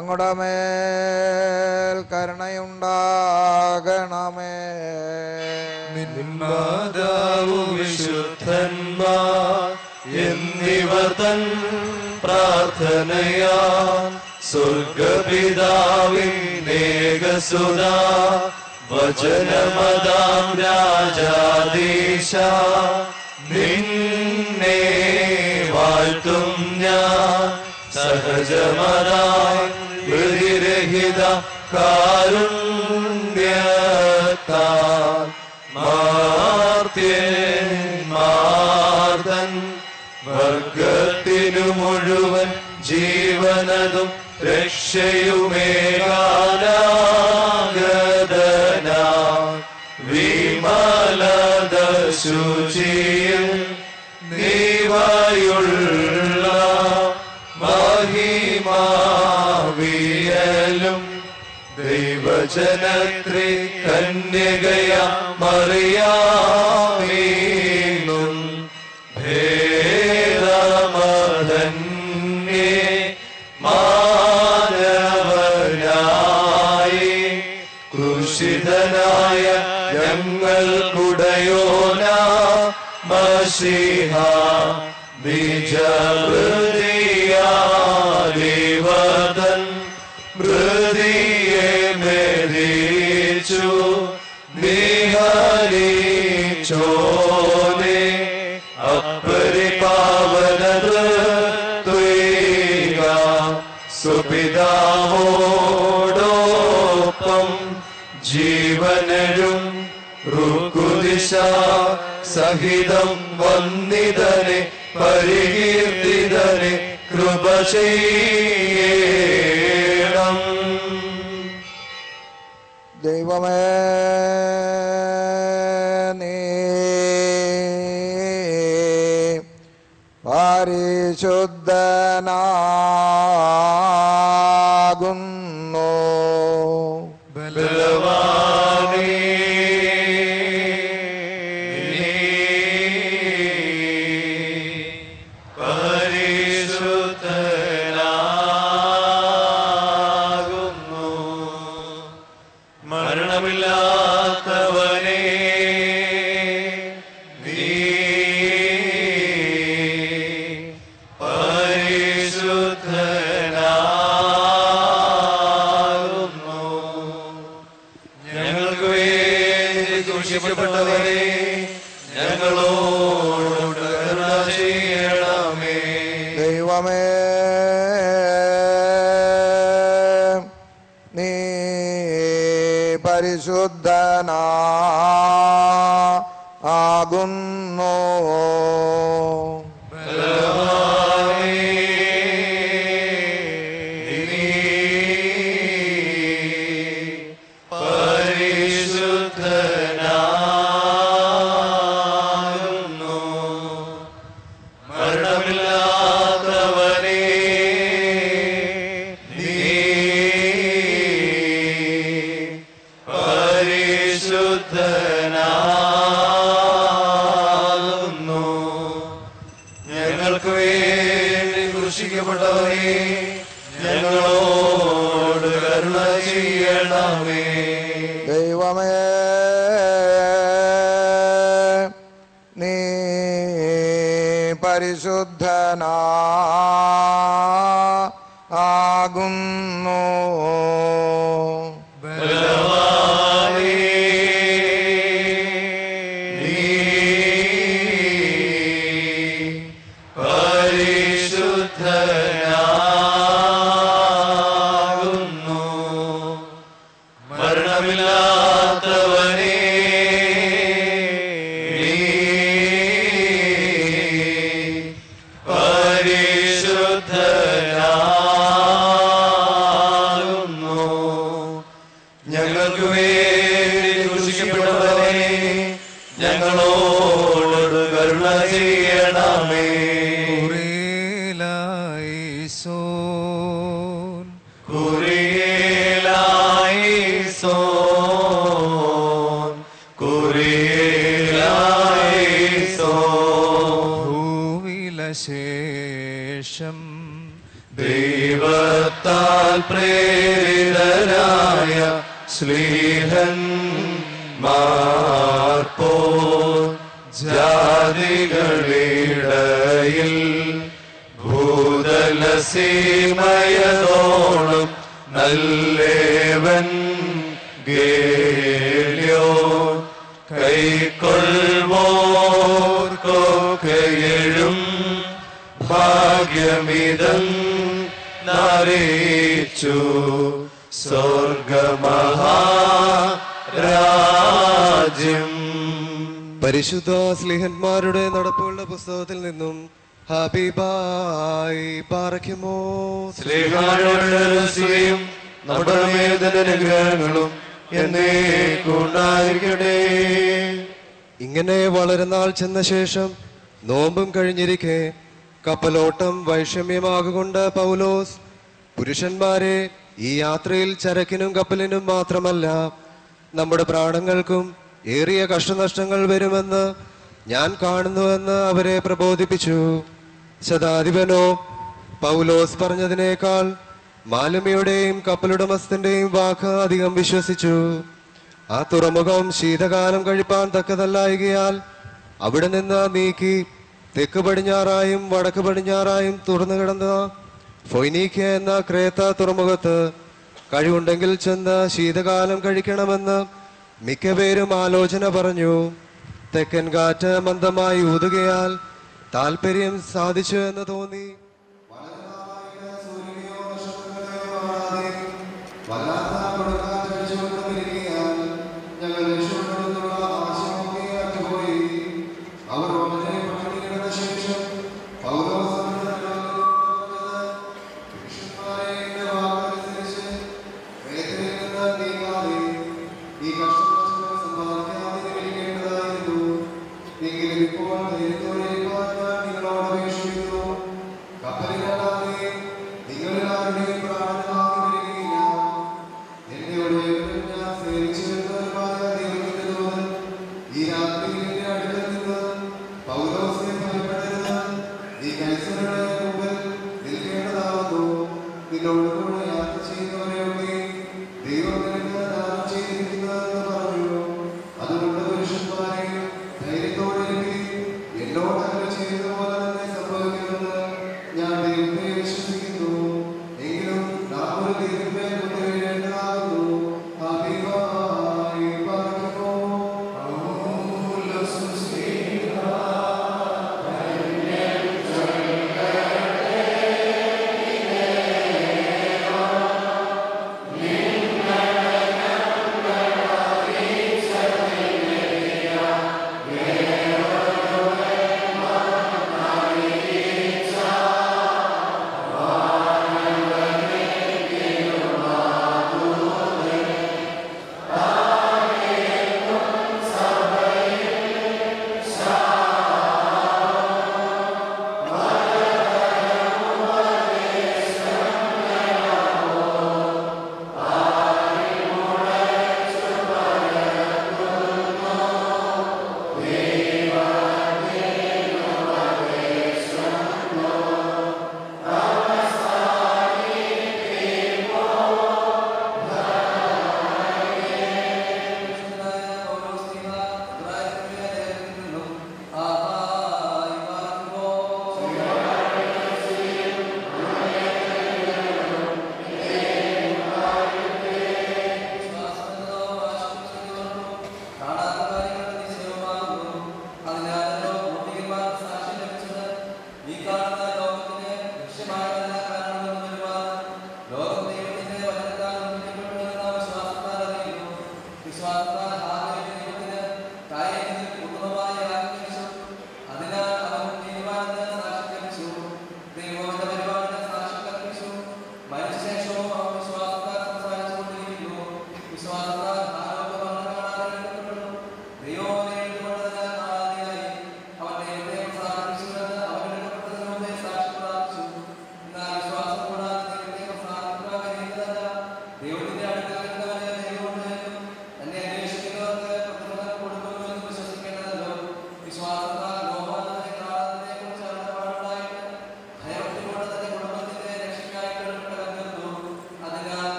അങ്ങോട്ട് ക്രൂശിതനായ ഞങ്ങൾക്കുടയോന മസിഹ ബീജവൃതിയാലിവതൻ വൃതിയെ മെരിച്ചു നിഹരിച്ചോനെ അപരിപാവനത് ത്വീക സുപിതാവോ സഹിതം വന്നിതനെ പരികീർത്തിതനെ കൃപ ദൈവമേ നീ പരിശുദ്ധനാ ചെയ്യണമേ. കുറിയലായിസോ കുറിയലായിസോ കുറിയലായിസോ ഭൂവില ശേഷം ദൈവത്താൽ പ്രേരിതരായ ശ്രീഹൻ ജാതികളിടയിൽ ഭൂതല സീമയതോളം നല്ലേവൻ ഗേലിയോ കൈക്കൊള്ളോർക്കൊക്കെയും ഭാഗ്യമിതം നരയിച്ചു സ്വർഗമഹാരാജ്യം പരിശുദ്ധ സ്ലിഹന്മാരുടെ നടപ്പുള്ള പുസ്തകത്തിൽ നിന്നും പാറയ്ക്കുമോ? സ്നേഹാനും നമ്മുടെ മേദനുഗ്രഹങ്ങളും എന്നേക്കുണ്ടായിരിക്കട്ടെ ഇങ്ങനെ വളരെ നാൾ ചെന്ന ശേഷം നോമ്പും കഴിഞ്ഞിരിക്കെ കപ്പലോട്ടം വൈഷമ്യമാകൊണ്ട് പൗലോസ് പുരുഷന്മാരെ ഈ യാത്രയിൽ ചരക്കിനും കപ്പലിനും മാത്രമല്ല നമ്മുടെ പ്രാണങ്ങൾക്കും ഏറിയ കഷ്ടനഷ്ടങ്ങൾ വരുമെന്ന് ഞാൻ കാണുന്നുവെന്ന് അവരെ പ്രബോധിപ്പിച്ചു. ശതാധിപനോ പൗലോസ് പറഞ്ഞതിനേക്കാൾ മാലുമിയുടെയും കപ്പലുടമസ്ഥന്റെയും വാക്ക് അധികം വിശ്വസിച്ചു. ആ തുറമുഖം ശീതകാലം കഴിപ്പാൻ തക്കതല്ലായകയാൽ അവിടെ നിന്ന് നീക്കി തെക്ക് പടിഞ്ഞാറായും വടക്ക് പടിഞ്ഞാറായും തുറന്നു കിടന്ന ഫൊയ്നീക്ക എന്ന ക്രേത്ത തുറമുഖത്ത് കഴിവുണ്ടെങ്കിൽ ചെന്ന് ശീതകാലം കഴിക്കണമെന്ന് മിക്കപേരും ആലോചന പറഞ്ഞു തെക്കൻ കാറ്റ് മന്ദമായി ഊതുകയാൽ താല്പര്യം സാധിച്ചു എന്ന് തോന്നി. അവർ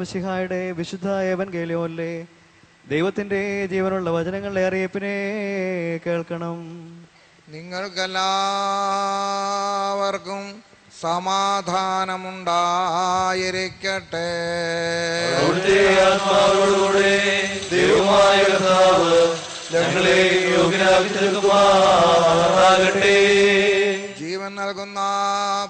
യേശുമസിഹായുടെ വിശുദ്ധ ഏവൻ ഗേലിയോല്ലേ ദൈവത്തിന്റെ ജീവനുള്ള വചനങ്ങളുടെ അറിയിപ്പിനെ കേൾക്കണം. നിങ്ങൾക്കെല്ലാവർക്കും സമാധാനമുണ്ടായിരിക്കട്ടെ. അവിടുത്തെ ആത്മാവോടുകൂടെ ദൈവമായ കർത്താവ് ഞങ്ങളെ തീർക്കുമാറാകട്ടെ. നൽകുന്ന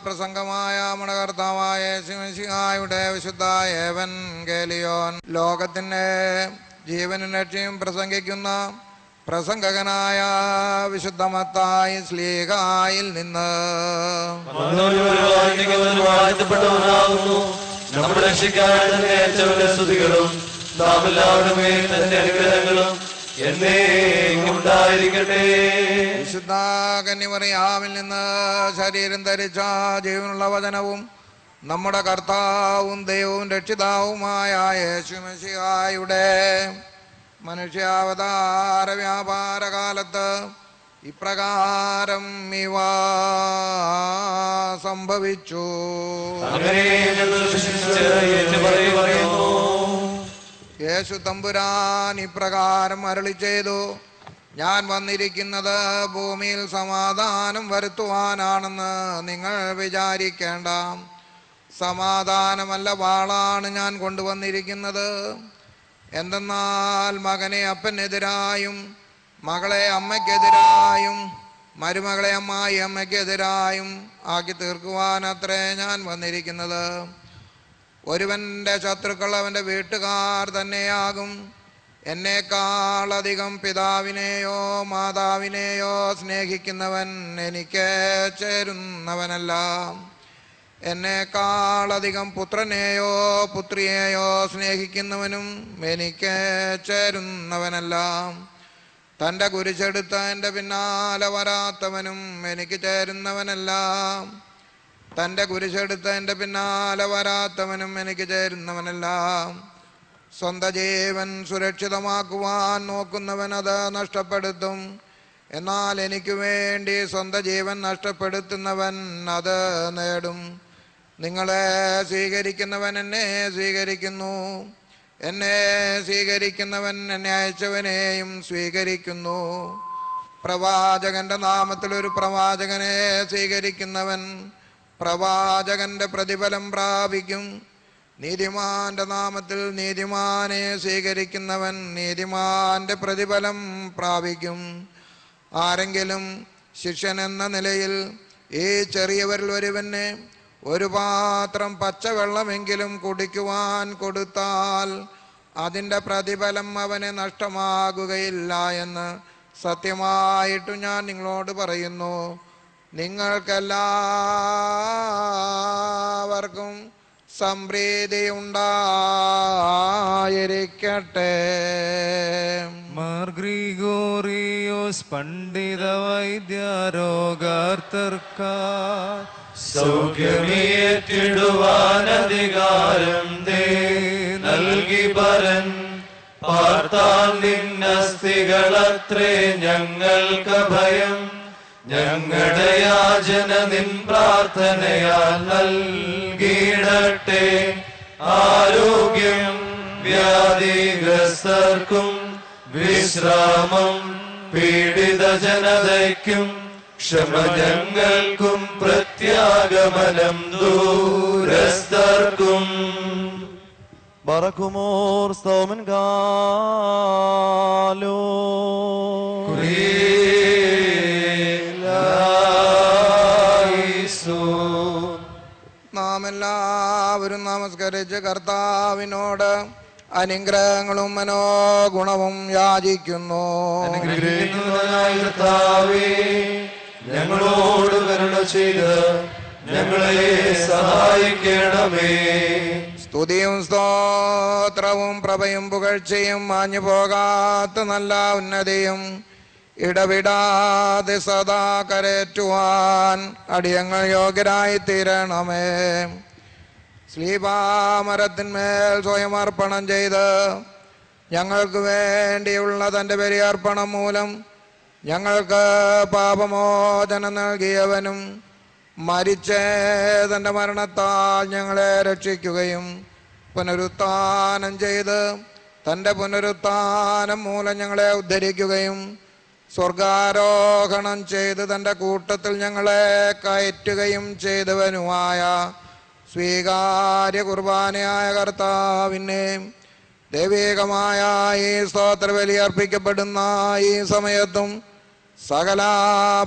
പ്രസംഗമായ നമ്മുടെ കർത്താവായ ശിവശിഹായുടെ വിശുദ്ധ ഏവൻ ഗേലിയോൻ ലോകത്തിന്റെ ജീവനും രക്ഷയും പ്രസംഗിക്കുന്ന പ്രസംഗകനായ വിശുദ്ധമത്തായി സ്ലീഹായിൽ നിന്ന് വാഴ്ത്തപ്പെട്ടവനാകുന്നു. നമ്മുടെ രക്ഷിക്കാരൻ സ്തുതികളും നാം എല്ലാവരുടെ മേൽ തന്റെ അനുഗ്രഹങ്ങളും ഉണ്ടായിരിക്കട്ടെ. നിന്ന് ശരീരം ധരിച്ച ജീവനുള്ള വചനവും നമ്മുടെ കർത്താവും ദൈവവും രക്ഷിതാവുമായ യേശുമശിഹായുടെ മനുഷ്യാവതാര വ്യാപാര കാലത്ത് ഇപ്രകാരം ഇവ സംഭവിച്ചു. അങ്ങനെ പറയുന്നു. യേശു തമ്പുരാൻ ഇപ്രകാരം അരളി ചെയ്തു. ഞാൻ വന്നിരിക്കുന്നത് ഭൂമിയിൽ സമാധാനം വരുത്തുവാനാണെന്ന് നിങ്ങൾ വിചാരിക്കേണ്ട. സമാധാനമല്ല വാളാണ് ഞാൻ കൊണ്ടുവന്നിരിക്കുന്നത്. എന്തെന്നാൽ മകനെ അപ്പനെതിരായും മകളെ അമ്മയ്ക്കെതിരായും മരുമകളെ അമ്മായി അമ്മയ്ക്കെതിരായും ആക്കി തീർക്കുവാനത്രേ ഞാൻ വന്നിരിക്കുന്നത്. ഒരുവന്റെ ശത്രുക്കൾ അവന്റെ വീട്ടുകാർ തന്നെയാകും. എന്നേക്കാളധികം പിതാവിനെയോ മാതാവിനെയോ സ്നേഹിക്കുന്നവൻ എനിക്ക് ചേരുന്നവനല്ല. എന്നേക്കാളധികം പുത്രനെയോ പുത്രിയെയോ സ്നേഹിക്കുന്നവനും എനിക്ക് ചേരുന്നവനല്ല. തന്റെ കുരിശെടുത്ത എന്റെ പിന്നാലെ വരാത്തവനും എനിക്ക് ചേരുന്നവനല്ല. തന്റെ കുരിശെടുത്ത് എന്റെ പിന്നാലെ വരാത്തവനും എനിക്ക് ചേരുന്നവനെല്ലാം സ്വന്തം ജീവൻ സുരക്ഷിതമാക്കുവാൻ നോക്കുന്നവൻ അത് നഷ്ടപ്പെടുത്തും. എന്നാൽ എനിക്ക് വേണ്ടി സ്വന്തം ജീവൻ നഷ്ടപ്പെടുത്തുന്നവൻ അത് നേടും. നിങ്ങളെ സ്വീകരിക്കുന്നവൻ എന്നെ സ്വീകരിക്കുന്നു. എന്നെ സ്വീകരിക്കുന്നവൻ എന്നെ അയച്ചവനെയും സ്വീകരിക്കുന്നു. പ്രവാചകന്റെ നാമത്തിൽ ഒരു പ്രവാചകനെ സ്വീകരിക്കുന്നവൻ പ്രവാചകന്റെ പ്രതിഫലം പ്രാപിക്കും. നീതിമാന്റെ നാമത്തിൽ നീതിമാനെ സ്വീകരിക്കുന്നവൻ നീതിമാന്റെ പ്രതിഫലം പ്രാപിക്കും. ആരെങ്കിലും ശിഷ്യൻ എന്ന നിലയിൽ ഈ ചെറിയവരിൽ ഒരുവന് ഒരു പാത്രം പച്ചവെള്ളമെങ്കിലും കുടിക്കുവാൻ കൊടുത്താൽ അതിന്റെ പ്രതിഫലം അവന് നഷ്ടമാകുകയില്ല എന്ന് സത്യമായിട്ട് ഞാൻ നിങ്ങളോട് പറയുന്നു. നിങ്ങൾക്കെല്ലാവർക്കും സംപ്രീതി ഉണ്ടായിരിക്കട്ടെ. മാർഗ്രിഗോറിയോസ് പണ്ഡിത വൈദ്യരോഗാർത്തർക്കാർ സൗഖ്യമേറ്റിടുവാൻ അധികാരം ദേ നൽകി പരൻ പാർത്താൽ നിന്നസ്തികളത്രേ ഞങ്ങൾക്ക് ഭയം ഞങ്ങളുടെ യാചന നിൻ പ്രാർത്ഥനയാൽ നൽകിയിടട്ടെ. ആരോഗ്യം വ്യാധിഗ്രസ്തർക്കും വിശ്രാമം പീഡിത ജനതയ്ക്കും ക്ഷമ ഞങ്ങൾക്കും പ്രത്യാഗമനം ദൂരസ്ഥർക്കും. ബറക്കുമോർ സ്തോമൻ കാലോ എല്ലാവരും നമസ്കരിച്ച് കർത്താവിനോട് അനുഗ്രഹങ്ങളും മനോഗുണവും യാചിക്കുന്നു. ഞങ്ങളോട് കരുണ ചെയ്ത് ഞങ്ങളെ സഹായിക്കണമേ. സ്തുതിയും സ്തോത്രവും പ്രഭയും പുകഴ്ചയും മാഞ്ഞു പോകാത്ത നല്ല ഉന്നതിയും ഇടവിടാതെ സദാ കരേറ്റുവാൻ അടിയങ്ങൾ യോഗ്യരായി തീരണമേ ശ്ലീപാമരത്തിന്മേൽ സ്വയം അർപ്പണം ചെയ്ത് ഞങ്ങൾക്ക് വേണ്ടിയുള്ള തന്റെ ബലിയർപ്പണം മൂലം ഞങ്ങൾക്ക് പാപമോചനം നൽകിയവനും മരിച്ച തന്റെ മരണത്താൽ ഞങ്ങളെ രക്ഷിക്കുകയും പുനരുത്ഥാനം ചെയ്ത് തന്റെ പുനരുത്ഥാനം മൂലം ഞങ്ങളെ ഉദ്ധരിക്കുകയും സ്വർഗാരോഹണം ചെയ്ത് തന്റെ കൂട്ടത്തിൽ ഞങ്ങളെ കയറ്റുകയും ചെയ്തവനുമായ സ്വീകാര്യ കുർബാനയായ കർത്താവിനെ ദൈവീകമായ ഈ സ്തോത്ര ബലി അർപ്പിക്കപ്പെടുന്ന ഈ സമയത്തും സകല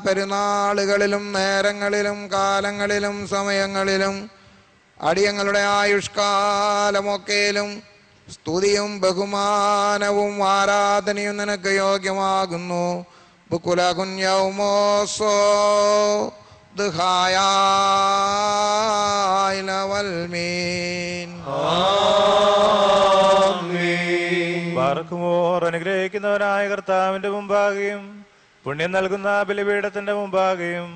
പെരുന്നാളുകളിലും നേരങ്ങളിലും കാലങ്ങളിലും സമയങ്ങളിലും അടിയങ്ങളുടെ ആയുഷ്കാലമൊക്കെയിലും സ്തുതിയും ബഹുമാനവും ആരാധനയും നിനക്ക് യോഗ്യമാകുന്നു. ബുക്കുലകുഞ്ഞൗമോസോ ദുഹായാൽമീൻ പാർക്കുമോർ അനുഗ്രഹിക്കുന്നവനായ കർത്താവിന്റെ മുമ്പാകെയും പുണ്യം നൽകുന്ന ബലിപീഠത്തിന്റെ മുമ്പാകെയും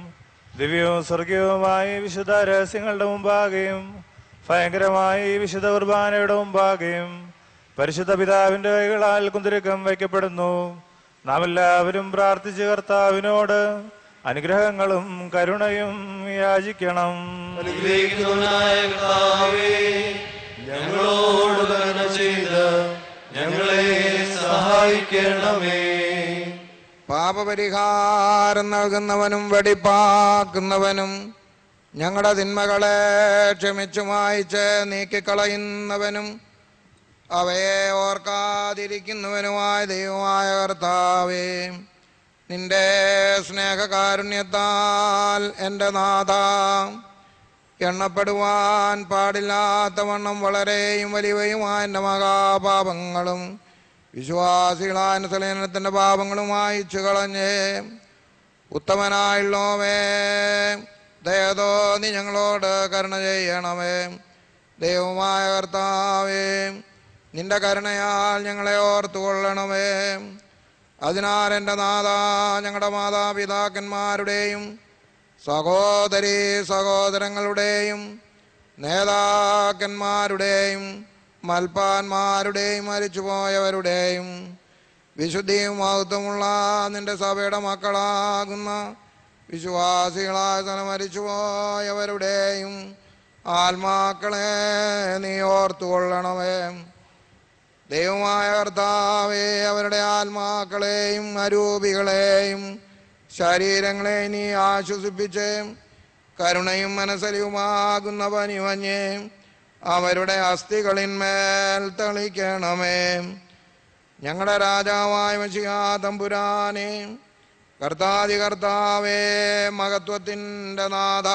ദിവ്യവും സ്വർഗീയവുമായി വിശുദ്ധ രഹസ്യങ്ങളുടെ മുമ്പാകെയും ഭയങ്കരമായ ഈ വിശുദ്ധ കുർബാനയുടെ മുമ്പാകെയും പരിശുദ്ധ പിതാവിന്റെ കൈകളാൽ കുന്തിരുക്കം വയ്ക്കപ്പെടുന്നു. നാം എല്ലാവരും പ്രാർത്ഥിച്ച് കർത്താവിനോട് അനുഗ്രഹങ്ങളും കരുണയും യാചിക്കണം. ഞങ്ങളോട് ചെയ്ത് ഞങ്ങളെ സഹായിക്കണമേ. പാപപരിഹാരം നൽകുന്നവനും വെടിപ്പാക്കുന്നവനും ഞങ്ങളുടെ തിന്മകളെ ക്ഷമിച്ചു മായിച്ച് നീക്കിക്കളയുന്നവനും അവയെ ഓർക്കാതിരിക്കുന്നവനുമായ ദൈവമായ കർത്താവേ നിന്റെ സ്നേഹകാരുണ്യത്താൽ എന്റെ നാഥ. എണ്ണപ്പെടുവാൻ പാടില്ലാത്തവണ്ണം വളരെയും വലിയവയുമായ എന്റെ മഹാപാപങ്ങളും വിശ്വാസികളായ പാപങ്ങളും വായിച്ചു കളഞ്ഞേ ഉത്തമനായുള്ളോവേ ദയതോ നീ ഞങ്ങളോട് കരുണ ചെയ്യണമേ. ദൈവമായ കർത്താവേ നിന്റെ കരുണയാൽ ഞങ്ങളെ ഓർത്തുകൊള്ളണമേ. അതിനാൽ എന്റെ നാഥ ഞങ്ങളുടെ മാതാപിതാക്കന്മാരുടെയും സഹോദരി സഹോദരങ്ങളുടെയും നേതാക്കന്മാരുടെയും മൽപ്പാന്മാരുടെയും മരിച്ചുപോയവരുടെയും വിശുദ്ധിയും മഹത്വമുള്ള നിന്റെ സഭയുടെ മക്കളാകുന്ന വിശ്വാസികളായ തന മരിച്ചുപോയവരുടെയും ആത്മാക്കളെ നീ ഓർത്തുകൊള്ളണമേ. ദൈവമായ കർത്താവേ അവരുടെ ആത്മാക്കളെയും അരൂപികളെയും ശരീരങ്ങളെ നീ ആശ്വസിപ്പിച്ച്. കരുണയും മനസ്സലിയുമാകുന്ന പനിമഞ്ഞ് അവരുടെ അസ്ഥികളിന്മേൽ തെളിക്കണമേ. ഞങ്ങളുടെ രാജാവായ മഷിയാ കർത്താതി കർത്താവേ മഹത്വത്തിന്റെ നാഥ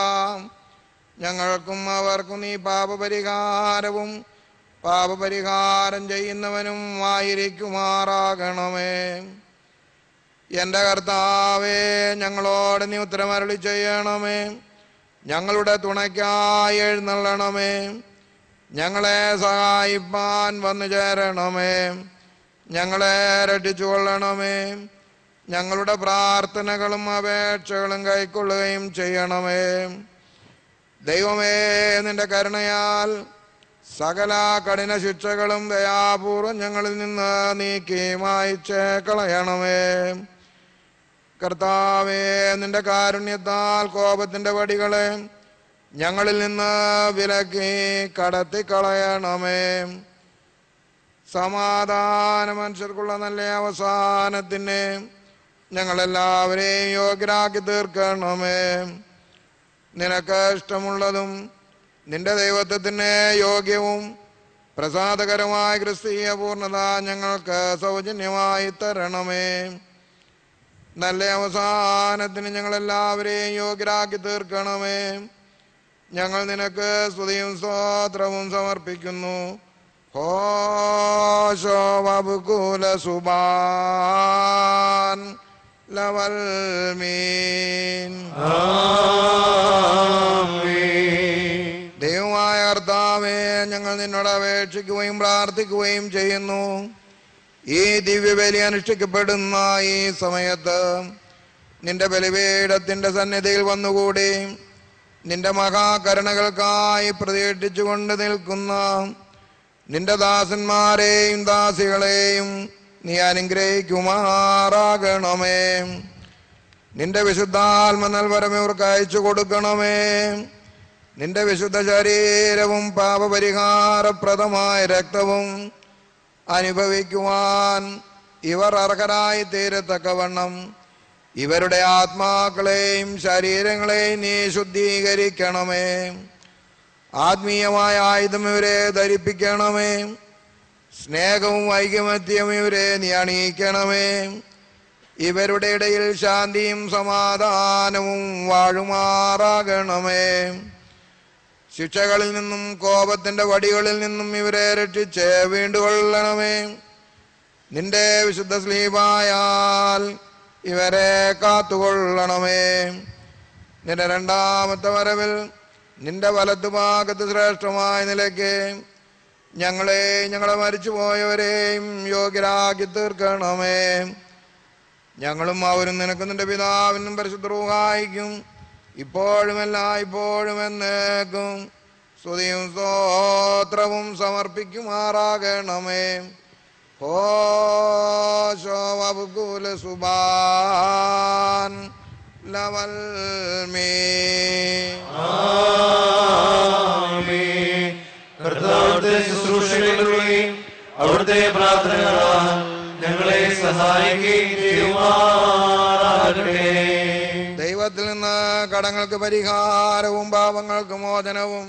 ഞങ്ങൾക്കും അവർക്കും നീ പാപപരിഹാരവും പാപപരിഹാരം ചെയ്യുന്നവനും ആയിരിക്കുമാറാകണമേ. എന്റെ കർത്താവേ ഞങ്ങളോട് നീ ഉത്തരമരളി ചെയ്യണമേ. ഞങ്ങളുടെ തുണയ്ക്കായി എഴുന്നള്ളണമേ. ഞങ്ങളെ സഹായിപ്പാൻ വന്നു ചേരണമേ ഞങ്ങളെ രക്ഷിച്ചു കൊള്ളണമേ ഞങ്ങളുടെ പ്രാർത്ഥനകളും അപേക്ഷകളും കൈക്കൊള്ളുകയും ചെയ്യണമേ. ദൈവമേ നിന്റെ കരുണയാൽ സകല കഠിന ശിക്ഷകളും ദയാപൂർവം ഞങ്ങളിൽ നിന്ന് നീക്കി മായിച്ച് കളയണമേ കർത്താവേ നിന്റെ കാരുണ്യത്താൽ കോപത്തിന്റെ വടികളെ ഞങ്ങളിൽ നിന്ന് വിലക്കി കടത്തി കളയണമേ സമാധാന മനുഷ്യർക്കുള്ള നല്ല അവസാനത്തിന് ഞങ്ങളെല്ലാവരെയും യോഗ്യരാക്കി തീർക്കണമേ. നിനക്ക് ഇഷ്ടമുള്ളതും നിന്റെ ദൈവത്വത്തിന് യോഗ്യവും പ്രസാദകരമായ ക്രിസ്തീയ പൂർണത ഞങ്ങൾക്ക് സൗജന്യമായി തരണമേ. നല്ല അവസാനത്തിന് ഞങ്ങളെല്ലാവരെയും യോഗ്യരാക്കി തീർക്കണമേ. ഞങ്ങൾ നിനക്ക് സ്തുതിയും സ്തോത്രവും സമർപ്പിക്കുന്നു. ഹോശോ വബുകുല സുബാൻ ലവൽ ദൈവമായ കർത്താവേ ഞങ്ങൾ നിന്നോട് അപേക്ഷിക്കുകയും പ്രാർത്ഥിക്കുകയും ചെയ്യുന്നു. ഈ ദിവ്യബലി അനുഷ്ഠിക്കപ്പെടുന്ന ഈ സമയത്ത് നിന്റെ ബലിപീഠത്തിന്റെ സന്നിധിയിൽ വന്നുകൂടി. നിന്റെ മഹാകരുണകൾക്കായി പ്രതീക്ഷിച്ചുകൊണ്ട് നിൽക്കുന്ന നിന്റെ ദാസന്മാരെയും ദാസികളെയും നീ അനുഗ്രഹിക്കുമാറാകണമേ. നിന്റെ വിശുദ്ധാത്മ നൽവരം ഇവർക്ക് അയച്ചു കൊടുക്കണമേ. നിന്റെ വിശുദ്ധ ശരീരവും പാപപരിഹാരപ്രദമായ രക്തവും അനുഭവിക്കുവാൻ ഇവർ അർഹരായി തീരത്തക്കവണ്ണം ഇവരുടെ ആത്മാക്കളെയും ശരീരങ്ങളെയും നീ ശുദ്ധീകരിക്കണമേ. ആത്മീയമായ ആയുധം ഇവരെ ധരിപ്പിക്കണമേ. സ്നേഹവും ഐകമത്യവും ഇവരെ നീ അണിയിക്കണമേ ഇവരുടെ ഇടയിൽ ശാന്തിയും സമാധാനവും വാഴുമാറാകണമേ. ശിക്ഷകളിൽ നിന്നും കോപത്തിന്റെ വടികളിൽ നിന്നും ഇവരെ രക്ഷിച്ച് വീണ്ടുകൊള്ളണമേ. നിന്റെ വിശുദ്ധ സ്ലീപായാൽ ഇവരെ കാത്തുകൊള്ളണമേ. നിന്റെ രണ്ടാമത്തെ വരവിൽ നിന്റെ വലത്തുഭാഗത്ത് ശ്രേഷ്ഠമായ നിലയ്ക്ക് ഞങ്ങളെ ഞങ്ങളെ മരിച്ചുപോയവരെയും യോഗ്യരാക്കി തീർക്കണമേ. ഞങ്ങളും അവരും നിനക്കും നിന്റെ പിതാവിനും പരിശുദ്ധ ഇപ്പോഴും എല്ലായ്പ്പോഴും എന്നേക്കും സ്തുതിയും സ്തോത്രവും സമർപ്പിക്കുമാറാകണമേ. ഹോശോവകുല സുബാൻ ലവൽ മേ കർത്താവിന്റെ ശുശ്രൂഷകളിലൂടെയും അവിടുത്തെ പ്രാർത്ഥനകളാൽ ഞങ്ങളെ സഹായിക്കുകയും ചെയ്യുമാറാകട്ടെ. ദൈവത്തിൽ നിന്ന് കടങ്ങൾക്ക് പരിഹാരവും പാപങ്ങൾക്ക് മോചനവും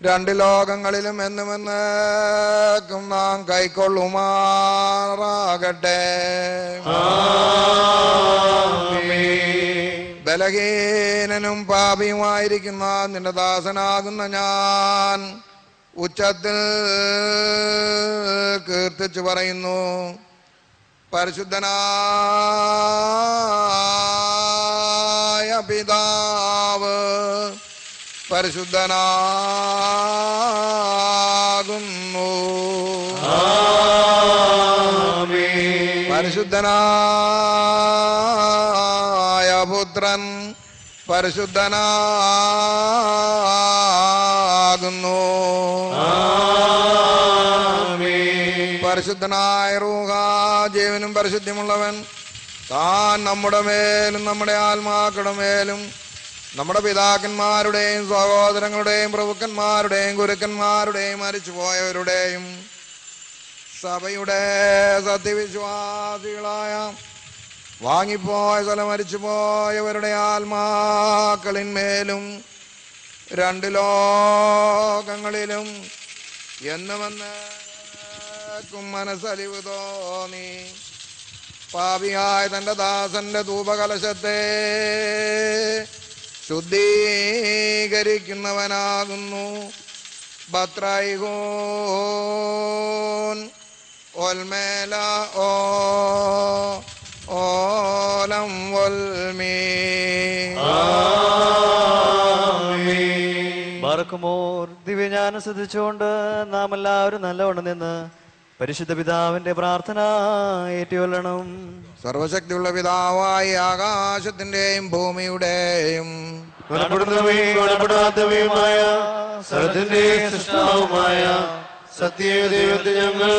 രണ്ട് ലോകങ്ങളിലും എന്നുമെന്ന് നാം കൈക്കൊള്ളുമാറാകട്ടെ. ബലഹീനനും പാപിയുമായിരിക്കുന്ന നിന്റെ ദാസനാകുന്ന ഞാൻ ഉച്ചത്തിൽ കീർത്തിച്ചു പറയുന്നു പരിശുദ്ധനായ പിതാവ് പരിശുദ്ധനാകുന്നു. പരിശുദ്ധനായ പുത്രൻ പരിശുദ്ധനാകുന്നു പരിശുദ്ധനായ റൂഹാ ജീവനും പരിശുദ്ധിമുള്ളവൻ താൻ നമ്മുടെ മേലും നമ്മുടെ ആത്മാക്കളുടെ മേലും നമ്മുടെ പിതാക്കന്മാരുടെയും സഹോദരങ്ങളുടെയും പ്രഭുക്കന്മാരുടെയും ഗുരുക്കന്മാരുടെയും മരിച്ചുപോയവരുടെയും സഭയുടെ സത്യവിശ്വാസികളായ വാങ്ങിപ്പോയ സ്ഥലം മരിച്ചുപോയവരുടെ ആത്മാക്കളിന്മേലും രണ്ട് ലോകങ്ങളിലും എന്നുമെന്നേക്കും മനസ്സലിവ് തോന്നി. പാപിയായ തന്റെ ദാസന്റെ ധൂപകലശത്തെ ശുദ്ധീകരിക്കുന്നവനാകുന്നു. ബത്രൈഹോൻ ഒൽമേല ഓ ഓലം വൽമീ. ബാറക്കുമോർ ദിവ്യജ്ഞാനം ശ്രദ്ധിച്ചുകൊണ്ട് നാം എല്ലാവരും നല്ലവണ്ണം നിന്ന് പരിശുദ്ധ പിതാവിന്റെ പ്രാർത്ഥന ഏറ്റുകൊള്ളണം. സർവശക്തിയുള്ള പിതാവായി ആകാശത്തിന്റെയും ഭൂമിയുടെയും ഗുണപ്പെടാത്തവയുമായ സൃഷ്ടാവുമായ ദൈവത്തെ ഞങ്ങൾ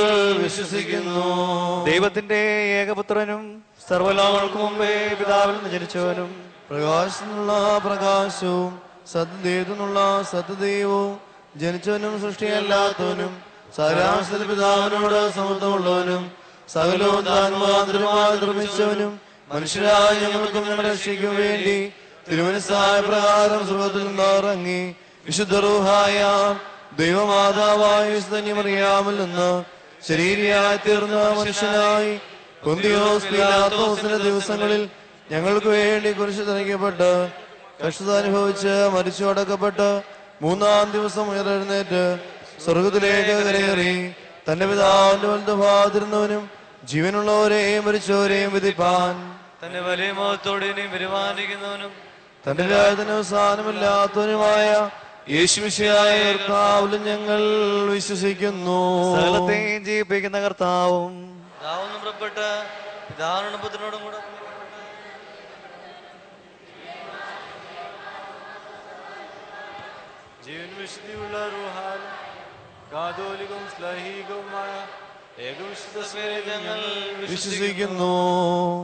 വിശ്വസിക്കുന്നു. ദൈവത്തിന്റെ ഏകപുത്രനും സർവലോകങ്ങൾക്ക് മുമ്പേ പിതാവിൽ നിന്ന് ജനിച്ചവനും പ്രകാശനുള്ള പ്രകാശവും സത്യദൈവത്തിനുള്ള സത്യദൈവവും ജനിച്ചവനും സൃഷ്ടിയല്ലാത്തവനും സാരാംശത്തിൽ പിതാവിനോട് സമത്വമുള്ളവനും സകലവും മനുഷ്യരായ ഞങ്ങൾക്കും ഞങ്ങളുടെ രക്ഷിക്കും വേണ്ടി തിരുമനസായ പ്രകാരം സുഖത്തിൽ നിന്നിറങ്ങി വിശുദ്ധ റൂഹായ ദൈവമാതാവായ വിശുദ്ധന്യമറിയാമിൽ നിന്ന് ശരീരിയായി തീർന്ന മനുഷ്യനായി കുന്തിയോസ് പിലാത്തോസിന്റെ ദിവസങ്ങളിൽ ഞങ്ങൾക്ക് വേണ്ടി കുരിശ് തനിക്കപ്പെട്ട് കഷ്ടത അനുഭവിച്ച് മരിച്ചു അടക്കപ്പെട്ട് മൂന്നാം ദിവസം ഉയർന്നേറ്റ് സ്വർഗത്തിലേക്ക് കരയേറി. തന്റെ പിതാവിന്റെ വലുതുഭാതിരുന്നവനും ജീവനുള്ളവരെയും മരിച്ചവരെയും വിധിപ്പാൻ. തന്റെ വലിയ മുഖത്തോടെ വരുമാനിക്കുന്നവനും തന്റെ രാജ്യത്തിന് അവസാനമില്ലാത്തവനുമായ യേശുമിശിയായ കർത്താവിലും ഞങ്ങൾ വിശ്വസിക്കുന്നു. ജീവിപ്പിക്കുന്ന കർത്താവും. പിതാവെന്ന് പുറപ്പെട്ട് പിതാവിനോടും പുത്രനോടും കൂടെ. ജീവൻ വിശുദ്ധിയുള്ള റുഹാലും കാതോലികവും സ്ലൈഹികവുമായ വിശ്വസിക്കുന്നു.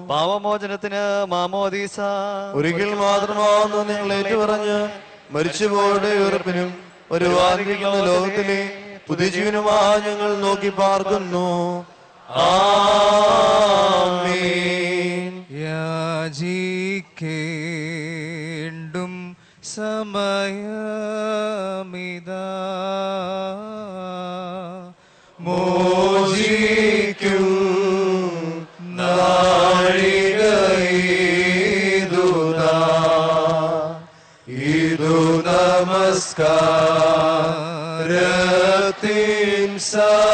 പാവമോചനത്തിന് മാമോദീസ. ഒരിക്കൽ മാത്രമാവുന്ന നിങ്ങൾ ഏറ്റുപറഞ്ഞ് മരിച്ചുപോയുടെ ഉറപ്പിനും ഒരു വാദിക്കുന്ന ലോകത്തിലെ പുതിയ ജീവനുമായി ഞങ്ങൾ നോക്കി പാർക്കുന്നു. യാചിക്കേണ്ടും സമയമിത. മോചിക്കും നാഴികയിതുതാ. ഇതു നമസ്കാരത്തിൻ സമയം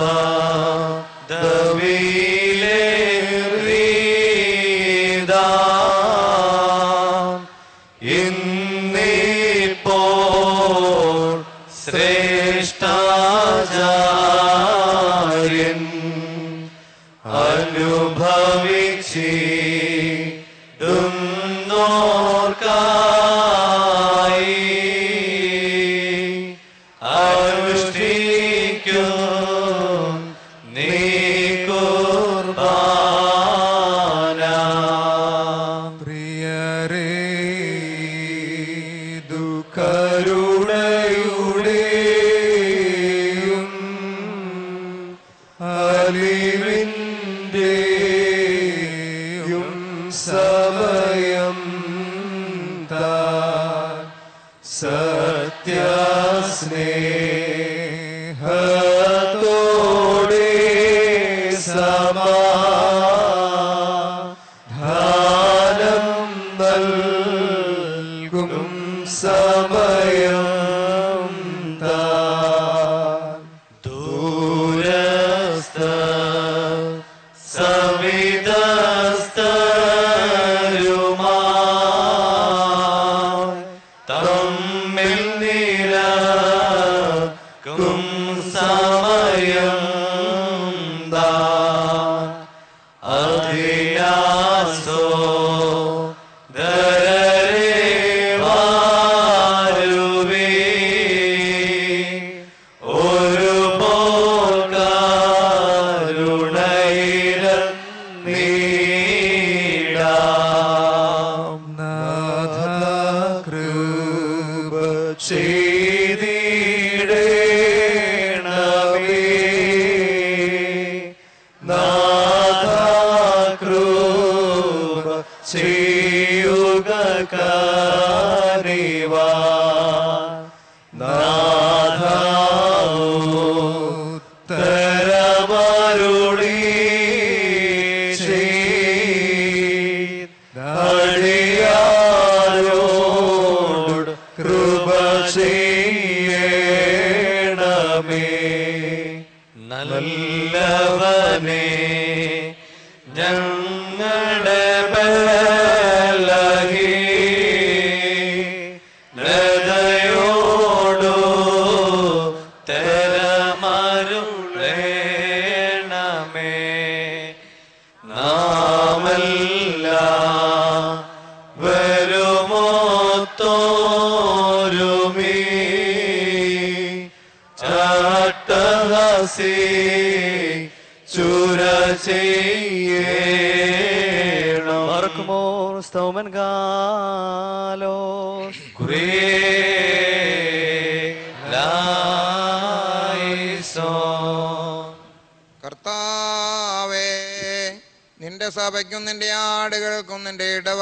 Papa.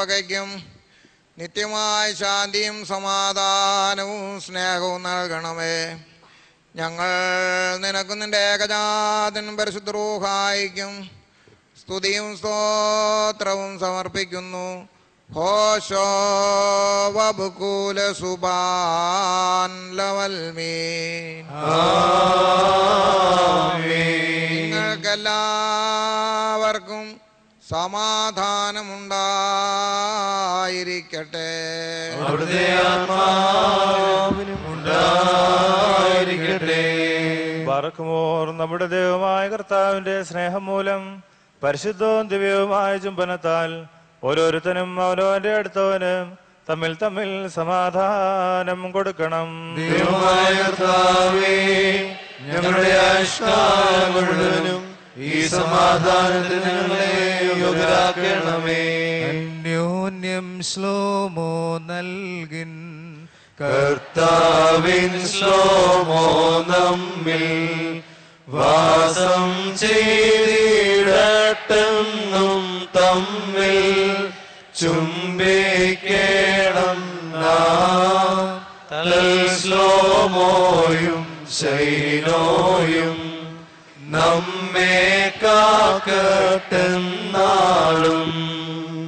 ഇടവകയ്ക്കും നിത്യമായ ശാന്തിയും സമാധാനവും സ്നേഹവും നൽകണമേ. ഞങ്ങൾ നിനക്കും നിന്റെ ഏകജാതൻ പരിശുദ്ധരൂഹായിക്കും സ്തുതിയും സ്തോത്രവും സമർപ്പിക്കുന്നു. ഹോശോ വബുകൂല സുബാൻ ലവൽമീൻ നിങ്ങൾക്കെല്ലാവർക്കും സമാധാനമുണ്ടായിരിക്കട്ടെ. അവിടുത്തെ ആത്മാവിനും ഉണ്ടായിരിക്കട്ടെ. പാർക്കുമോർ നമ്മുടെ ദൈവമായ കർത്താവിന്റെ സ്നേഹം മൂലം പരിശുദ്ധവും ദിവ്യവുമായ ചുംബനത്താൽ ഓരോരുത്തനും അവനവന്റെ അടുത്തവന് തമ്മിൽ തമ്മിൽ സമാധാനം കൊടുക്കണം. ദൈവമായ കർത്താവേ ഞങ്ങളുടെ ആയുഷ്കാലം മുഴുവനും ഈ സമാധാനത്തിന് ഞങ്ങളെ യോഗ്യരാക്കണമേ. അന്യോന്യം ശ്ലോമോ നൽകിൻ. കർത്താവിൻ ശ്ലോമോ നമ്മിൽ വാസം ചെയ്തിടട്ടെന്നും തമ്മിൽ ചുംബിക്കേണം നാം. തൽ ശ്ലോമോയും ശൈനോയും നമ്മെ കാക്കട്ടെന്നാളും.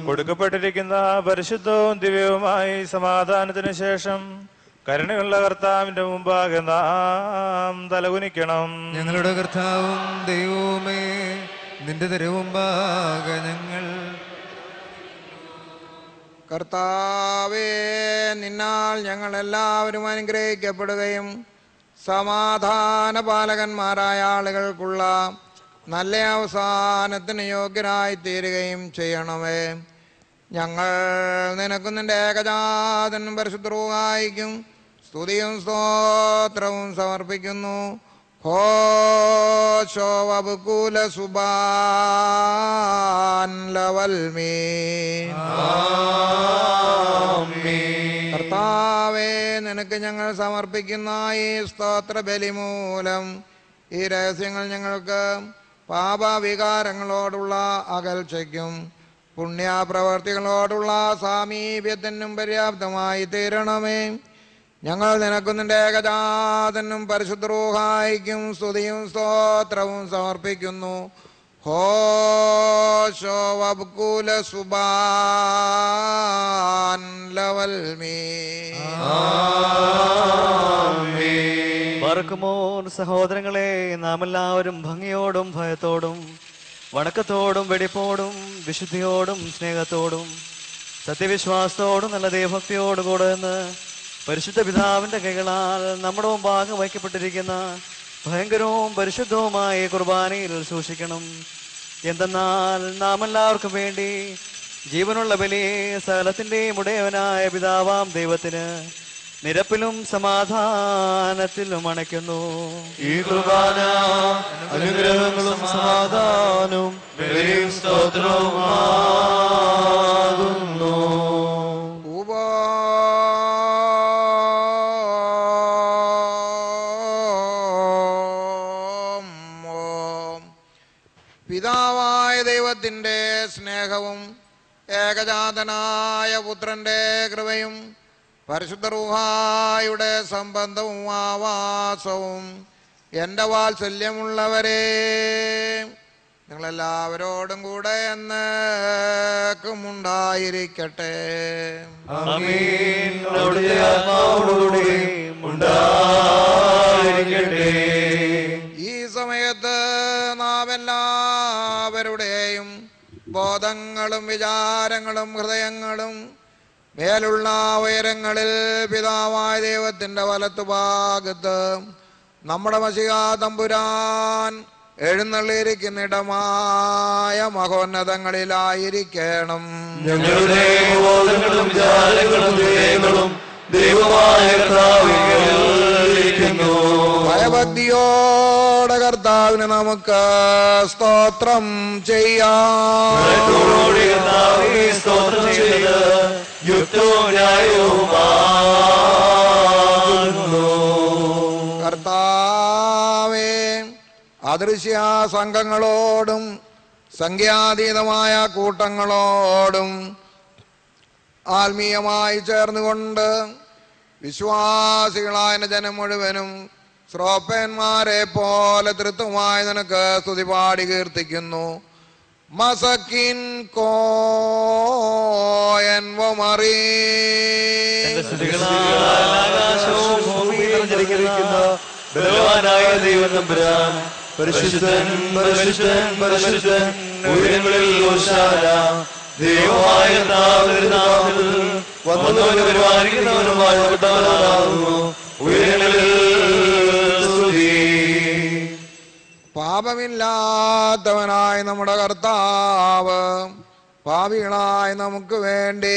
കൊടുക്കപ്പെട്ടിരിക്കുന്ന പരിശുദ്ധവും ദിവ്യവുമായി സമാധാനത്തിന് ശേഷം കരുണയുള്ള കർത്താവിന്റെ മുമ്പാകെ നാം തലകുനിക്കണം. ഞങ്ങളുടെ കർത്താവും ദൈവവുമേ നിന്റെ തെരുവുമ്പാക ഞങ്ങൾ കർത്താവേ നിന്നാൽ ഞങ്ങൾ എല്ലാവരും അനുഗ്രഹിക്കപ്പെടുകയും സമാധാന പാലകന്മാരായ ആളുകൾക്കുള്ള നല്ല അവസാനത്തിന് യോഗ്യരായി തീരുകയും ചെയ്യണമേ. ഞങ്ങൾ നിനക്കും നിന്റെ ഏകജാതനും പരിശുദ്ധവുമായിക്കും സ്തുതിയും സ്തോത്രവും സമർപ്പിക്കുന്നു. ഹോശോ വബുകൂല സുബാൻ ലവൽമീ കർത്താവേ നിനക്ക് ഞങ്ങൾ സമർപ്പിക്കുന്ന ഈ സ്തോത്ര ബലിമൂലം ഈ രഹസ്യങ്ങൾ ഞങ്ങൾക്ക് പാപവികാരങ്ങളോടുള്ള അകൽച്ചയ്ക്കും പുണ്യപ്രവർത്തികളോടുള്ള സാമീപ്യത്തിനും പര്യാപ്തമായി തീരണമേ ഞങ്ങൾ നിനക്കുന്നിന്റെ നിന്റെ ഏകജാതനും പരിശുദ്ധരൂഹായിക്കും സ്തുതിയും സ്തോത്രവും സമർപ്പിക്കുന്നു. ഹോശോ വബ്കുല സുബാൻ ലവൽമീ പറക്കുമോർ സഹോദരങ്ങളെ നാം എല്ലാവരും ഭംഗിയോടും ഭയത്തോടും വണക്കത്തോടും വെടിപ്പോടും വിശുദ്ധിയോടും സ്നേഹത്തോടും സത്യവിശ്വാസത്തോടും നല്ല ദൈവഭക്തിയോടും എന്ന് നിന്ന് പരിശുദ്ധ പിതാവിന്റെ കൈകളാൽ നമ്മുടെ മുമ്പാകെ വയ്ക്കപ്പെട്ടിരിക്കുന്ന ഭയങ്കരവും പരിശുദ്ധവുമായ കുർബാനയിൽ സൂക്ഷിക്കണം. എന്തെന്നാൽ നാം എല്ലാവർക്കും വേണ്ടി ജീവനുള്ള ബലി സകലത്തിന്റെയും ഉടയവനായ പിതാവാം ദൈവത്തിന് നിരപ്പിലും സമാധാനത്തിലും അണയ്ക്കുന്നു. ഈ കുർബാന അനുഗ്രഹങ്ങളും സമാധാനവും ബലിയും സ്തോത്രവുമാകുന്നു. ഉപം ദൈവത്തിന്റെ സ്നേഹവും ഏകജാതനായ പുത്രന്റെ കൃപയും പരിശുദ്ധ റൂഹായുടെ സംബന്ധവും ആവാസവും എന്റെ വാത്സല്യമുള്ളവരെ നിങ്ങളെല്ലാവരോടും കൂടെ എന്നേക്കും ഉണ്ടായിരിക്കട്ടെ. ഈ സമയത്ത് ബോധങ്ങളും വിചാരങ്ങളും ഹൃദയങ്ങളും മേലുള്ള ഉയരങ്ങളിൽ പിതാവായ ദൈവത്തിന്റെ വലത്തുഭാഗത്ത് നമ്മുടെ മഷികാ തമ്പുരാൻ എഴുന്നള്ളിയിരിക്കുന്നിടമായ മഹോന്നതങ്ങളിലായിരിക്കണം. ഞങ്ങളുടെ ദൈവമായ കർത്താവിരിക്കുന്നു ഭയഭക്തിയോടെ കർത്താവിനെ നമുക്ക് സ്തോത്രം ചെയ്യാം. സ്തോത്രം യുക്തവും കർത്താവേ അദൃശ്യ സംഘങ്ങളോടും സംഖ്യാതീതമായ കൂട്ടങ്ങളോടും ആത്മീയമായി ചേർന്നുകൊണ്ട് വിശ്വാസികളായ ജനം മുഴുവനും ശ്രോപ്പന്മാരെ പോലെ തൃത്വമായി നിനക്ക് സ്തുതി പാടി കീർത്തിക്കുന്നു. മസക്കിൻ കോയൻ ദൈവം പരിശുദ്ധൻ പരിശുദ്ധൻ പാപമില്ലാത്തവനായ നമ്മുടെ കർത്താവ് പാപികളായ നമുക്ക് വേണ്ടി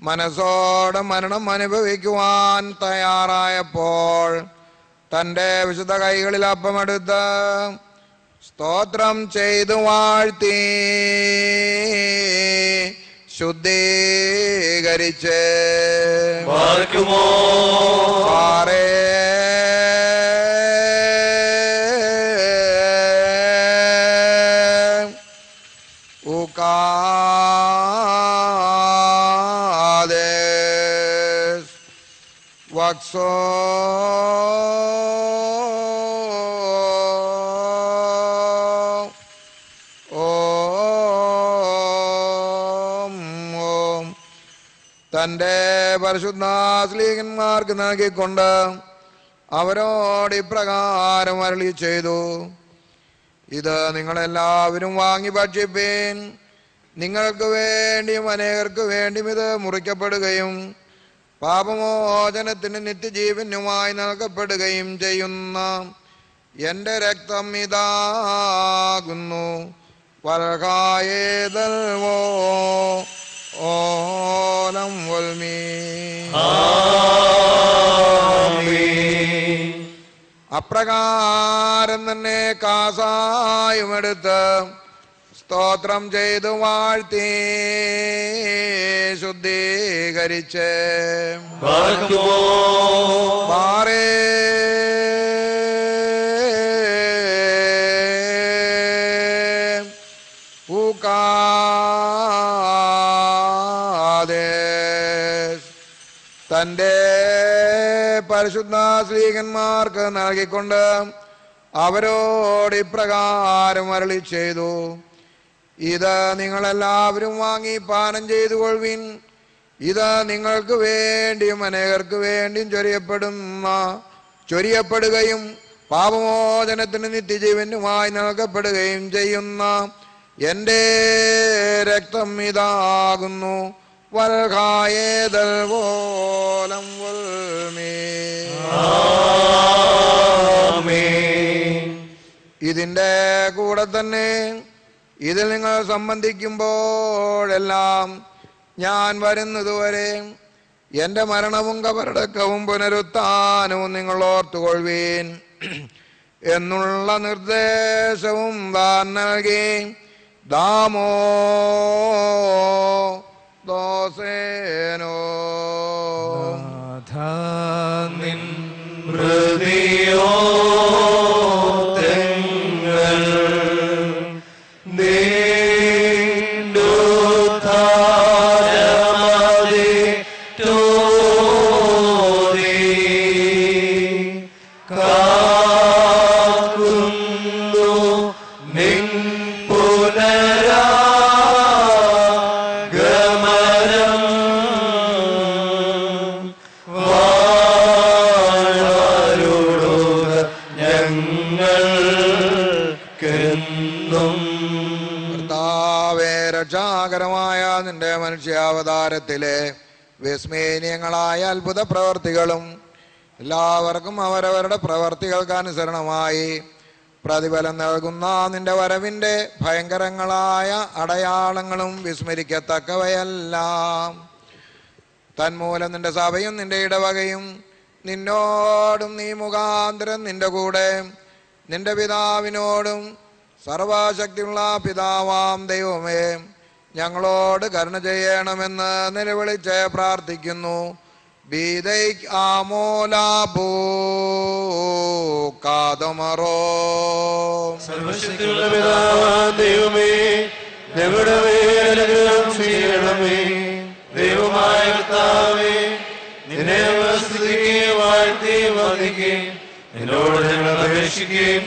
മനസ്സോടെ മരണം അനുഭവിക്കുവാൻ തയ്യാറായപ്പോൾ തന്റെ വിശുദ്ധ കൈകളിൽ അപ്പമെടുത്ത് സ്തോത്രം ചെയ്തു വാഴ്ത്തി ശുദ്ധീകരിച്ച് പാർക്കുമോ പാറേ ഉകാദേശ് തന്റെ പരിശുദ്ധാസ്ലീകന്മാർക്ക് നൽകിക്കൊണ്ട് അവരോട് ഇപ്രകാരം അരളി ചെയ്തു. ഇത് നിങ്ങളെല്ലാവരും വാങ്ങി ഭക്ഷിപ്പീൻ. നിങ്ങൾക്ക് വേണ്ടിയും അനേകർക്ക് വേണ്ടിയും ഇത് മുറിക്കപ്പെടുകയും പാപമോചനത്തിന് നിത്യജീവനുമായി നൽകപ്പെടുകയും ചെയ്യുന്ന എന്റെ രക്തം ഇതാകുന്നു. വൽകായേതൽവോ ഓലം വൽമീ. അപ്രകാരം തന്നെ കാസായുമെടുത്ത് സ്തോത്രം ചെയ്തു വാഴ്ത്തി ശുദ്ധീകരിച്ച്. പാറേ പരിശുദ്ധ ശ്രീകന്മാർക്ക് നൽകിക്കൊണ്ട് അവരോട് ഇപ്രകാരം അരളി ചെയ്തു. ഇത് നിങ്ങളെല്ലാവരും വാങ്ങി പാനം ചെയ്തു കൊള്ളുവിൻ ഇത് നിങ്ങൾക്ക് വേണ്ടിയും അനേകർക്ക് വേണ്ടിയും ചൊരിയപ്പെടുന്ന ചൊരിയപ്പെടുകയും പാപമോചനത്തിന് നിത്യജീവനുമായി നൽകപ്പെടുകയും ചെയ്യുന്ന എന്റെ രക്തം ഇതാകുന്നു. വൽകായേതൽ പോലം വൽമേ ഇതിന്റെ കൂടെ തന്നെ ഇതിൽ നിങ്ങൾ സംബന്ധിക്കുമ്പോഴെല്ലാം ഞാൻ വരുന്നതുവരെ എന്റെ മരണവും കബറടക്കവും പുനരുത്ഥാനവും നിങ്ങൾ ഓർത്തുകൊള്ളുവീൻ. എന്നുള്ള നിർദ്ദേശവും താൻ നൽകി. ദാമോ. ദോസേനോ. നിൻ ഹൃദയോ മനുഷ്യാവതാരത്തിലെ വിസ്മേനീയങ്ങളായ അത്ഭുത പ്രവർത്തികളും എല്ലാവർക്കും അവരവരുടെ പ്രവർത്തികൾക്ക് അനുസരണമായി പ്രതിഫലം നൽകുന്ന നിന്റെ വരവിന്റെ ഭയങ്കരങ്ങളായ അടയാളങ്ങളും വിസ്മരിക്കത്തക്കവയെല്ലാം. തന്മൂലം നിന്റെ സഭയും നിന്റെ ഇടവകയും നിന്നോടും നീ മുഖാന്തരം നിന്റെ കൂടെ. നിന്റെ പിതാവിനോടും സർവശക്തിയുള്ള പിതാവാം ദൈവമേ. ഞങ്ങളോട് കരുണ ചെയ്യണമെന്ന് നിലവിളിച്ച് പ്രാർത്ഥിക്കുന്നു. കാതമറോ. സർവശക്തിയുള്ള ചെയ്യണമേ. നിന്നെ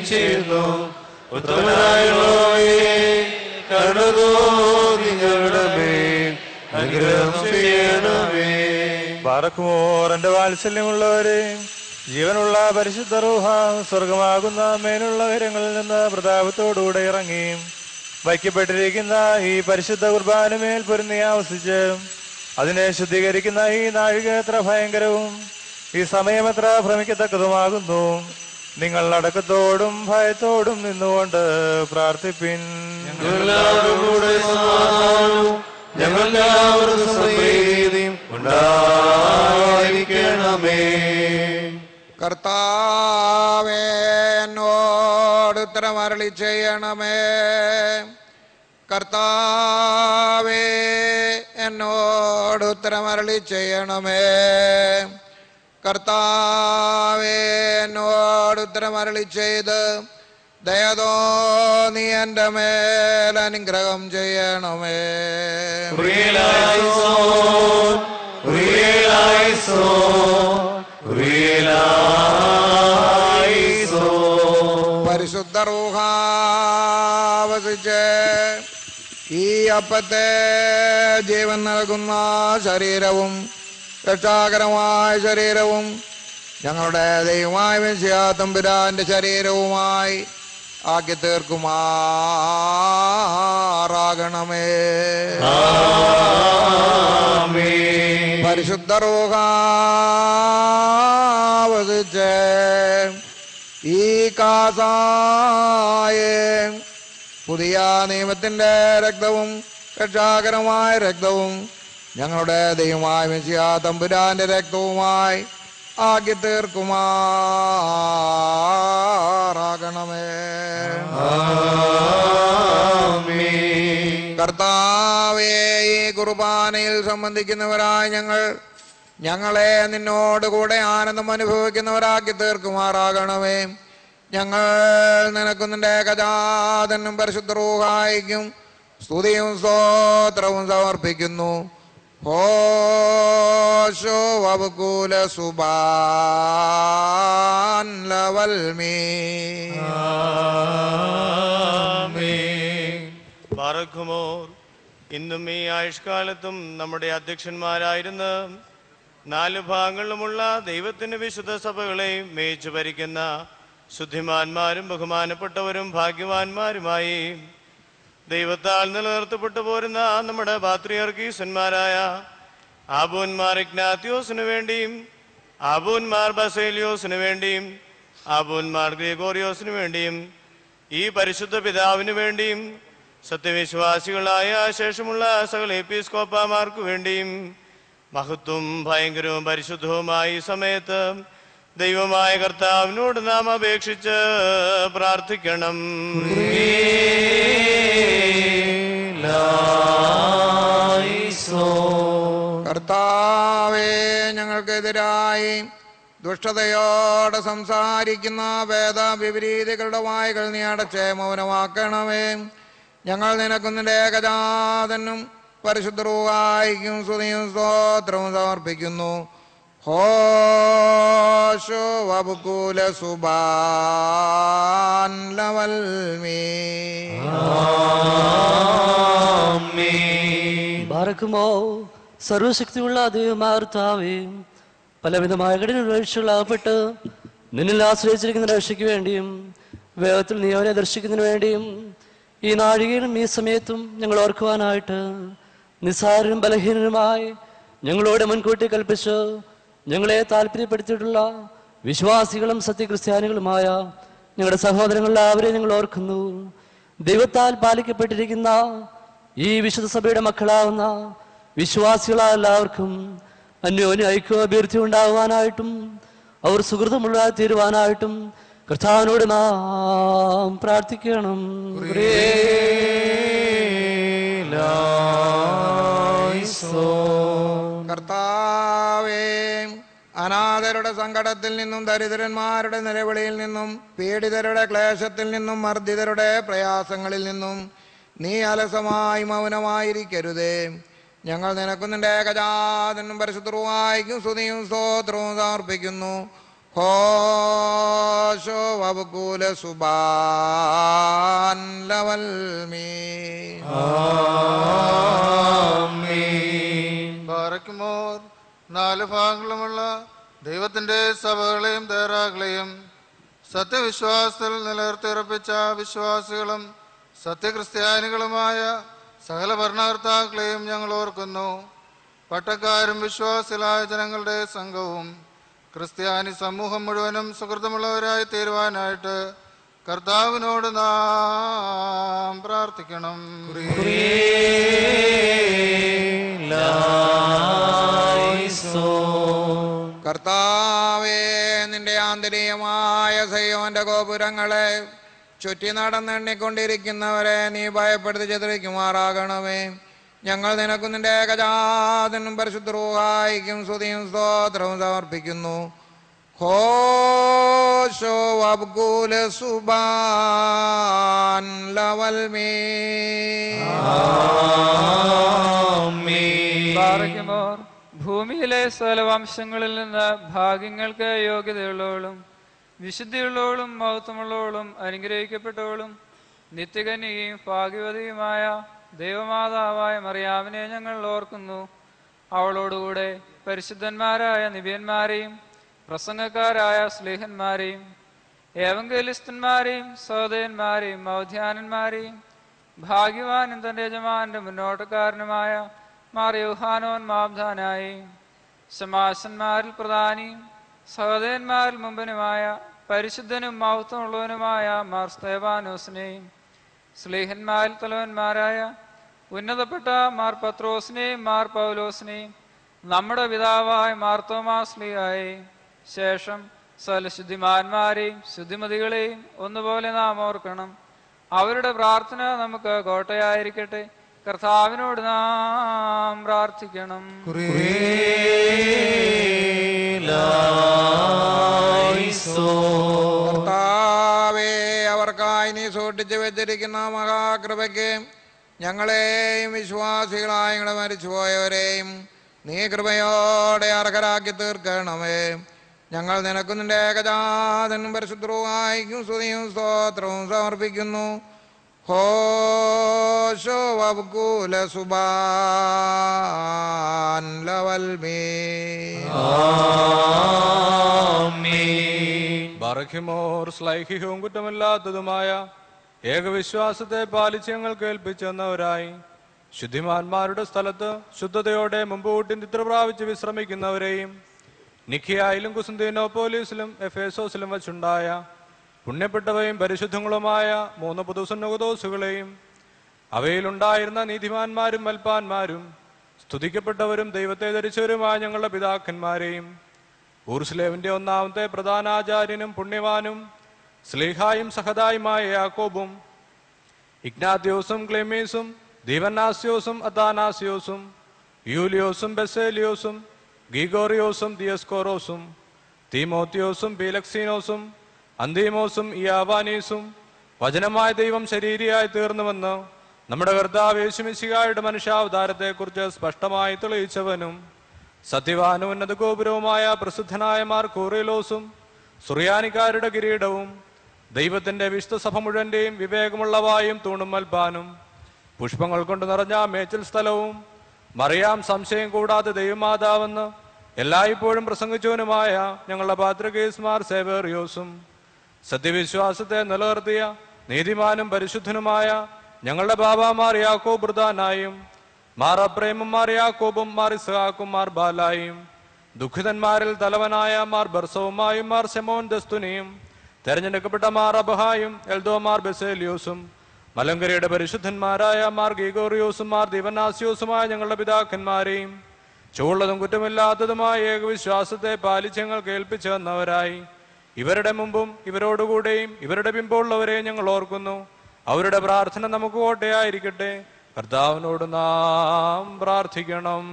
ചെയ്യുന്നു. ഉത്തമനായുള്ളവേ കരുണ തോന്നി. ഞങ്ങളുടെ അനുഗ്രഹം ചെയ്യണമേ. പറക്കുമോ എന്റെ വാത്സല്യമുള്ളവരെ ജീവനുള്ള പരിശുദ്ധ റൂഹ സ്വർഗമാകുന്ന മേലുള്ള ഉയരങ്ങളിൽ നിന്ന് പ്രതാപത്തോടുകൂടെ ഇറങ്ങി. വയ്ക്കപ്പെട്ടിരിക്കുന്ന ഈ പരിശുദ്ധ കുർബാനമേൽ പൊരുന്നി ആവസിച്ച് അതിനെ ശുദ്ധീകരിക്കുന്ന ഈ നാഴിക എത്ര ഭയങ്കരവും ഈ സമയം എത്ര ഭ്രമിക്കത്തക്കതുമാകുന്നു. നിങ്ങൾ അടക്കത്തോടും ഭയത്തോടും നിന്നുകൊണ്ട് പ്രാർത്ഥിപ്പിൻ. കൂടെ ഉണ്ടായിരിക്കണമേ. കർത്താവേ എന്നോട് ഉത്തരമരളി ചെയ്യണമേ. കർത്താവേ എന്നോട് ഉത്തരമരളി ചെയ്യണമേ. കർത്താവേ എന്നോട് ചെയ്ത് ദയതോ നീ എന്റെ മേൽ അനുഗ്രഹം ചെയ്യണമേ. പരിശുദ്ധ റൂഹാവസിച്ച് ഈ അപ്പത്തെ ജീവൻ നൽകുന്ന ശരീരവും രക്ഷാകരമായ ശരീരവും ഞങ്ങളുടെ ദൈവമായ വിശ്യാത്തമ്പുരാന്റെ ശരീരവുമായി ആക്കി തീർക്കുമാറാകണമേ. പരിശുദ്ധ റൂഹാവസിച്ച് ഈ കാസായെ പുതിയ നിയമത്തിന്റെ രക്തവും രക്ഷാകരമായ രക്തവും ഞങ്ങളുടെ ദൈവമായ മെസ്സിയ തമ്പുരാന്റെ രക്തവുമായി ആക്കി തീർക്കുമാറാകണമേ. കർത്താവേ ഈ കുർബാനയിൽ സംബന്ധിക്കുന്നവരായി ഞങ്ങൾ ഞങ്ങളെ നിന്നോട് കൂടെ ആനന്ദം അനുഭവിക്കുന്നവരാക്കി തീർക്കുമാറാകണമേ. ഞങ്ങൾ നിനക്ക് നിന്റെ കഥാതനും പരിശുദ്ധ റൂഹായിക്കും സ്തുതിയും സ്തോത്രവും സമർപ്പിക്കുന്നു. ഹോശോ വബുകൂല സുബാൻ ലവൽമീ. പറക്കുമോർ ഇന്നും ഈ ആയുഷ്കാലത്തും നമ്മുടെ അധ്യക്ഷന്മാരായിരുന്ന നാല് ഭാഗങ്ങളിലുമുള്ള ദൈവത്തിന്റെ വിശുദ്ധ സഭകളെ മേയിച്ചു ഭരിക്കുന്ന ശുദ്ധിമാന്മാരും ബഹുമാനപ്പെട്ടവരും ഭാഗ്യവാന്മാരുമായി ദൈവത്താൽ നിലനിർത്തപ്പെട്ടു പോരുന്ന നമ്മുടെ പാത്രിയർക്കീസന്മാരായ ആബൂന്മാർ ഇഗ്നാത്യോസിനു വേണ്ടിയും ആബൂന്മാർ ബസേലിയോസിനു വേണ്ടിയും ആബൂന്മാർ ഗ്രിഗോറിയോസിനു വേണ്ടിയും ഈ പരിശുദ്ധ പിതാവിനു വേണ്ടിയും സത്യവിശ്വാസികളായ ശേഷമുള്ള സകല എപ്പിസ്കോപ്പാമാർക്കു വേണ്ടിയും മഹത്വം ഭയങ്കരവും പരിശുദ്ധവുമായ സമയത്ത് ദൈവമായ കർത്താവിനോട് നാം അപേക്ഷിച്ച് പ്രാർത്ഥിക്കണം. കർത്താവേ ഞങ്ങൾക്കെതിരായി ദുഷ്ടതയോടെ സംസാരിക്കുന്ന വേദ വിപരീതികളുടെ വായുകൾ നീ അടച്ചേ മൗനമാക്കണമേ. ഞങ്ങൾ നിനക്കുന്ന ഏകജാതനും പരിശുദ്ധ റൂഹായിക്കും സ്തോത്രവും സമർപ്പിക്കുന്നു. ലവൽമീ. ബാറക്കുമോ സർവശക്തിയുള്ള ദൈവമാർത്താവേ പലവിധമായ കഠിനപരീക്ഷകളാകപ്പെട്ട് നിന്നിൽ ആശ്രയിച്ചിരിക്കുന്ന രക്ഷയ്ക്ക് വേണ്ടിയും വേഗത്തിൽ നീ അവനെ ദർശിക്കുന്നതിന് വേണ്ടിയും ഈ നാഴികയിലും ഈ സമയത്തും ഞങ്ങൾ ഓർക്കുവാനായിട്ട് നിസ്സാരനും ബലഹീനനുമായി ഞങ്ങളോട് മുൻകൂട്ടി കൽപ്പിച്ച്. ഞങ്ങളെ താല്പര്യപ്പെടുത്തിയിട്ടുള്ള വിശ്വാസികളും സത്യക്രിസ്ത്യാനികളുമായ ഞങ്ങളുടെ സഹോദരങ്ങളെല്ലാവരെയും നിങ്ങൾ ഓർക്കുന്നു. ദൈവത്താൽ പാലിക്കപ്പെട്ടിരിക്കുന്ന ഈ വിശുദ്ധ സഭയുടെ മക്കളാവുന്ന വിശ്വാസികളായ എല്ലാവർക്കും അന്യോന്യ ഐക്യ അഭ്യർത്ഥി ഉണ്ടാകുവാനായിട്ടും അവർ സുഹൃതമുള്ള തീരുവാനായിട്ടും കർത്താവിനോട് നാം പ്രാർത്ഥിക്കണം. കർത്താവേ അനാഥരുടെ സങ്കടത്തിൽ നിന്നും ദരിദ്രന്മാരുടെ നിലവിളിയിൽ നിന്നും പീഡിതരുടെ ക്ലേശത്തിൽ നിന്നും മർദ്ദിതരുടെ പ്രയാസങ്ങളിൽ നിന്നും നീ അലസമായി മൗനമായിരിക്കരുതേ. ഞങ്ങൾ നിനക്കും നിന്റെ ഏകജാതനും പരിശുദ്ധവുമായിക്കും സ്തുതിയും സ്തോത്രവും സമർപ്പിക്കുന്നു. ഹോശോ വബുകൂല സുബാൻ ലവൽമീ നാല് ഭാഗങ്ങളുമുള്ള ദൈവത്തിന്റെ സഭകളെയും തേറാകളെയും സത്യവിശ്വാസത്തിൽ നിലനിർത്തിയുറപ്പിച്ച വിശ്വാസികളും സത്യക്രിസ്ത്യാനികളുമായ സകല ഭരണകർത്താക്കളെയും ഞങ്ങൾ ഓർക്കുന്നു. പട്ടക്കാരും വിശ്വാസികളായ ജനങ്ങളുടെ സംഘവും ക്രിസ്ത്യാനി സമൂഹം മുഴുവനും സുഹൃത്തുമുള്ളവരായി തീരുവാനായിട്ട് കർത്താവിനോട് നാം പ്രാർത്ഥിക്കണം. കർത്താവേ നിന്റെ ആന്തരികമായ സൈവന്റെ ഗോപുരങ്ങളെ ചുറ്റി നടന്നെണ്ണിക്കൊണ്ടിരിക്കുന്നവരെ നീ ഭയപ്പെടുത്തി ചിത്രിക്കുമാറാകണമേ ഞങ്ങൾ നിനക്കും നിന്റെ ഏകജാതനും പരിശുദ്ധൂഹായിക്കും സ്തുതിയും സ്തോത്രവും സമർപ്പിക്കുന്നു. ഹോശോ അബ്ഗൂല സുബാൻ ലവൽ മേ ഭൂമിയിലെ സ്ഥലവംശങ്ങളിൽ നിന്ന് ഭാഗ്യങ്ങൾക്ക് യോഗ്യതയുള്ളവളും വിശുദ്ധിയുള്ളവളും മഹത്വമുള്ളവളും അനുഗ്രഹിക്കപ്പെട്ടവളും നിത്യകന്യയും ഭാഗ്യവതിയുമായ ദൈവമാതാവായ മറിയാമിനെ ഞങ്ങൾ ഓർക്കുന്നു. അവളോടുകൂടെ പരിശുദ്ധന്മാരായ നിബിയന്മാരെയും പ്രസംഗക്കാരായ സ്ലേഹന്മാരെയും ഏവങ്കലിസ്തന്മാരെയും സഹോദയന്മാരെയും മൗധ്യാനന്മാരെയും ഭാഗ്യവാനും തന്റെ യജമാന്റെ മുന്നോട്ടക്കാരനുമായ മാർ യോഹാനോൻ മാബ്ദാനായി ശമാസന്മാരിൽ പ്രധാനിയും സഹോദയന്മാരിൽ മുമ്പനുമായ പരിശുദ്ധനും മഹത്വമുള്ളവനുമായ മാർ സ്തേവാനോസിനെയും സ്ലീഹന്മാരിൽ തലവന്മാരായ ഉന്നതപ്പെട്ട മാർ പത്രോസിനെയും മാർ പൗലോസിനെയും നമ്മുടെ പിതാവായ മാർ തോമാസ്ലിയായി ശേഷം സകല ശുദ്ധിമാന്മാരെയും ശുദ്ധിമതികളെയും ഒന്നുപോലെ നാം ഓർക്കണം. അവരുടെ പ്രാർത്ഥന നമുക്ക് കോട്ടയായിരിക്കട്ടെ. കർത്താവിനോട് നാം പ്രാർത്ഥിക്കണം. കർത്താവേ അവർക്കായി നീ സൂക്ഷിച്ചു വെച്ചിരിക്കുന്ന മഹാകൃപയ്ക്ക് ഞങ്ങളെയും വിശ്വാസികളായ ഞങ്ങളെ മരിച്ചുപോയവരെയും നീ കൃപയോടെ അർഹരാക്കി തീർക്കണമേ. ഞങ്ങൾ നിനക്കും നിന്റെ ഏകജാതനും പരിശുദ്ധവും സ്തുതിയും സ്തോത്രവും സമർപ്പിക്കുന്നു. വബുകൂല സുബാൻ ലവൽ മേ ബറഖിമോർ ശ്ലൈഹികവും കുറ്റമില്ലാത്തതുമായ ഏകവിശ്വാസത്തെ പാലിച്ച് ഞങ്ങൾ കേൾപ്പിച്ചെന്നവരായി ശുദ്ധിമാന്മാരുടെ സ്ഥലത്ത് ശുദ്ധതയോടെ മുമ്പൂട്ടി നിദ്ര പ്രാപിച്ച് വിശ്രമിക്കുന്നവരെയും നിഖിയായാലും കുസുന്തീനോപോലീസിലും എഫേസോസിലും വച്ചുണ്ടായ പുണ്യപ്പെട്ടവയും പരിശുദ്ധങ്ങളുമായ മൂന്ന് പുതുസുന്നകുദോസുകളെയും അവയിലുണ്ടായിരുന്ന നീതിമാന്മാരും മൽപ്പാന്മാരും സ്തുതിക്കപ്പെട്ടവരും ദൈവത്തെ ധരിച്ചവരുമായ ഞങ്ങളുടെ പിതാക്കന്മാരെയും ഊർസ്ലേവിന്റെ ഒന്നാമത്തെ പ്രധാനാചാര്യനും പുണ്യവാനും സ്ലീഹായും സഹദായുമായ യാക്കോബും ഇഗ്നാത്യോസും ക്ലെമീസും ദീവനാസ്യോസും അദാനാസ്യോസും യൂലിയോസും ബെസേലിയോസും ഗീഗോറിയോസും ദിയസ്കോറോസും തീമോത്തിയോസും ബീലക്സീനോസും അന്തീമോസും ആവാനീസും വചനമായ ദൈവം ശരീരിയായി തീർന്നുവെന്ന് നമ്മുടെ കർത്താവ് യേശുമിശിഹായുടെ മനുഷ്യാവതാരത്തെക്കുറിച്ച് സ്പഷ്ടമായി തെളിയിച്ചവനും സത്യവാനും ഉന്നത ഗോപുരവുമായ പ്രസിദ്ധനായ മാർ കൂറിലോസും സുറിയാനിക്കാരുടെ കിരീടവും ദൈവത്തിന്റെ വിശ്വസഭ സഭ മുഴുവന്റെയും വിവേകമുള്ളവായും തൂണും മൽപ്പാനും പുഷ്പങ്ങൾ കൊണ്ട് നിറഞ്ഞ മേച്ചിൽ സ്ഥലവും മറിയാം സംശയം കൂടാതെ ദൈവമാതാവെന്ന് എല്ലായ്പ്പോഴും പ്രസംഗിച്ചവനുമായ ഞങ്ങളുടെ പാത്രകേസ്മാർ സേവേറിയോസും സത്യവിശ്വാസത്തെ നിലനിർത്തിയ നീതിമാനും പരിശുദ്ധനുമായ ഞങ്ങളുടെ ബാബാമാർ യാക്കോ ബൃദാനായും മാർ അബ്രേമും മാർ യാക്കോബും മാർ ഇസ്ഹാക്കും മാർ ബാലായും ദുഃഖിതന്മാരിൽ തലവനായ മാർ ബർസവുമായും മാർ സെമോൻ ദസ്തുനിയും തെരഞ്ഞെടുക്കപ്പെട്ട മാർ അബഹായും എൽദോമാർ ബെസേലിയോസും മലങ്കരയുടെ പരിശുദ്ധന്മാരായ മാർ ഗീഗോറിയോസും മാർ ദിവനാസിയോസുമായ ഞങ്ങളുടെ പിതാക്കന്മാരെയും ചുവള്ളതും കുറ്റമില്ലാത്തതുമായ ഏകവിശ്വാസത്തെ പാലിച്ച് ഞങ്ങൾ കേൾപ്പിച്ചു വന്നവരായി ഇവരുടെ മുമ്പും ഇവരോടുകൂടെയും ഇവരുടെ പിമ്പുള്ളവരെയും ഞങ്ങൾ ഓർക്കുന്നു. അവരുടെ പ്രാർത്ഥന നമുക്ക് കോട്ടയായിരിക്കട്ടെ. കർത്താവിനോട് നാം പ്രാർത്ഥിക്കണം.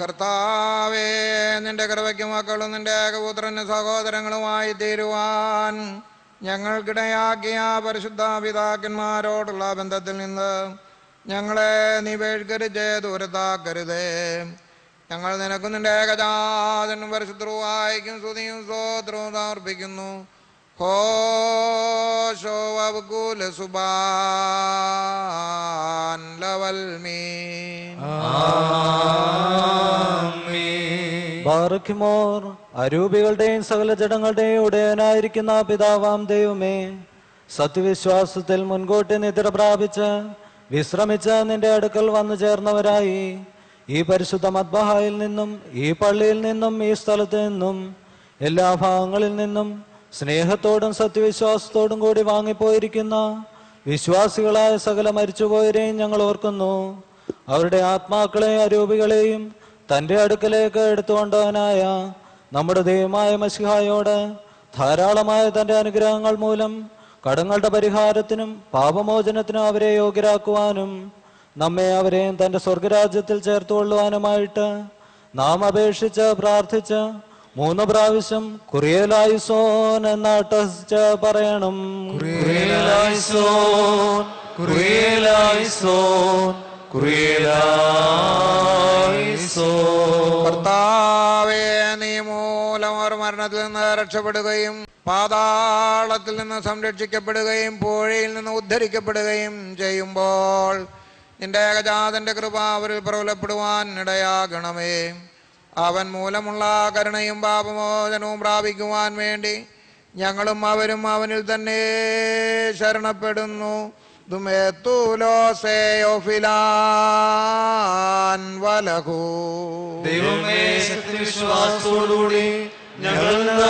കർത്താവേ നിന്റെ കൃപയ്ക്ക് മക്കളും നിന്റെ ഏകപുത്രന് സഹോദരങ്ങളുമായി തീരുവാൻ ഞങ്ങൾക്കിടയാക്കിയ പരിശുദ്ധ പിതാക്കന്മാരോടുള്ള ബന്ധത്തിൽ നിന്ന് ഞങ്ങളെ നീ വേഴ്ക്കരുത് ദൂരത്താക്കരുതേ ഞങ്ങൾ നിനക്കും നിന്റെ ഏകജാതൻ പരിശുദ്ധവായിക്കും സ്തുതിയും സ്തോത്രവും സമർപ്പിക്കുന്നു. ഹോശോ വബുകൂല സുബാൻ ലവൽ മീൻ ബാറഖിമോർ അരൂപികളുടെയും സകല ജഡങ്ങളുടെയും ഉടയനായിരിക്കുന്ന പിതാവാം ദൈവമേ സത്യവിശ്വാസത്തിൽ മുൻകൂട്ടി നിദ്ര പ്രാപിച്ച് വിശ്രമിച്ച് നിന്റെ അടുക്കൽ വന്നു ചേർന്നവരായി. ഈ പരിശുദ്ധ മദ്ബഹായിൽ നിന്നും ഈ പള്ളിയിൽ നിന്നും ഈ സ്ഥലത്ത് നിന്നും എല്ലാ ഭാഗങ്ങളിൽ നിന്നും സ്നേഹത്തോടും സത്യവിശ്വാസത്തോടും കൂടി വാങ്ങിപ്പോയിരിക്കുന്ന വിശ്വാസികളായ സകല മരിച്ചുപോയരെയും ഞങ്ങൾ ഓർക്കുന്നു. അവരുടെ ആത്മാക്കളെയും അരൂപികളെയും തന്റെ അടുക്കലേക്ക് എടുത്തുകൊണ്ടവനായ നമ്മുടെ ദൈവമായ മസിഹായോട് ധാരാളമായ തന്റെ അനുഗ്രഹങ്ങൾ മൂലം കടങ്ങളുടെ പരിഹാരത്തിനും പാപമോചനത്തിനും അവരെ യോഗ്യരാക്കുവാനും നമ്മെ അവരെയും തന്റെ സ്വർഗരാജ്യത്തിൽ ചേർത്തുകൊള്ളുവാനുമായിട്ട് നാം അപേക്ഷിച്ച് പ്രാർത്ഥിച്ച് മൂന്ന് പ്രാവശ്യം കുറിയലായുസോൻ എന്ന് അട്ടഹസിച്ച് പറയണം. കുറിയലായുസോൻ കുറിയലായുസോൻ. കർത്താവേ നീ മൂലം അവർ മരണത്തിൽ നിന്ന് രക്ഷപ്പെടുകയും പാതാളത്തിൽ നിന്ന് സംരക്ഷിക്കപ്പെടുകയും പുഴയിൽ നിന്ന് ഉദ്ധരിക്കപ്പെടുകയും ചെയ്യുമ്പോൾ നിന്റെ ഏകജാതന്റെ കൃപ അവരിൽ പ്രബലപ്പെടുവാൻ ഇടയാകണമേ. അവൻ മൂലമുള്ള കരുണയും പാപമോചനവും പ്രാപിക്കുവാൻ വേണ്ടി ഞങ്ങളും അവരും അവനിൽ തന്നെ ശരണപ്പെടുന്നു. ദൈവമേ സത്യവിശ്വാസത്തോടുകൂടി ഞങ്ങൾ നീ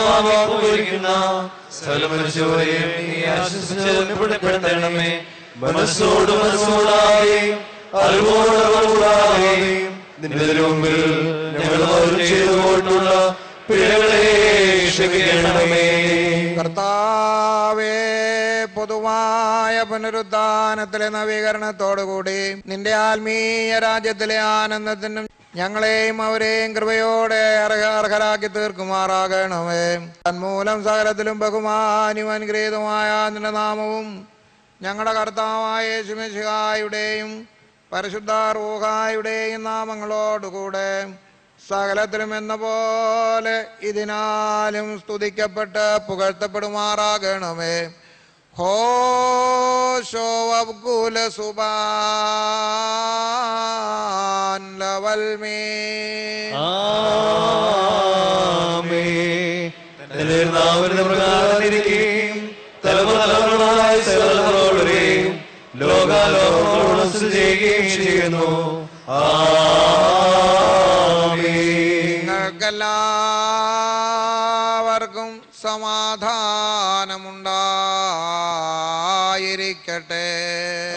മനസ്സോട് മനസ്സോടായും നിന്റെ മുമ്പിൽ ഞങ്ങൾ അവരും ചെയ്തു പോയിട്ടുള്ള പിഴകളെ ക്ഷമിക്കണമേ. പൊതുവായ പുനരുദ്ധാനത്തിലെ നവീകരണത്തോടുകൂടി നിന്റെ ആത്മീയ രാജ്യത്തിലെ ആനന്ദത്തിനും ഞങ്ങളെയും അവരെയും കൃപയോടെ അർഹ- അർഹരാക്കി തീർക്കുമാറാകണമേ. തന്മൂലം സകലത്തിലും ബഹുമാനും അനുഗ്രഹീതമായ നിന്റെ നാമവും ഞങ്ങളുടെ കർത്താവായ യേശുമിശിഹായുടെയും പരിശുദ്ധ റൂഹായുടെയും നാമങ്ങളോടുകൂടെ സകലത്തിലും എന്ന പോലെ ഇതിനാലും സ്തുതിക്കപ്പെട്ട് പുകഴ്ത്തപ്പെടുമാറാകണമേ. പ്രകാരത്തിരിക്കുകയും തലമുറ തലമുറകളായ ലോകാലോകങ്ങളോട് ചെയ്യുകയും ചെയ്യുന്നു. നിങ്ങൾക്കെല്ലാവർക്കും സമാധാനമുണ്ടായിരിക്കട്ടെ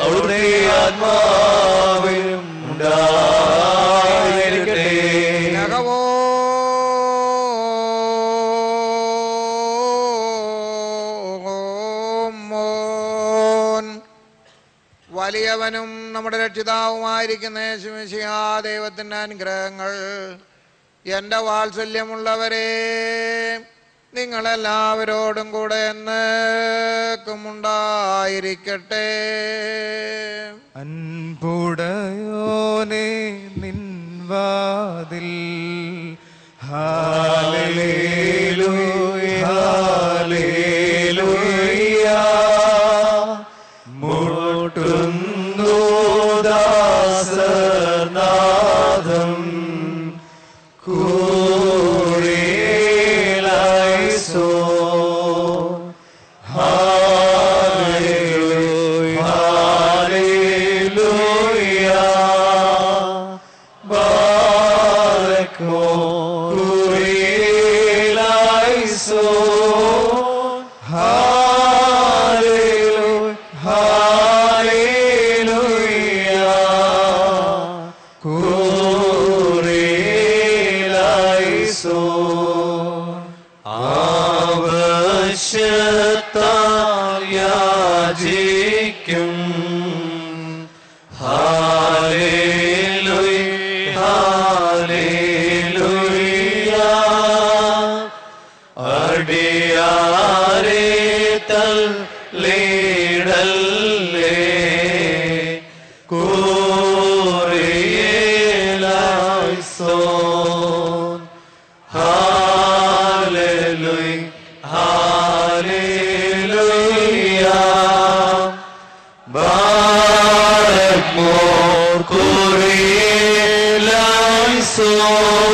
അവിടുത്തെ ആത്മാവിനും ഉണ്ടായിരിക്കട്ടെ. നഖവോ മോൻ വലിയവനും നമ്മുടെ രക്ഷിതാവുമായിരിക്കുന്ന യേശുമിശിഹാ ദൈവത്തിന്റെ അനുഗ്രഹങ്ങൾ എന്റെ വാത്സല്യമുള്ളവരെ നിങ്ങളെല്ലാവരോടും കൂടെ എന്നേക്കും ഉണ്ടായിരിക്കട്ടെ. അൻപുടയോനെ നിൻവാതിൽ. Hallelujah hallelujah. കൂറിയേലായിസോൻ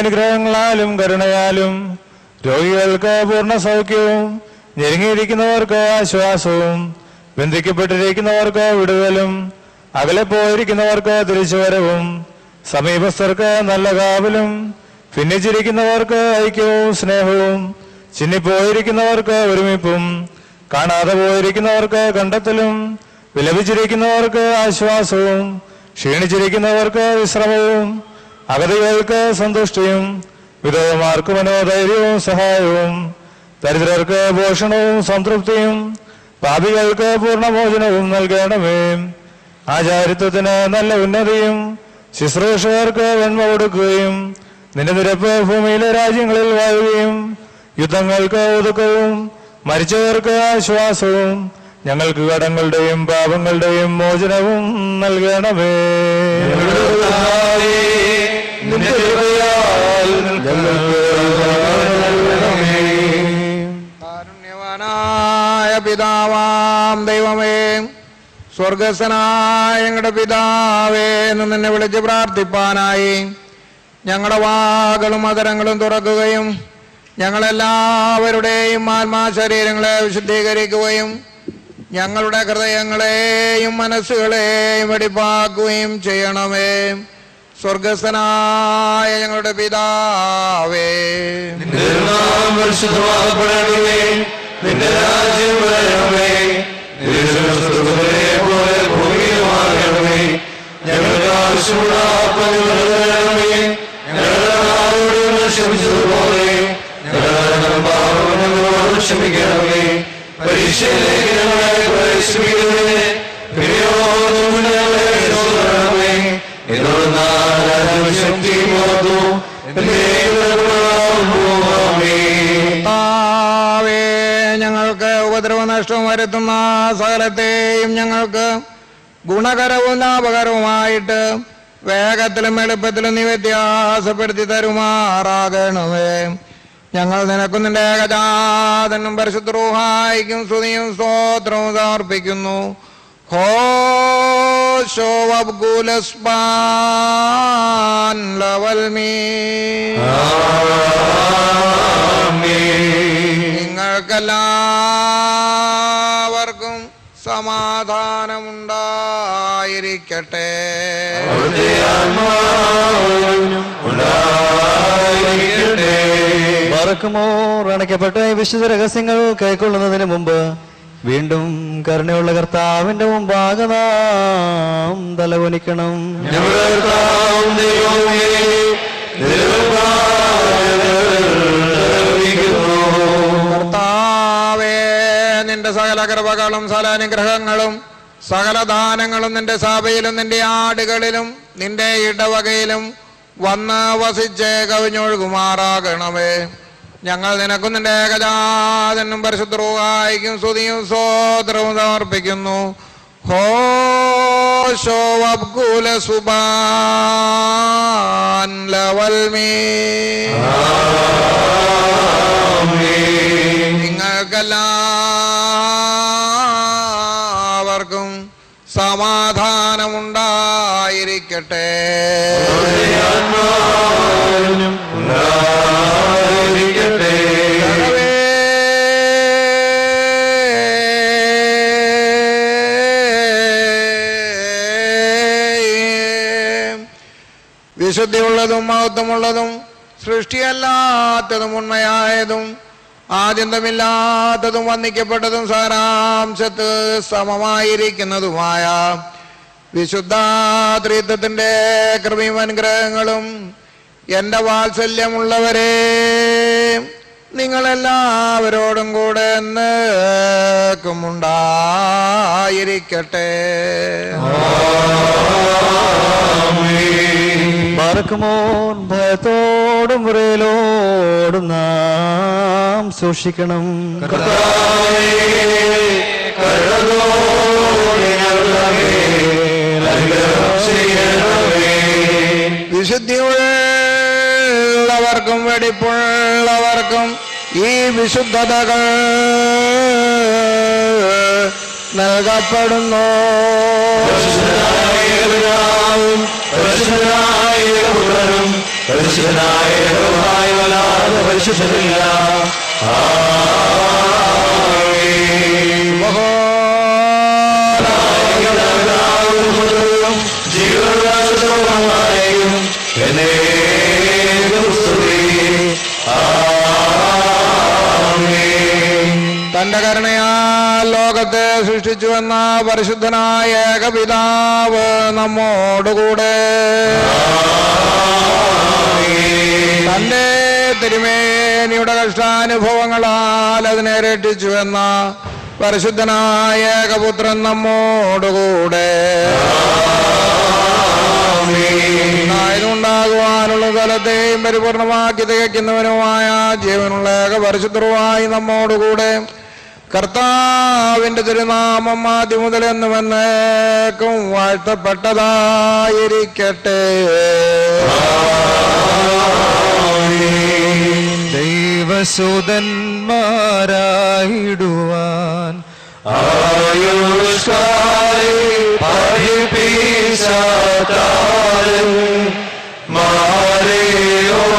അനുഗ്രഹങ്ങളാലും കരുണയാലും രോഗികൾക്ക് പൂർണ സൗഖ്യവും ഞെരുങ്ങിയിരിക്കുന്നവർക്ക് ആശ്വാസവും ബന്ധിക്കപ്പെട്ടിരിക്കുന്നവർക്ക് വിടുതലും അകലെ പോയിരിക്കുന്നവർക്ക് തിരിച്ചുവരവും സമീപസ്ഥർക്ക് നല്ല കാവലും ഭിന്നിച്ചിരിക്കുന്നവർക്ക് ഐക്യവും സ്നേഹവും ചിന്നിപ്പോയിരിക്കുന്നവർക്ക് ഒരുമിപ്പും കാണാതെ പോയിരിക്കുന്നവർക്ക് കണ്ടെത്തലും വിലപിച്ചിരിക്കുന്നവർക്ക് ആശ്വാസവും ക്ഷീണിച്ചിരിക്കുന്നവർക്ക് വിശ്രമവും അഗതികൾക്ക് സന്തുഷ്ടിയും വിധവമാർക്ക് മനോധൈര്യവും സഹായവും ദരിദ്രർക്ക് പോഷണവും സംതൃപ്തിയും പാപികൾക്ക് പൂർണമോചനവും നൽകണമേ. ആചാരിത്വത്തിന് നല്ല ഉന്നതിയും ശുശ്രൂഷകർക്ക് വെണ്മ കൊടുക്കുകയും നിന്റെ നിരപ്പ് ഭൂമിയിലെ രാജ്യങ്ങളിൽ വാഴുകയും യുദ്ധങ്ങൾക്ക് ഒതുക്കവും മരിച്ചവർക്ക് ആശ്വാസവും ഞങ്ങൾക്ക് കടങ്ങളുടെയും പാപങ്ങളുടെയും മോചനവും നൽകണമേ. നിന്റെ കാരുണ്യവാനായ പിതാവാം ദൈവമേ സ്വർഗസ്വനായ ഞങ്ങളുടെ പിതാവേ എന്ന് നിന്നെ വിളിച്ച് പ്രാർത്ഥിപ്പാനായി. ഞങ്ങളുടെ വാകളും അതരങ്ങളും തുറക്കുകയും ഞങ്ങളെല്ലാവരുടെയും ആത്മാ ശരീരങ്ങളെ വിശുദ്ധീകരിക്കുകയും ഞങ്ങളുടെ ഹൃദയങ്ങളെയും മനസ്സുകളെയും വെടിപ്പാക്കുകയും ചെയ്യണമേ. സ്വർഗസ്വനായ ഞങ്ങളുടെ പിതാവേ. നിന്റെ രാജ്യം വരണമേ. ക്ഷമിക്കണമേ. പരീക്ഷയിലേക്ക് ഞങ്ങളെ പ്രവേശിപ്പിക്കണമേ. ഞങ്ങൾക്ക് ഉപദ്രവനഷ്ടവും വരുത്തുന്ന സകലത്തെയും ഞങ്ങൾക്ക് ഗുണകരവും ലാഭകരവുമായിട്ട് വേഗത്തിലും എളുപ്പത്തിലും നീ വ്യത്യാസപ്പെടുത്തി തരുമാറാകണമേ. ഞങ്ങൾ നിനക്കും നിന്റെ ഏകജാതനും പരിശുദ്ധ റൂഹായിക്കും സ്തുതിയും സ്തോത്രവും സമർപ്പിക്കുന്നു. മീ നിങ്ങൾക്കെല്ലാവർക്കും സമാധാനമുണ്ടായിരിക്കട്ടെ. പറക്കുമോർ അണയ്ക്കപ്പെട്ട ഈ വിശുദ്ധ രഹസ്യങ്ങൾ കൈക്കൊള്ളുന്നതിന് മുമ്പ് വീണ്ടും കരുണയുള്ള കർത്താവിന്റെ മുമ്പാകെ നാം തലകുനിക്കണം കർത്താവേ നിന്റെ സകല കൃപകളും സകല അനുഗ്രഹങ്ങളും സകല ദാനങ്ങളും നിന്റെ സഭയിലും നിന്റെ ആടുകളിലും നിന്റെ ഇടവകയിലും വന്ന് വസിച്ച് കവിഞ്ഞൊഴുകുമാറാകണമേ. ഞങ്ങൾ നിനക്കും നിന്റെ ഏകജാതനും പരിശുദ്ധവും സ്തുതിയും സ്വോത്രവും സമർപ്പിക്കുന്നു. സുബാൻ നിങ്ങൾക്കെല്ലാവർക്കും സമാധാനമുണ്ടായിരിക്കട്ടെ. വിശുദ്ധിയുള്ളതും മഹത്വമുള്ളതും സൃഷ്ടിയല്ലാത്തതും ഉണ്മയായതും ആദ്യന്തമില്ലാത്തതും വന്ദിക്കപ്പെട്ടതും സാരാംശത്ത് സമമായിരിക്കുന്നതുമായ വിശുദ്ധ ത്രിത്വത്തിന്റെ കൃപയും എന്റെ വാത്സല്യമുള്ളവരെ നിങ്ങളെല്ലാവരോടും കൂടെ എന്നേക്കും ഉണ്ടായിരിക്കട്ടെ പറക്കുമോൻ ഭയത്തോടും വിറയലോടും നാം സൂക്ഷിക്കണം. വിശുദ്ധിയുള്ളവർക്കും വെടിപ്പുള്ളവർക്കും ഈ വിശുദ്ധതകൾ നൽകപ്പെടുന്നു. തന്റെ ലോകത്തെ സൃഷ്ടിച്ചുവെന്ന പരിശുദ്ധനായ ഏകപിതാവ് നമ്മോടുകൂടെ. തന്റെ തിരുമേനിയുടെ കഷ്ടാനുഭവങ്ങളാൽ അതിനെ രക്ഷിച്ചുവെന്ന പരിശുദ്ധനായ ഏകപുത്രൻ നമ്മോടുകൂടെ. ഉണ്ടാകുവാനുള്ള സ്ഥലത്തെയും പരിപൂർണമാക്കി തികയ്ക്കുന്നവനുമായ ജീവനുള്ള ഏക പരിശുദ്ധരുമായി നമ്മോടുകൂടെ. കർത്താവിന്റെ തിരുനാമം ആദ്യം മുതൽ എന്ന് വന്നേക്കും വാഴ്ത്തപ്പെട്ടതായിരിക്കട്ടെ. ദൈവസുതന്മാരായിടുവാൻ ആയുഷ്കാരി പഠിപ്പിച്ചാലും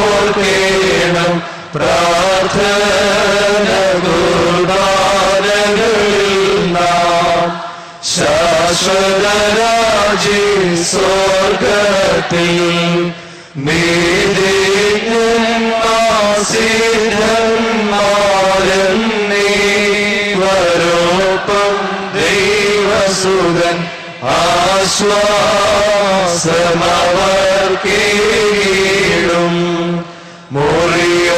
മാറിയോർക്കേണം പ്രാർത്ഥന കുർബാനകളിൽ നാം ശാശ്വതരാജി സ്വർഗത്തിൽ നീതിജ്ഞന്മാരെന്നീവരോപ്പം ദൈവസുതൻ ആശ്വാസമവർക്കീടും മുറിയോറാഹി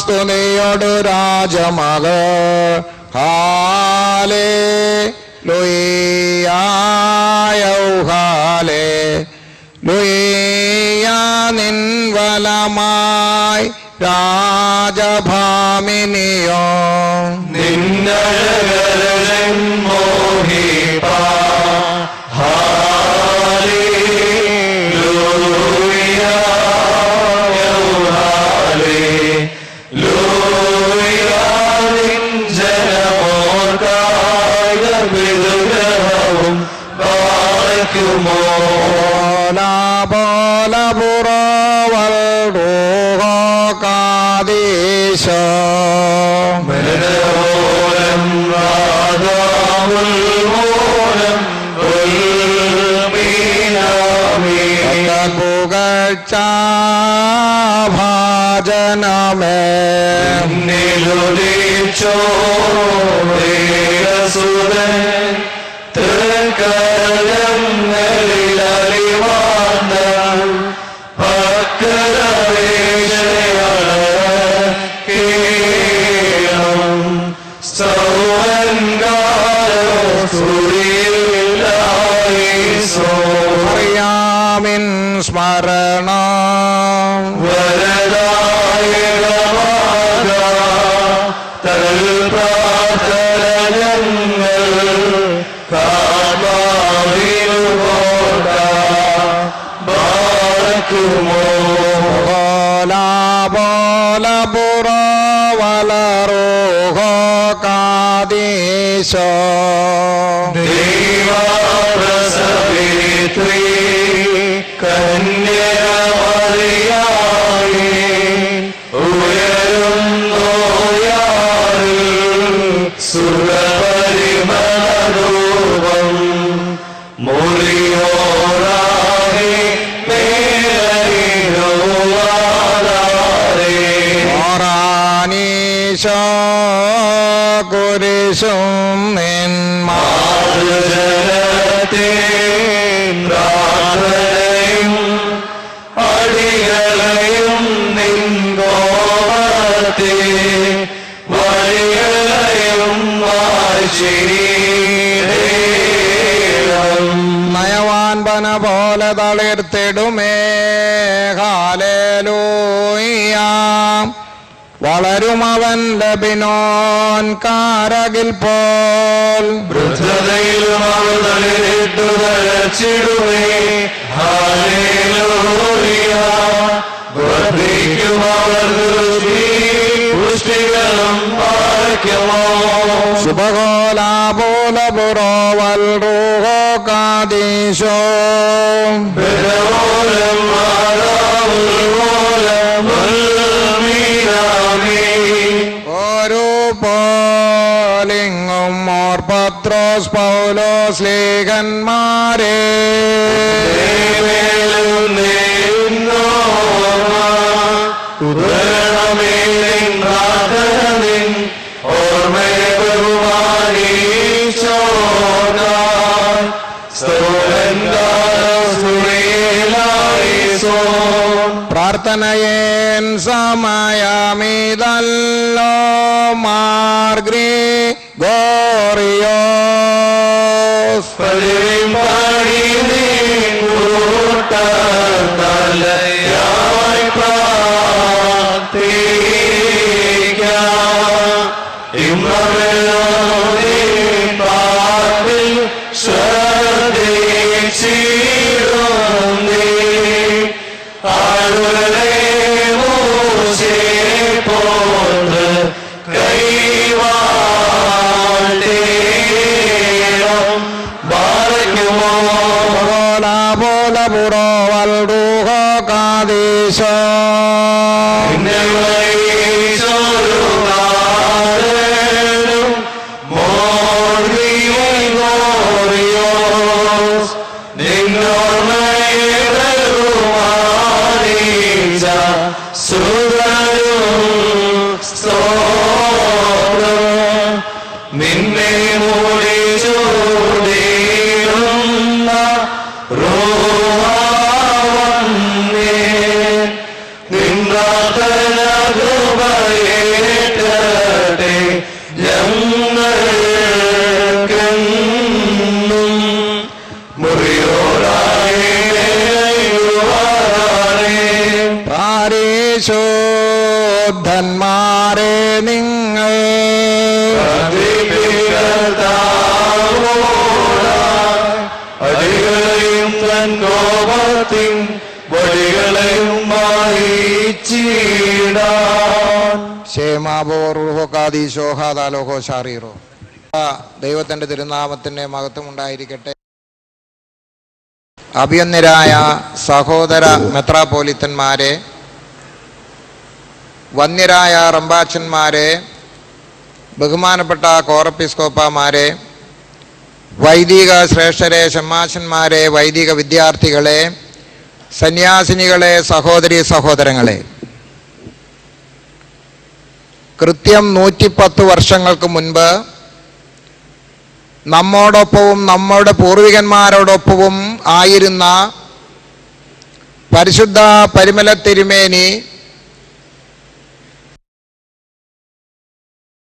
स्तुनेयोडु राजमग हाले லுயாயௌ ஹாலே லுயானின்வலமாய் ராஜபாமினியோ நின்னழக show. കുരിശും നിൻ മാതൃജനത്തെ പ്രാർത്ഥനയും അടികളെയും നിൻ ഗോപത്തെ വഴികളെയും വാശിരീടേണം നയവാൻപന പോലെ തളിർത്തിടും വളരുമവൻ ലബിനോൻ കാരകിൽ പോൽ. വൃദ്ധതയിലും അവൾ തളിരിട്ടു തഴച്ചിടുവേ വർദ്ധിക്കും അവർ പുഷ്ടികളും പാർക്കുമോ? ശുഭകോലാപോലപുറോവൽ റൂഹോ കാദീശോ ോലം പത്രോസ് പൗലോസ് ലേഖന്മാരെ പ്രാർത്ഥനയേൻ സമയമീതല്ലോ さん മാബോ റുഹോ കാദീശോ ഹാദാലോഹോ ഷാറീറോ ദൈവത്തിന്റെ തിരുനാമത്തിന്റെ സഹോദര മെത്രാപോലിത്തന്മാരെ വന്യരായ റമ്പാച്ചന്മാരെ ബഹുമാനപ്പെട്ട കോറപ്പിസ്കോപ്പമാരെ വൈദിക ശ്രേഷ്ഠരെ ഷമ്മാശന്മാരെ വൈദിക വിദ്യാർത്ഥികളെ സന്യാസിനികളെ സഹോദരി സഹോദരങ്ങളെ കൃത്യം നൂറ്റിപ്പത്ത് വർഷങ്ങൾക്ക് മുൻപ് നമ്മോടൊപ്പവും നമ്മുടെ പൂർവികന്മാരോടൊപ്പവും ആയിരുന്ന പരിശുദ്ധ പരിമല തിരുമേനി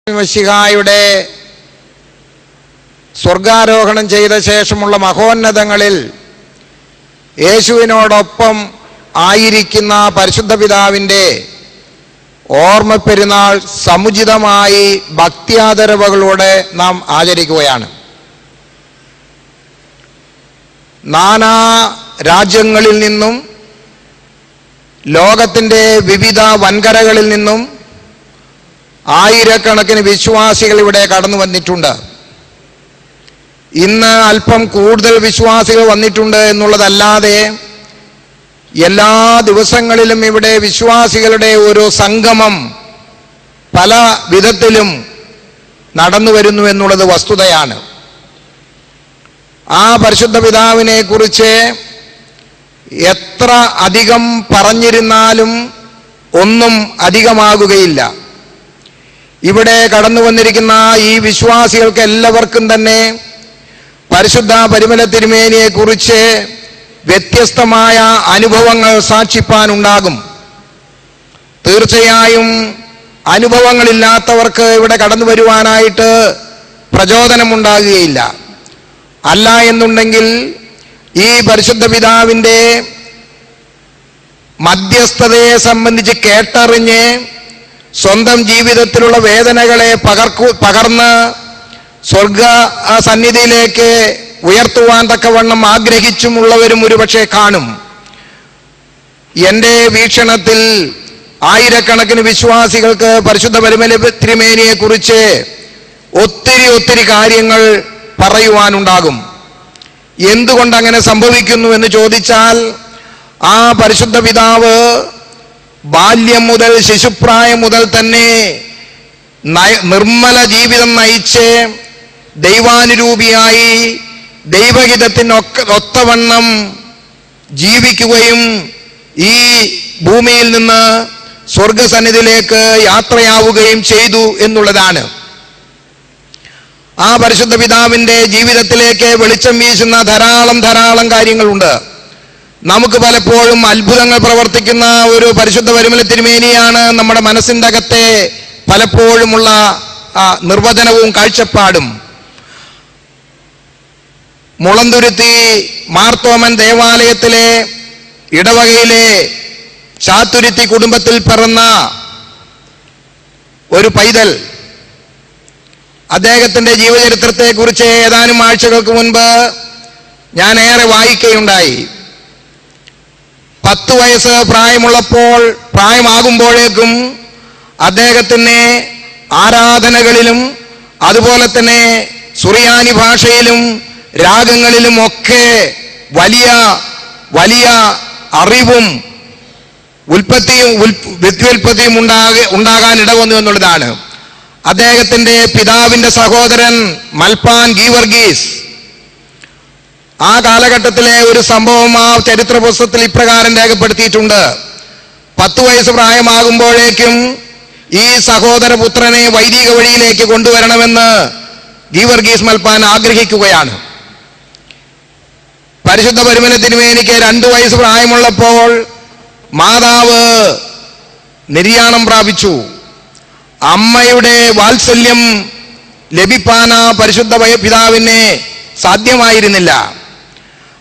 മഷിഹായുടെ സ്വർഗാരോഹണം ചെയ്ത ശേഷമുള്ള മഹോന്നതങ്ങളിൽ യേശുവിനോടൊപ്പം ആയിരിക്കുന്ന പരിശുദ്ധ പിതാവിന്റെ ഓർമ്മ പെരുന്നാൾ സമുചിതമായി ഭക്തിയാദരവുകളോടെ നാം ആചരിക്കുകയാണ്. നാനാ രാജ്യങ്ങളിൽ നിന്നും ലോകത്തിന്റെ വിവിധ വൻകരകളിൽ നിന്നും ആയിരക്കണക്കിന് വിശ്വാസികൾ ഇവിടെ കടന്നു വന്നിട്ടുണ്ട്. ഇന്ന് അല്പം കൂടുതൽ വിശ്വാസികൾ വന്നിട്ടുണ്ട് എന്നുള്ളതല്ലാതെ എല്ലാ ദിവസങ്ങളിലും ഇവിടെ വിശ്വാസികളുടെ ഒരു സംഗമം പല വിധത്തിലും നടന്നു വരുന്നു എന്നുള്ളത് വസ്തുതയാണ്. ആ പരിശുദ്ധ പിതാവിനെ കുറിച്ച് എത്ര അധികം പറഞ്ഞിരുന്നാലും ഒന്നും അധികമാകുകയില്ല. ഇവിടെ കടന്നു വന്നിരിക്കുന്ന ഈ വിശ്വാസികൾക്ക് എല്ലാവർക്കും തന്നെ പരിശുദ്ധ പരിമല തിരുമേനിയെ കുറിച്ച് വ്യത്യസ്തമായ അനുഭവങ്ങൾ സാക്ഷിപ്പാനുണ്ടാകും. തീർച്ചയായും അനുഭവങ്ങളില്ലാത്തവർക്ക് ഇവിടെ കടന്നു വരുവാനായിട്ട് പ്രചോദനമുണ്ടാകുകയില്ല. അല്ല എന്നുണ്ടെങ്കിൽ ഈ പരിശുദ്ധ പിതാവിന്റെ മധ്യസ്ഥതയെ സംബന്ധിച്ച് കേട്ടറിഞ്ഞ് സ്വന്തം ജീവിതത്തിലുള്ള വേദനകളെ പകർക്കു പകർന്ന് സ്വർഗ സന്നിധിയിലേക്ക് ഉയർത്തുവാൻ തക്കവണ്ണം ആഗ്രഹിച്ചുമുള്ളവരും ഒരുപക്ഷെ കാണും. എന്റെ വീക്ഷണത്തിൽ ആയിരക്കണക്കിന് വിശ്വാസികൾക്ക് പരിശുദ്ധ പരിമല തിരുമേനിയെ കുറിച്ച് ഒത്തിരി ഒത്തിരി കാര്യങ്ങൾ പറയുവാനുണ്ടാകും. എന്തുകൊണ്ട് അങ്ങനെ സംഭവിക്കുന്നു എന്ന് ചോദിച്ചാൽ ആ പരിശുദ്ധ പിതാവ് ബാല്യം മുതൽ ശിശുപ്രായം മുതൽ തന്നെ നിർമ്മല ജീവിതം നയിച്ച് ദൈവാനുരൂപിയായി ദൈവഹിതത്തിനൊക്കെ ഒത്തവണ്ണം ജീവിക്കുകയും ഈ ഭൂമിയിൽ നിന്ന് സ്വർഗസന്നിധിയിലേക്ക് യാത്രയാവുകയും ചെയ്തു എന്നുള്ളതാണ്. ആ പരിശുദ്ധ പിതാവിന്റെ ജീവിതത്തിലേക്ക് വെളിച്ചം വീശുന്ന ധാരാളം ധാരാളം കാര്യങ്ങളുണ്ട്. നമുക്ക് പലപ്പോഴും അത്ഭുതങ്ങൾ പ്രവർത്തിക്കുന്ന ഒരു പരിശുദ്ധ വരുമല തിരുമേനിയാണ് നമ്മുടെ മനസ്സിന്റെ അകത്തെ പലപ്പോഴുമുള്ള നിർവചനവും കാഴ്ചപ്പാടും. മുളന്തുരുത്തി മാർത്തോമൻ ദേവാലയത്തിലെ ഇടവകയിലെ ചാത്തുരുത്തി കുടുംബത്തിൽ പിറന്ന ഒരു പൈതൽ. അദ്ദേഹത്തിന്റെ ജീവചരിത്രത്തെക്കുറിച്ച് ഏതാനും ആഴ്ചകൾക്ക് മുൻപ് ഞാൻ ഏറെ വായിക്കുകയുണ്ടായി. പത്ത് വയസ്സ് പ്രായമുള്ളപ്പോൾ പ്രായമാകുമ്പോഴേക്കും അദ്ദേഹത്തിന് ആരാധനകളിലും അതുപോലെ തന്നെ സുറിയാനി ഭാഷയിലും രാഗങ്ങളിലും ഒക്കെ വലിയ വലിയ അറിവും ഉൽപ്പത്തിയും വിദ്യുൽപ്പത്തിയും ഉണ്ടാകെ ഉണ്ടാക ഉണ്ടാകാൻ ഇടവന്നു എന്നുള്ളതാണ്. അദ്ദേഹത്തിന്റെ പിതാവിന്റെ സഹോദരൻ മൽപ്പാൻ ഗീവർഗീസ്. ആ കാലഘട്ടത്തിലെ ഒരു സംഭവം ആ ചരിത്ര പുസ്തകത്തിൽ ഇപ്രകാരം രേഖപ്പെടുത്തിയിട്ടുണ്ട്. പത്ത് വയസ്സ് പ്രായമാകുമ്പോഴേക്കും ഈ സഹോദരപുത്രനെ വൈദിക വഴിയിലേക്ക് കൊണ്ടുവരണമെന്ന് ഗീവർഗീസ് മൽപാൻ ആഗ്രഹിക്കുകയാണ്. പരിശുദ്ധ പരിമല തിരുമേനിക്ക് രണ്ടു വയസ്സ് പ്രായമുള്ളപ്പോൾ മാതാവ് നിര്യാണം പ്രാപിച്ചു. അമ്മയുടെ വാത്സല്യം ലഭിപ്പാന പരിശുദ്ധ പിതാവിന് സാധ്യമായിരുന്നില്ല.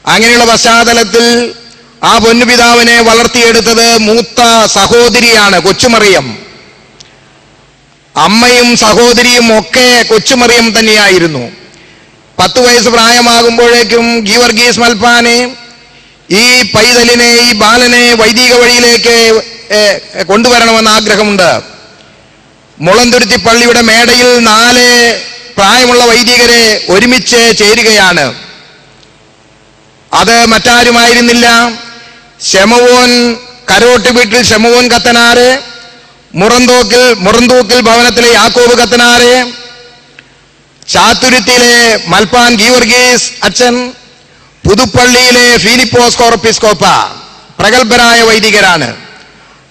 അങ്ങനെയുള്ള പശ്ചാത്തലത്തിൽ ആ പൊന്നുപിതാവിനെ വളർത്തിയെടുത്തത് മൂത്ത സഹോദരിയാണ് കൊച്ചുമറിയം. അമ്മയും സഹോദരിയും ഒക്കെ കൊച്ചുമറിയം തന്നെയായിരുന്നു. പത്ത് വയസ്സ് പ്രായമാകുമ്പോഴേക്കും ഗീവർഗീസ് മൽപ്പാനെ ഈ പൈതലിനെ ഈ ബാലനെ വൈദിക വഴിയിലേക്ക് കൊണ്ടുവരണമെന്ന് ആഗ്രഹമുണ്ട്. മുളന്തുരുത്തി പള്ളിയുടെ മേടയിൽ നാല് പ്രായമുള്ള വൈദികരെ ഒരുമിച്ച് ചേരുകയാണ്. അത് മറ്റാരുമായിരുന്നില്ല. ശമവോൻ കരോട്ട് വീട്ടിൽ ശമവോൻ കത്തനാറ് മുറന്തോക്കിൽ മുറന്തൂക്കിൽ ഭവനത്തിലെ യാക്കോബ് കത്തനാറ് ചാത്തുരുത്തിയിലെ മൽപാൻ ഗീവർഗീസ് അച്ഛൻ പുതുപ്പള്ളിയിലെ ഫിലിപ്പോസ് കോർപ്പിസ്കോപ്പ പ്രഗത്ഭരായ വൈദികരാണ്.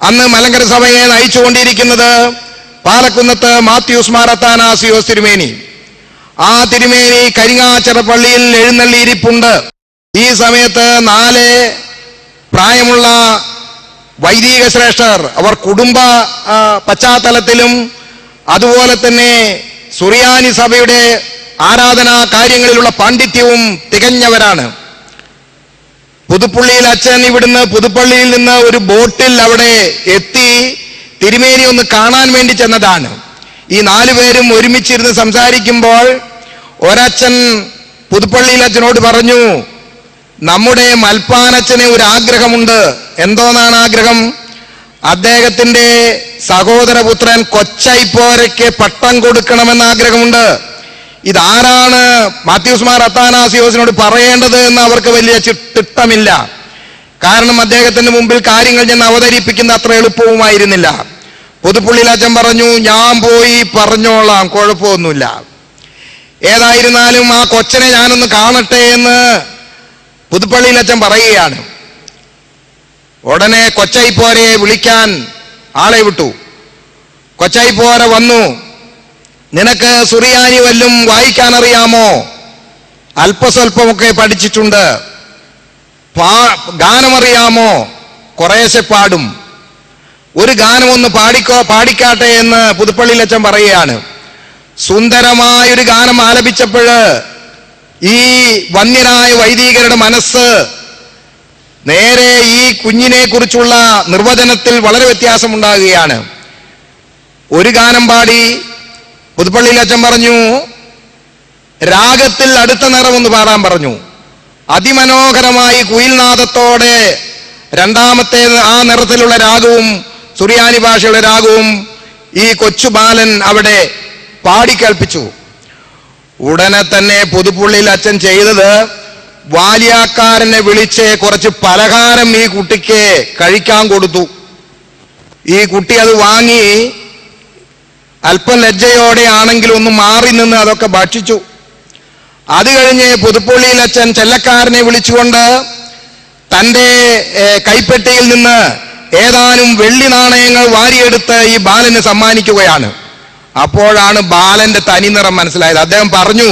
അന്ന് മലങ്കര സഭയെ നയിച്ചുകൊണ്ടിരിക്കുന്നത് പാലക്കുന്നത്ത് മാത്യൂസ് മാറത്താനാസിയോസ് തിരുമേനി. ആ തിരുമേനി കരിങ്ങാച്ചറ പള്ളിയിൽ എഴുന്നള്ളിയിരിപ്പുണ്ട്. ഈ സമയത്ത് നാല് പ്രായമുള്ള വൈദിക ശ്രേഷ്ഠർ അവർ കുടുംബ പശ്ചാത്തലത്തിലും അതുപോലെ തന്നെ സുറിയാനി സഭയുടെ ആരാധനാ കാര്യങ്ങളിലുള്ള പാണ്ഡിത്യവും തികഞ്ഞവരാണ്. പുതുപ്പള്ളിയിൽ അച്ഛൻ ഇവിടുന്ന് പുതുപ്പള്ളിയിൽ നിന്ന് ഒരു ബോട്ടിൽ അവിടെ എത്തി തിരുമേനി ഒന്ന് കാണാൻ വേണ്ടി ചെന്നതാണ്. ഈ നാലു പേരും ഒരുമിച്ചിരുന്ന് സംസാരിക്കുമ്പോൾ ഒരച്ഛൻ പുതുപ്പള്ളിയിൽ അച്ഛനോട് പറഞ്ഞു നമ്മുടെ മൽപ്പാനച്ഛന് ഒരു ആഗ്രഹമുണ്ട്. എന്തോന്നാണ് ആഗ്രഹം? അദ്ദേഹത്തിന്റെ സഹോദരപുത്രൻ കൊച്ചൈപ്പോരയ്ക്ക് പട്ടം കൊടുക്കണമെന്ന് ആഗ്രഹമുണ്ട്. ഇതാരാണ് മാത്യൂസ്മാർ അത്താനാസിയോസിനോട് പറയേണ്ടത് എന്ന് അവർക്ക് വലിയ ചിട്ടിട്ടമില്ല കാരണം അദ്ദേഹത്തിന്റെ മുമ്പിൽ കാര്യങ്ങൾ ഞാൻ അവതരിപ്പിക്കുന്ന അത്ര എളുപ്പവുമായിരുന്നില്ല. പുതുപ്പുള്ളിലച്ചൻ പറഞ്ഞു ഞാൻ പോയി പറഞ്ഞോളാം കുഴപ്പമൊന്നുമില്ല. ഏതായിരുന്നാലും ആ കൊച്ചനെ ഞാനൊന്ന് കാണട്ടെ എന്ന് പുതുപ്പള്ളിയിൽ അച്ഛൻ പറയുകയാണ്. ഉടനെ കൊച്ചൈപ്പോരയെ വിളിക്കാൻ ആളെ വിട്ടു. കൊച്ചൈപ്പോര വന്നു. നിനക്ക് സുറിയാനി വല്ലും വായിക്കാൻ അറിയാമോ അല്പസ്വല്പമൊക്കെ പഠിച്ചിട്ടുണ്ട്. ഗാനമറിയാമോ? കുറേശ്ശെ പാടും. ഒരു ഗാനമൊന്ന് പാടിക്കോ പാടിക്കാട്ടെ എന്ന് പുതുപ്പള്ളിയിലച്ചൻ പറയുകയാണ്. സുന്ദരമായൊരു ഗാനം ആലപിച്ചപ്പോൾ ഈ വന്യനായ വൈദികരുടെ മനസ്സ് നേരെ ഈ കുഞ്ഞിനെ കുറിച്ചുള്ള നിർവചനത്തിൽ വളരെ വ്യത്യാസമുണ്ടാകുകയാണ്. ഒരു ഗാനം പാടി പുതുപ്പള്ളിയിൽ അച്ഛൻ പറഞ്ഞു രാഗത്തിൽ അടുത്ത നിറം ഒന്ന് പാടാൻ പറഞ്ഞു. അതിമനോഹരമായി കുയിൽനാഥത്തോടെ രണ്ടാമത്തെ ആ നിറത്തിലുള്ള രാഗവും സുറിയാനി ഭാഷയുടെ രാഗവും ഈ കൊച്ചു ബാലൻ അവിടെ പാടിക്കേൾപ്പിച്ചു ഉടനെ തന്നെ പുതുപ്പുള്ളിയിൽ അച്ഛൻ ചെയ്തത് വാലിയാക്കാരനെ വിളിച്ച് കുറച്ച് പലഹാരം ഈ കുട്ടിക്ക് കഴിക്കാൻ കൊടുത്തു. ഈ കുട്ടി അത് വാങ്ങി അല്പം ലജ്ജയോടെ ആണെങ്കിലും ഒന്ന് മാറി നിന്ന് അതൊക്കെ ഭക്ഷിച്ചു. അത് കഴിഞ്ഞ് പുതുപ്പള്ളിയിൽ അച്ഛൻ ചെല്ലക്കാരനെ വിളിച്ചുകൊണ്ട് തന്റെ കൈപ്പെട്ടിയിൽ നിന്ന് ഏതാനും വെള്ളി നാണയങ്ങൾ വാരിയെടുത്ത് ഈ ബാലന് സമ്മാനിക്കുകയാണ്. അപ്പോഴാണ് ബാലന്റെ തനിനിറം മനസ്സിലായത്. അദ്ദേഹം പറഞ്ഞു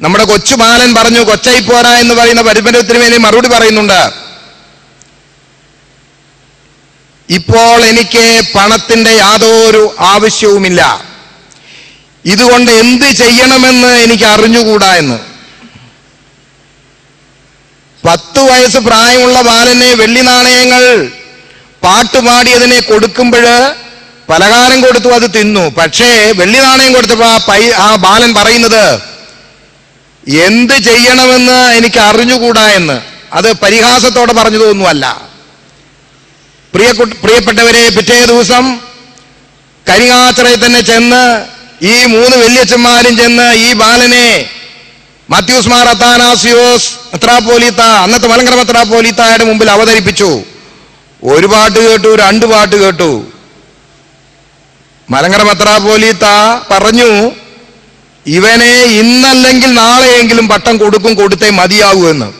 നമ്മുടെ കൊച്ചു ബാലൻ പറഞ്ഞു കൊച്ചൈ പോരാ എന്ന് പറയുന്ന പരിപരത്തിന് വേണ്ടി മറുപടി പറയുന്നുണ്ട്. ഇപ്പോൾ എനിക്ക് പണത്തിന്റെ യാതൊരു ആവശ്യവുമില്ല. ഇതുകൊണ്ട് എന്ത് ചെയ്യണമെന്ന് എനിക്ക് അറിഞ്ഞുകൂടാ എന്ന്. പത്തു വയസ്സ് പ്രായമുള്ള ബാലനെ വെള്ളി നാണയങ്ങൾ പാട്ടുപാടിയതിനെ കൊടുക്കുമ്പോൾ പലഹാരം കൊടുത്തു അത് തിന്നു. പക്ഷേ വെള്ളി നാണയം കൊടുത്തപ്പോ ആ ആ ബാലൻ പറയുന്നത് എന്ത് ചെയ്യണമെന്ന് എനിക്ക് അറിഞ്ഞുകൂടാ എന്ന്. അത് പരിഹാസത്തോടെ പറഞ്ഞതൊന്നുമല്ല. പ്രിയ പ്രിയപ്പെട്ടവരെ പിറ്റേ ദിവസം കരിങ്ങാച്ചറയിൽ തന്നെ ചെന്ന് ഈ മൂന്ന് വല്യച്ഛന്മാരും ചെന്ന് ഈ ബാലനെ മത്യൂസ് മാർ അത്താനാസിയോസ് മെത്രാപ്പോലീത്ത അന്നത്തെ മലങ്കര മെത്രാപ്പോലീത്തായുടെ മുമ്പിൽ അവതരിപ്പിച്ചു. ഒരു പാട്ട് കേട്ടു രണ്ട് പാട്ട് കേട്ടു. മലങ്കര മെത്രാപ്പോലീത്ത പറഞ്ഞു ഇവനെ ഇന്നല്ലെങ്കിൽ നാളെയെങ്കിലും പട്ടം കൊടുക്കും കൊടുത്തേ മതിയാകൂ എന്ന്.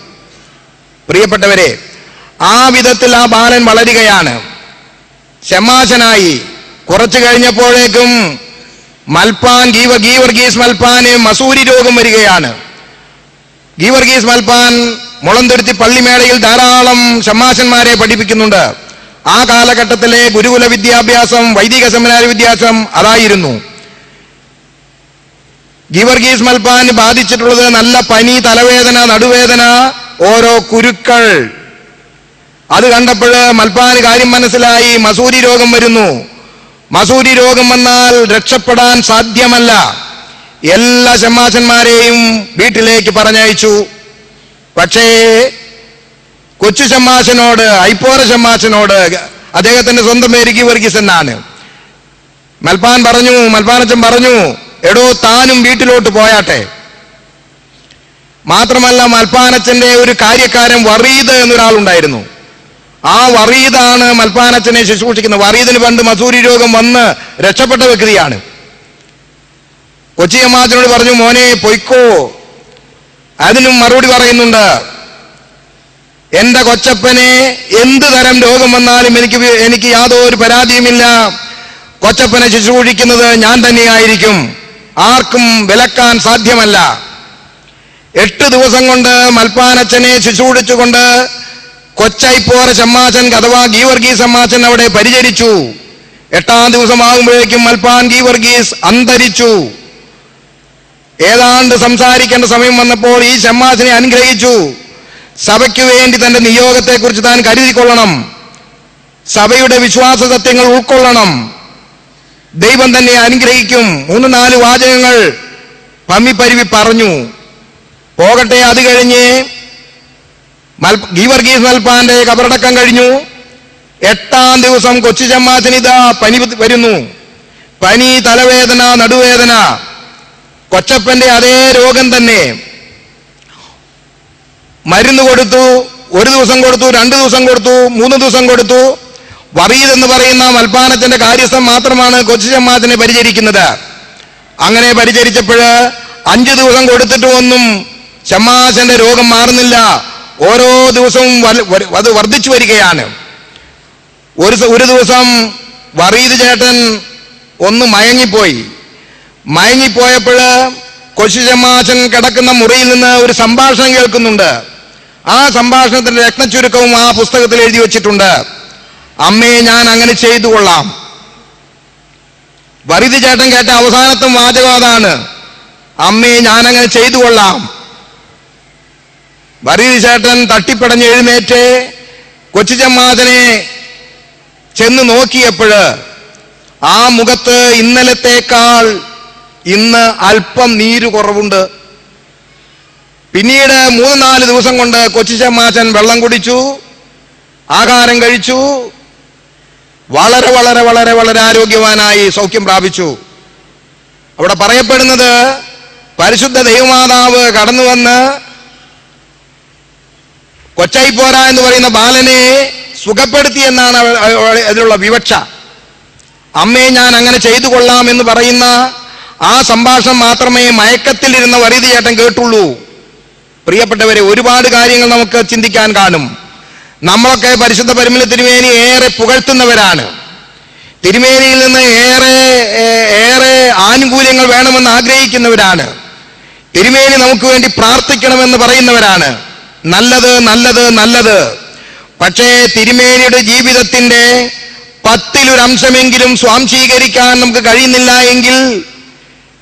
പ്രിയപ്പെട്ടവരെ ആ വിധത്തിൽ ആ ബാലൻ വളരുകയാണ്. ഷമാശനായി കുറച്ചു കഴിഞ്ഞപ്പോഴേക്കും മൽപ്പാൻ ഗീവ ഗീവർഗീസ് മൽപ്പാന് മസൂരി രോഗം വരികയാണ്. ഗീവർഗീസ് മൽപ്പാൻ മുളന്തുരുത്തി പള്ളിമേളയിൽ ധാരാളം ഷമാശന്മാരെ പഠിപ്പിക്കുന്നുണ്ട്. ആ കാലഘട്ടത്തിലെ ഗുരുകുല വിദ്യാഭ്യാസം വൈദിക സെമിനാരി വിദ്യാഭ്യാസം അതായിരുന്നു. ഗീവർഗീസ് മൽപ്പാന് ബാധിച്ചിട്ടുള്ളത് നല്ല പനി തലവേദന നടുവേദന ഓരോ കുരുക്കൾ. അത് കണ്ടപ്പോൾ മൽപ്പാന് കാര്യം മനസ്സിലായി മസൂരി രോഗം വരുന്നു. മസൂരി രോഗം വന്നാൽ രക്ഷപ്പെടാൻ സാധ്യമല്ല. എല്ലാ ഷമ്മാശന്മാരെയും വീട്ടിലേക്ക് പറഞ്ഞയച്ചു. പക്ഷേ കൊച്ചു ഷമ്മാശനോട് ഐപ്പോര ഷമ്മാശനോട് അദ്ദേഹത്തിന്റെ സ്വന്തം പേര് ഗീവർഗീസ് എന്നാണ്. മൽപാൻ പറഞ്ഞു മൽപാനച്ചൻ പറഞ്ഞു എടോ താനും വീട്ടിലോട്ട് പോയാട്ടെ. മാത്രമല്ല മൽപ്പാനച്ചന്റെ ഒരു കാര്യക്കാരൻ വറീദ് എന്നൊരാളുണ്ടായിരുന്നു. ആ വറീദാണ് മൽപ്പാനച്ചനെ ശുശ്രൂഷിക്കുന്നത്. വറീദിന് പണ്ട് മസൂരി രോഗം വന്ന് രക്ഷപ്പെട്ട വ്യക്തിയാണ്. കൊച്ചി അമ്മാച്ചനോട് പറഞ്ഞു മോനെ പൊയ്ക്കോ. അതിനും മറുപടി പറയുന്നുണ്ട് എന്റെ കൊച്ചപ്പനെ എന്ത് തരം രോഗം വന്നാലും എനിക്ക് എനിക്ക് യാതൊരു പരാതിയുമില്ല. കൊച്ചപ്പനെ ശുശ്രൂഷിക്കുന്നത് ഞാൻ തന്നെയായിരിക്കും. ആർക്കും വിലക്കാൻ സാധ്യമല്ല. എട്ട് ദിവസം കൊണ്ട് മൽപ്പാനച്ചനെ ശുശ്രൂഷിച്ചുകൊണ്ട് കൊച്ചൈപ്പോര ചമ്മാച്ചൻ അഥവാ ഗീവർഗീസ് അമ്മാച്ചൻ അവിടെ പരിചരിച്ചു. എട്ടാം ദിവസമാകുമ്പോഴേക്കും മൽപ്പാൻ ഗീവർഗീസ് അന്തരിച്ചു. ഏതാണ്ട് സംസാരിക്കേണ്ട സമയം വന്നപ്പോൾ ഈ ചമ്മാച്ചനെ അനുഗ്രഹിച്ചു. സഭയ്ക്ക് വേണ്ടി തന്റെ നിയോഗത്തെക്കുറിച്ച് താൻ കരുതിക്കൊള്ളണം. സഭയുടെ വിശ്വാസ സത്യങ്ങൾ ഉൾക്കൊള്ളണം. ദൈവം തന്നെ അനുഗ്രഹിക്കും. മൂന്ന് നാല് വാചകങ്ങൾ പമ്മിപ്പരുവി പറഞ്ഞു. പോകട്ടെ അത് കഴിഞ്ഞ് ഗീവർഗീസ് മൽപ്പാന്റെ കബറടക്കം കഴിഞ്ഞു. എട്ടാം ദിവസം കൊച്ചു ചമ്മാസിന് ഇതാ പനി വരുന്നു. പനി തലവേദന നടുവേദന കൊച്ചപ്പന്റെ അതേ രോഗം തന്നെ. മരുന്ന് കൊടുത്തു ഒരു ദിവസം കൊടുത്തു രണ്ട് ദിവസം കൊടുത്തു മൂന്ന് ദിവസം കൊടുത്തു. വറീദ് എന്ന് പറയുന്ന മൽപ്പാനത്തിന്റെ കാര്യസ്ഥം മാത്രമാണ് കൊച്ചു ജമാഅത്തിനെ പരിചരിക്കുന്നത്. അങ്ങനെ പരിചരിച്ചപ്പോഴ് അഞ്ചു ദിവസം കൊടുത്തിട്ടും ഒന്നും ചമ്മാസന്റെ രോഗം മാറുന്നില്ല. ഓരോ ദിവസവും അത് വർദ്ധിച്ചു വരികയാണ്. ഒരു ഒരു ദിവസം വറീദ് ചേട്ടൻ ഒന്ന് മയങ്ങിപ്പോയി. മയങ്ങിപ്പോയപ്പോൾ കൊച്ചു ചമ്മാച്ചൻ കിടക്കുന്ന മുറിയിൽ നിന്ന് ഒരു സംഭാഷണം കേൾക്കുന്നുണ്ട്. ആ സംഭാഷണത്തിന്റെ രത്നച്ചുരുക്കവും ആ പുസ്തകത്തിൽ എഴുതി വെച്ചിട്ടുണ്ട്. അമ്മയെ ഞാൻ അങ്ങനെ ചെയ്തു കൊള്ളാം. വറിത് ചേട്ടൻ കേട്ട അവസാനത്തും വാചകം അതാണ്. അമ്മയെ ഞാൻ അങ്ങനെ ചെയ്തു കൊള്ളാം. വറിത് ചേട്ടൻ തട്ടിപ്പടഞ്ഞ് എഴുന്നേറ്റ് കൊച്ചുചമ്മാതനെ ചെന്ന് നോക്കിയപ്പോഴ് ആ മുഖത്ത് ഇന്നലത്തേക്കാൾ ഇന്ന് അല്പം നീര് കുറവുണ്ട്. പിന്നീട് മൂന്ന് നാല് ദിവസം കൊണ്ട് കൊച്ചുചമ്മാച്ചൻ വെള്ളം കുടിച്ചു ആഹാരം കഴിച്ചു വളരെ വളരെ വളരെ വളരെ ആരോഗ്യവാനായി സൗഖ്യം പ്രാപിച്ചു. അവിടെ പറയപ്പെടുന്നത് പരിശുദ്ധ ദൈവമാതാവ് കടന്നു വന്ന് പോരാ എന്ന് പറയുന്ന ബാലനെ സുഖപ്പെടുത്തി എന്നാണ് അതിലുള്ള വിവക്ഷ. അമ്മയെ ഞാൻ അങ്ങനെ ചെയ്തു കൊള്ളാം എന്ന് പറയുന്ന ആ സംഭാഷണം മാത്രമേ മയക്കത്തിലിരുന്ന വരീതി ചേട്ടൻ കേട്ടുള്ളൂ. പ്രിയപ്പെട്ടവരെ ഒരുപാട് കാര്യങ്ങൾ നമുക്ക് ചിന്തിക്കാൻ കാണും. നമ്മളൊക്കെ പരിശുദ്ധ പരിമല തിരുമേനി ഏറെ പുകഴ്ത്തുന്നവരാണ്. തിരുമേനിയിൽ നിന്ന് ഏറെ ഏറെ ആനുകൂല്യങ്ങൾ വേണമെന്ന് ആഗ്രഹിക്കുന്നവരാണ്. തിരുമേനി നമുക്ക് വേണ്ടി പ്രാർത്ഥിക്കണമെന്ന് പറയുന്നവരാണ്. നല്ലത് നല്ലത് നല്ലത്. പക്ഷേ തിരുമേനിയുടെ ജീവിതത്തിന്റെ പത്തിലൊരംശമെങ്കിലും സ്വാംശീകരിക്കാൻ നമുക്ക് കഴിയുന്നില്ല എങ്കിൽ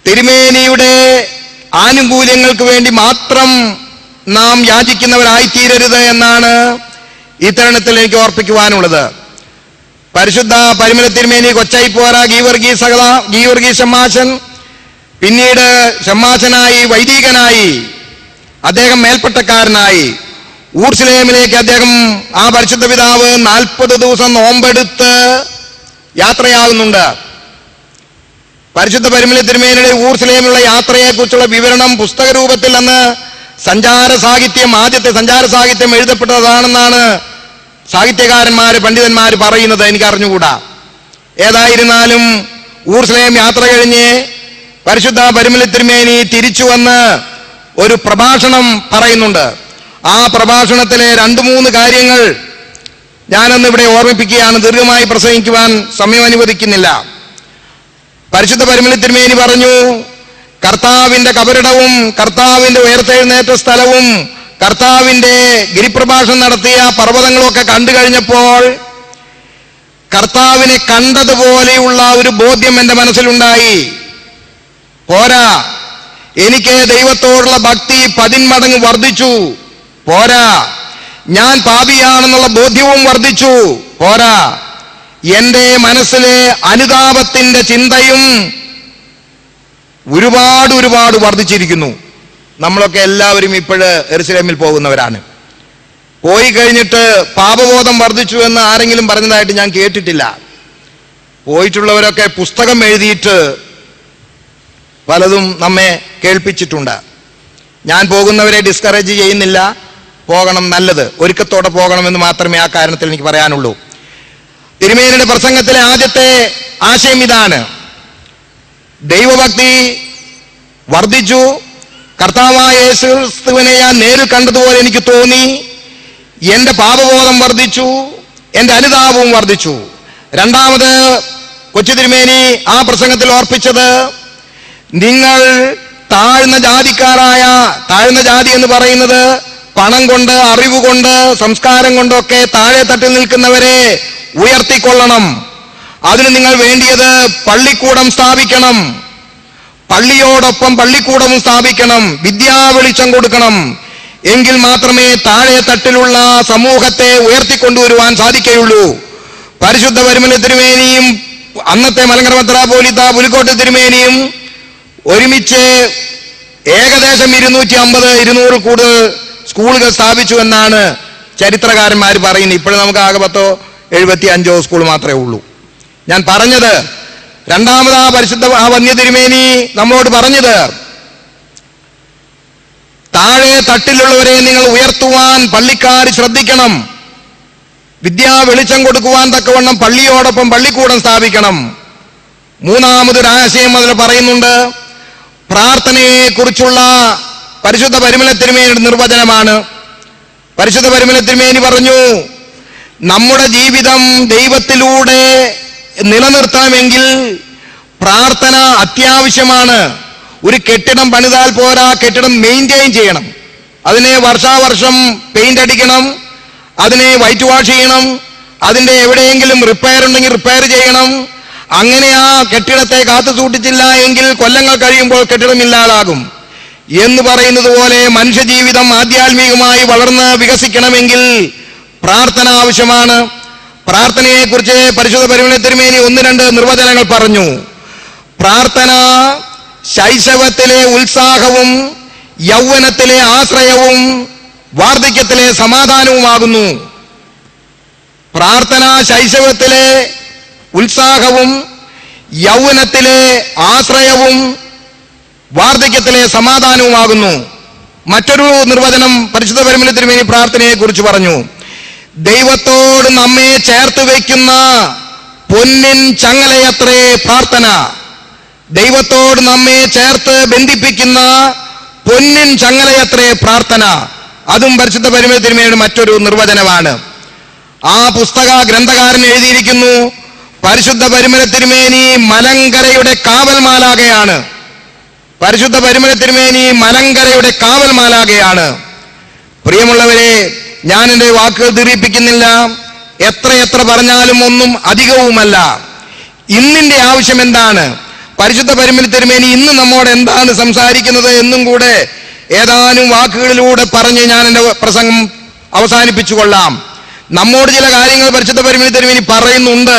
തിരുമേനിയുടെ ആനുകൂല്യങ്ങൾക്ക് വേണ്ടി മാത്രം നാം യാചിക്കുന്നവരായിത്തീരരുത് എന്നാണ് ഈ തരുണത്തിൽ എനിക്ക് ഓർപ്പിക്കുവാനുള്ളത്. പരിശുദ്ധ പരിമല തിരുമേനി കൊച്ചായി പോറ ഗീവർഗീ സകല ഗീവർഗീ ഷമ്മാശൻ പിന്നീട് ഷമ്മാശനായി വൈദികനായി അദ്ദേഹം മേൽപ്പട്ടക്കാരനായി ഊർസിലേമിലേക്ക് അദ്ദേഹം ആ പരിശുദ്ധ പിതാവ് നാൽപ്പത് ദിവസം നോമ്പെടുത്ത് യാത്രയാകുന്നുണ്ട് പരിശുദ്ധ പരിമല തിരുമേനിയുടെ ഊർസിലേമിലുള്ള യാത്രയെക്കുറിച്ചുള്ള വിവരണം പുസ്തക രൂപത്തിൽ അന്ന് സഞ്ചാര സാഹിത്യം ആദ്യത്തെ സഞ്ചാര സാഹിത്യം എഴുതപ്പെട്ടതാണെന്നാണ് സാഹിത്യകാരന്മാര് പണ്ഡിതന്മാര് പറയുന്നത് എനിക്ക് അറിഞ്ഞുകൂടാ ഏതായിരുന്നാലും ഊർസ്ലേം യാത്ര കഴിഞ്ഞ് പരിശുദ്ധ പരിമല തിരുമേനി തിരിച്ചു വന്ന് ഒരു പ്രഭാഷണം പറയുന്നുണ്ട്. ആ പ്രഭാഷണത്തിലെ രണ്ടു മൂന്ന് കാര്യങ്ങൾ ഞാനൊന്ന് ഇവിടെ ഓർമ്മിപ്പിക്കുകയാണ്. ദീർഘമായി പ്രസംഗിക്കുവാൻ സമയം അനുവദിക്കുന്നില്ല. പരിശുദ്ധ പരിമല തിരുമേനി പറഞ്ഞു കർത്താവിന്റെ കബരിടവും കർത്താവിന്റെ ഉയർത്തെഴുന്നേറ്റ സ്ഥലവും കർത്താവിന്റെ ഗിരിപ്രഭാഷണം നടത്തിയ പർവതങ്ങളൊക്കെ കണ്ടു കഴിഞ്ഞപ്പോൾ കർത്താവിനെ കണ്ടതുപോലെയുള്ള ഒരു ബോധ്യം എന്റെ മനസ്സിലുണ്ടായി. പോരാ എനിക്ക് ദൈവത്തോടുള്ള ഭക്തി പതിന്മടങ്ങ് വർദ്ധിച്ചു. പോരാ ഞാൻ പാപിയാണെന്നുള്ള ബോധ്യവും വർദ്ധിച്ചു. പോരാ എന്റെ മനസ്സിലെ അനുതാപത്തിന്റെ ചിന്തയും ഒരുപാട് ഒരുപാട് വർദ്ധിച്ചിരിക്കുന്നു. നമ്മളൊക്കെ എല്ലാവരും ഇപ്പോഴ് എറുസലേമിൽ പോകുന്നവരാണ്. പോയി കഴിഞ്ഞിട്ട് പാപബോധം വർദ്ധിച്ചു എന്ന് ആരെങ്കിലും പറഞ്ഞതായിട്ട് ഞാൻ കേട്ടിട്ടില്ല. പോയിട്ടുള്ളവരൊക്കെ പുസ്തകം എഴുതിയിട്ട് പലതും നമ്മെ കേൾപ്പിച്ചിട്ടുണ്ട്. ഞാൻ പോകുന്നവരെ ഡിസ്കറേജ് ചെയ്യുന്നില്ല. പോകണം നല്ലത്. ഒരുക്കത്തോടെ പോകണമെന്ന് മാത്രമേ ആ കാരണത്തിൽ എനിക്ക് പറയാനുള്ളൂ. തിരുമേനിയുടെ പ്രസംഗത്തിലെ ആദ്യത്തെ ആശയം ഇതാണ്. ദൈവഭക്തി വർദ്ധിച്ചു. കർത്താവായ യേശുക്രിസ്തുവിനെ ഞാൻ നേരിൽ കണ്ടതുപോലെ എനിക്ക് തോന്നി. എന്റെ പാപബോധം വർദ്ധിച്ചു. എന്റെ അനുതാപവും വർദ്ധിച്ചു. രണ്ടാമത് കൊച്ചു തിരുമേനി ആ പ്രസംഗത്തിൽ ഓർപ്പിച്ചത് നിങ്ങൾ താഴ്ന്ന ജാതിക്കാരായ താഴ്ന്ന ജാതി എന്ന് പറയുന്നത് പണം കൊണ്ട് അറിവ് കൊണ്ട് സംസ്കാരം കൊണ്ടൊക്കെ താഴെ തട്ടിൽ നിൽക്കുന്നവരെ ഉയർത്തിക്കൊള്ളണം. അതിന് നിങ്ങൾ വേണ്ടിയത് പള്ളിക്കൂടം സ്ഥാപിക്കണം. പള്ളിയോടൊപ്പം പള്ളിക്കൂടവും സ്ഥാപിക്കണം. വിദ്യാ വെളിച്ചം കൊടുക്കണം. എങ്കിൽ മാത്രമേ താഴെ തട്ടിലുള്ള സമൂഹത്തെ ഉയർത്തിക്കൊണ്ടുവരുവാൻ സാധിക്കുകയുള്ളൂ. പരിശുദ്ധ വരുമന തിരുമേനിയും അന്നത്തെ മലങ്കര മെത്രാപോലിത്ത പുലിക്കോട്ട് തിരുമേനിയും ഒരുമിച്ച് ഏകദേശം ഇരുന്നൂറ്റി അമ്പത് ഇരുന്നൂറ് കൂടുതൽ സ്കൂളുകൾ സ്ഥാപിച്ചു എന്നാണ് ചരിത്രകാരന്മാർ പറയുന്നത്. ഇപ്പോഴും നമുക്ക് ആകെ പത്തോ എഴുപത്തി അഞ്ചോ സ്കൂൾ മാത്രമേ ഉള്ളൂ. ഞാൻ പറഞ്ഞത്. രണ്ടാമത് ആ പരിശുദ്ധ ആ വന്യ തിരുമേനി നമ്മളോട് പറഞ്ഞത്. താഴെ തട്ടിലുള്ളവരെ നിങ്ങൾ ഉയർത്തുവാൻ പള്ളിക്കാർ ശ്രദ്ധിക്കണം. വിദ്യാ വെളിച്ചം കൊടുക്കുവാൻ തക്കവണ്ണം പള്ളിയോടൊപ്പം പള്ളിക്കൂടം സ്ഥാപിക്കണം. മൂന്നാമതൊരു ആശയം അതിൽ പറയുന്നുണ്ട്. പ്രാർത്ഥനയെക്കുറിച്ചുള്ള പരിശുദ്ധ പരിമല തിരുമേനിയുടെ നിർവചനമാണ്. പരിശുദ്ധ പരിമല തിരുമേനി പറഞ്ഞു നമ്മുടെ ജീവിതം ദൈവത്തിലൂടെ നിലനിർത്തണമെങ്കിൽ പ്രാർത്ഥന അത്യാവശ്യമാണ്. ഒരു കെട്ടിടം പണിതാൽ പോരാ കെട്ടിടം മെയിന്റെയിൻ ചെയ്യണം. അതിനെ വർഷാവർഷം പെയിന്റ് അടിക്കണം അതിനെ വൈറ്റ് വാഷ് ചെയ്യണം അതിന്റെ എവിടെയെങ്കിലും റിപ്പയർ ഉണ്ടെങ്കിൽ റിപ്പയർ ചെയ്യണം. അങ്ങനെ ആ കെട്ടിടത്തെ കാത്തു സൂക്ഷിച്ചില്ല എങ്കിൽ കൊല്ലങ്ങൾ കഴിയുമ്പോൾ കെട്ടിടം ഇല്ലാതാകും. എന്ന് പറയുന്നത് പോലെ മനുഷ്യജീവിതം ആധ്യാത്മികമായി വളർന്ന് വികസിക്കണമെങ്കിൽ പ്രാർത്ഥന ആവശ്യമാണ്. പ്രാർത്ഥനയെക്കുറിച്ച് പരിശുദ്ധ പരിമള തിരുമേനി ഒന്ന് രണ്ട് നിർവചനങ്ങൾ പറഞ്ഞു. പ്രാർത്ഥന ശൈശവത്തിലെ ഉത്സാഹവും യൗവനത്തിലെ ആശ്രയവും വാർദ്ധക്യത്തിലെ സമാധാനവുമാകുന്നു. പ്രാർത്ഥന ശൈശവത്തിലെ ഉത്സാഹവും യൗവനത്തിലെ ആശ്രയവും വാർദ്ധക്യത്തിലെ സമാധാനവുമാകുന്നു. മറ്റൊരു നിർവചനം പരിശുദ്ധ പരിമല തിരുമേനി പ്രാർത്ഥനയെക്കുറിച്ച് പറഞ്ഞു. ദൈവത്തോട് നമ്മെ ചേർത്ത് വയ്ക്കുന്ന പൊന്നിൻ ചങ്ങലയത്രേ പ്രാർത്ഥന. ദൈവത്തോട് നമ്മെ ചേർത്ത് ബന്ധിപ്പിക്കുന്ന പൊന്നിൻ ചങ്ങലയത്രേ പ്രാർത്ഥന. അതും പരിശുദ്ധ പരിമിതിരുമയുടെ മറ്റൊരു നിർവചനമാണ്. ആ പുസ്തക ഗ്രന്ഥകാരൻ എഴുതിയിരിക്കുന്നു പരിശുദ്ധ പരിമല തിരുമേനി മലങ്കരയുടെ കാവൽമാലാകയാണ്. പരിശുദ്ധ പരിമല തിരുമേനി മലങ്കരയുടെ കാവൽമാലാകയാണ്. പ്രിയമുള്ളവരെ ഞാൻ എന്റെ വാക്കുകൾ ദീർഘിപ്പിക്കുന്നില്ല എത്ര പറഞ്ഞാലും ഒന്നും അധികവുമല്ല. ഇന്നിന്റെ ആവശ്യം എന്താണ്? പരിശുദ്ധ പരിമിൽ തിരുമേനി ഇന്ന് നമ്മോട് എന്താണ് സംസാരിക്കുന്നത് എന്നും കൂടെ ഏതാനും വാക്കുകളിലൂടെ പറഞ്ഞ് ഞാൻ എന്റെ പ്രസംഗം അവസാനിപ്പിച്ചു കൊള്ളാം നമ്മോട് ചില കാര്യങ്ങൾ പരിശുദ്ധ പരിമിതി തിരുമേനി പറയുന്നുണ്ട്.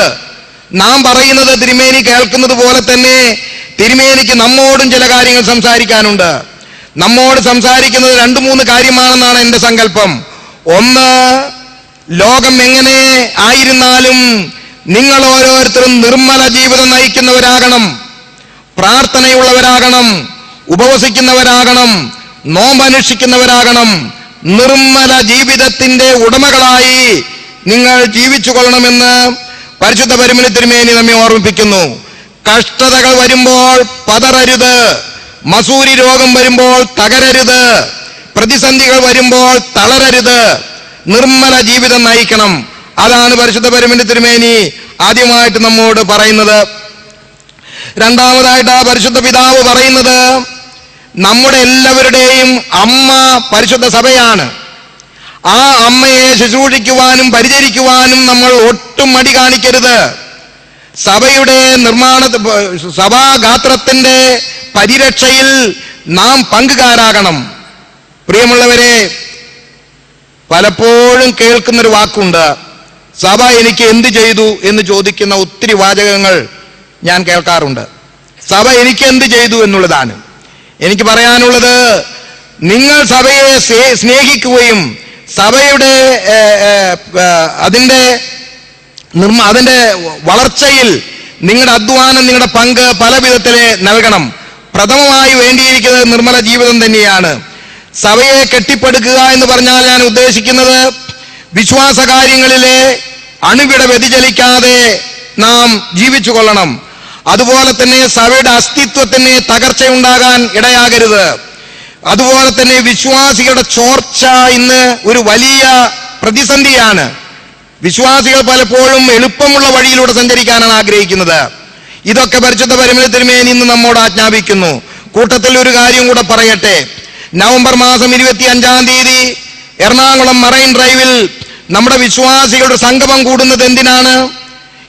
നാം പറയുന്നത് തിരുമേനി കേൾക്കുന്നത് പോലെ തന്നെ തിരുമേനിക്ക് നമ്മോടും ചില കാര്യങ്ങൾ സംസാരിക്കാനുണ്ട്. നമ്മോട് സംസാരിക്കുന്നത് രണ്ടു മൂന്ന് കാര്യമാണെന്നാണ് എന്റെ സങ്കല്പം. ഒന്ന് ലോകം എങ്ങനെ ആയിരുന്നാലും നിങ്ങൾ ഓരോരുത്തരും നിർമ്മല ജീവിതം നയിക്കുന്നവരാകണം പ്രാർത്ഥനയുള്ളവരാകണം ഉപവസിക്കുന്നവരാകണം നോമ്പനുഷ്ഠിക്കുന്നവരാകണം നിർമ്മല ജീവിതത്തിന്റെ ഉടമകളായി നിങ്ങൾ ജീവിച്ചു കൊള്ളണമെന്ന് പരിശുദ്ധ പരിമിതി തിരുമേനി നമ്മെ ഓർമ്മിപ്പിക്കുന്നു. കഷ്ടതകൾ വരുമ്പോൾ പതറരുത് മസൂരി രോഗം വരുമ്പോൾ തകരരുത്. പ്രതിസന്ധികൾ വരുമ്പോൾ തളരരുത്. നിർമ്മല ജീവിതം നയിക്കണം. അതാണ് പരിശുദ്ധ പരിമല തിരുമേനി ആദ്യമായിട്ട് നമ്മോട് പറയുന്നത്. രണ്ടാമതായിട്ട് ആ പരിശുദ്ധ പിതാവ് പറയുന്നത് നമ്മുടെ എല്ലാവരുടെയും അമ്മ പരിശുദ്ധ സഭയാണ്. ആ അമ്മയെ ശുശ്രൂഷിക്കുവാനും പരിചരിക്കുവാനും നമ്മൾ ഒട്ടും മടി കാണിക്കരുത്. സഭയുടെ നിർമ്മാണ സഭാഗാത്രത്തിന്റെ പരിരക്ഷയിൽ നാം പങ്കുകാരാകണം. പ്രിയമുള്ളവരെ പലപ്പോഴും കേൾക്കുന്നൊരു വാക്കുണ്ട്. സഭ എനിക്ക് എന്ത് ചെയ്തു എന്ന് ചോദിക്കുന്ന ഒത്തിരി വാചകങ്ങൾ ഞാൻ കേൾക്കാറുണ്ട്. സഭ എനിക്ക് എന്ത് ചെയ്തു എന്നുള്ളതാണ്. എനിക്ക് പറയാനുള്ളത് നിങ്ങൾ സഭയെ സ്നേഹിക്കുകയും സഭയുടെ അതിന്റെ നിർമ്മ അതിന്റെ വളർച്ചയിൽ നിങ്ങളുടെ അധ്വാനം നിങ്ങളുടെ പങ്ക് പല വിധത്തിലെ നൽകണം. പ്രഥമമായി വേണ്ടിയിരിക്കുന്നത് നിർമ്മല ജീവിതം തന്നെയാണ്. സഭയെ കെട്ടിപ്പടുക്കുക എന്ന് പറഞ്ഞാൽ ഞാൻ ഉദ്ദേശിക്കുന്നത് വിശ്വാസ കാര്യങ്ങളിലെ അണുവിട വ്യതിചലിക്കാതെ നാം ജീവിച്ചു കൊള്ളണം. അതുപോലെ തന്നെ സഭയുടെ അസ്തിത്വത്തിന് തകർച്ചയുണ്ടാകാൻ ഇടയാകരുത്. അതുപോലെ തന്നെ വിശ്വാസികളുടെ ചോർച്ച ഇന്ന് ഒരു വലിയ പ്രതിസന്ധിയാണ്. വിശ്വാസികൾ പലപ്പോഴും എളുപ്പമുള്ള വഴിയിലൂടെ സഞ്ചരിക്കാനാണ് ആഗ്രഹിക്കുന്നത്. ഇതൊക്കെ പരിശുദ്ധ പരിമല തിരുമേനി ഇന്ന് നമ്മോട് ആജ്ഞാപിക്കുന്നു. കൂട്ടത്തിൽ ഒരു കാര്യം കൂടെ പറയട്ടെ. നവംബർ മാസം ഇരുപത്തി അഞ്ചാം തീയതി എറണാകുളം മറൈൻ ഡ്രൈവിൽ നമ്മുടെ വിശ്വാസികളുടെ സംഗമം കൂടുന്നത് എന്തിനാണ്?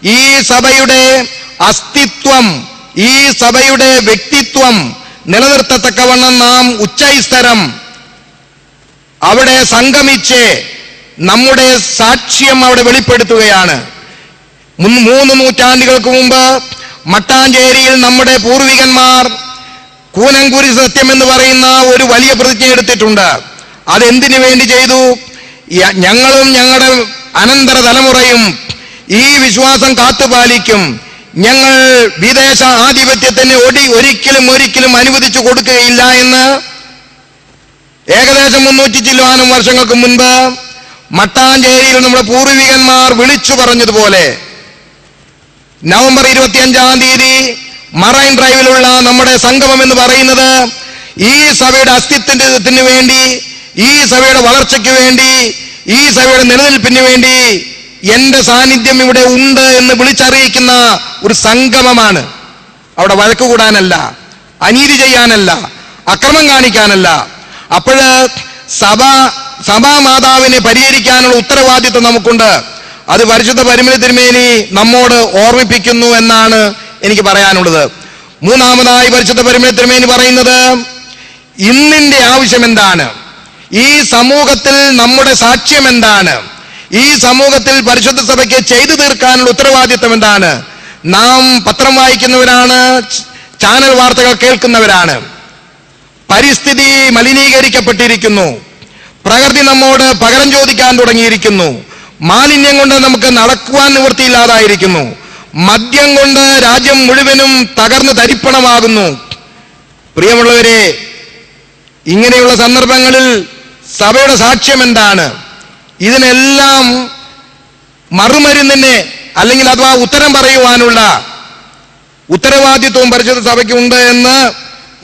ഈ സഭയുടെ അസ്തിത്വം ഈ സഭയുടെ വ്യക്തിത്വം നിലനിർത്തത്തക്കവണ്ണം നാം ഉച്ചൈസ്തരം. അവിടെ സംഗമിച്ച് നമ്മുടെ സാക്ഷ്യം അവിടെ വെളിപ്പെടുത്തുകയാണ്. മൂന്ന് നൂറ്റാണ്ടുകൾക്ക് മുമ്പ് മട്ടാഞ്ചേരിയിൽ നമ്മുടെ പൂർവികന്മാർ കൂനങ്കുരി സത്യം എന്ന് പറയുന്ന ഒരു വലിയ പ്രതിജ്ഞ എടുത്തിട്ടുണ്ട്. അതെന്തിനു വേണ്ടി ചെയ്തു? ഞങ്ങളും ഞങ്ങളുടെ അനന്തര തലമുറയും ഈ വിശ്വാസം കാത്തുപാലിക്കും. ഞങ്ങൾ വിദേശ ആധിപത്യത്തിന് ഒടി ഒരിക്കലും ഒരിക്കലും അനുവദിച്ചു കൊടുക്കുകയില്ല എന്ന് ഏകദേശം മുന്നൂറ്റി ചില്ലുവാനും വർഷങ്ങൾക്ക് മുൻപ് മട്ടാഞ്ചേരിയിൽ നമ്മുടെ പൂർവികന്മാർ വിളിച്ചു പറഞ്ഞതുപോലെ. നവംബർ ഇരുപത്തിയഞ്ചാം തീയതി മറൈൻ ഡ്രൈവിലുള്ള നമ്മുടെ സംഗമം എന്ന് പറയുന്നത് ഈ സഭയുടെ അസ്തിത്വത്തിന് വേണ്ടി ഈ സഭയുടെ വളർച്ചയ്ക്ക് വേണ്ടി ഈ സഭയുടെ നിലനിൽപ്പിന് വേണ്ടി എന്റെ സാന്നിധ്യം ഇവിടെ ഉണ്ട് എന്ന് വിളിച്ചറിയിക്കുന്ന ഒരു സംഗമമാണ്. അവിടെ വഴക്ക് കൂടാനല്ല അനീതി ചെയ്യാനല്ല അക്രമം കാണിക്കാനല്ല. അപ്പോഴ് സഭ സഭാമാതാവിനെ പരിഹരിക്കാനുള്ള ഉത്തരവാദിത്വം നമുക്കുണ്ട്. അത് പരിശുദ്ധ പരിമിതി തിരുമേനി നമ്മോട് ഓർമ്മിപ്പിക്കുന്നു എന്നാണ് എനിക്ക് പറയാനുള്ളത്. മൂന്നാമതായി പരിശുദ്ധ പരിമേത്രമേന് തിരുമേനി പറയുന്നത് ഇന്നിന്റെ ആവശ്യം എന്താണ്? ഈ സമൂഹത്തിൽ നമ്മുടെ സാക്ഷ്യം എന്താണ്? ഈ സമൂഹത്തിൽ പരിശുദ്ധ സഭയ്ക്ക് ചെയ്തു തീർക്കാനുള്ള ഉത്തരവാദിത്വം എന്താണ്? നാം പത്രം വായിക്കുന്നവരാണ് ചാനൽ വാർത്തകൾ കേൾക്കുന്നവരാണ്. പരിസ്ഥിതി മലിനീകരിക്കപ്പെട്ടിരിക്കുന്നു. പ്രകൃതി നമ്മോട് പകരം ചോദിക്കാൻ തുടങ്ങിയിരിക്കുന്നു. മാലിന്യം കൊണ്ട് നമുക്ക് നടക്കുവാൻ നിവൃത്തിയില്ലാതായിരിക്കുന്നു. മദ്യം കൊണ്ട് രാജ്യം മുഴുവനും തകർന്ന് തരിപ്പണമാകുന്നു. പ്രിയമുള്ളവരെ ഇങ്ങനെയുള്ള സന്ദർഭങ്ങളിൽ സഭയുടെ സാക്ഷ്യം എന്താണ്? ഇതിനെല്ലാം മറുമരുന്നിന് അല്ലെങ്കിൽ അഥവാ ഉത്തരം പറയുവാനുള്ള ഉത്തരവാദിത്വവും പരിശുദ്ധ സഭയ്ക്ക് ഉണ്ട് എന്ന്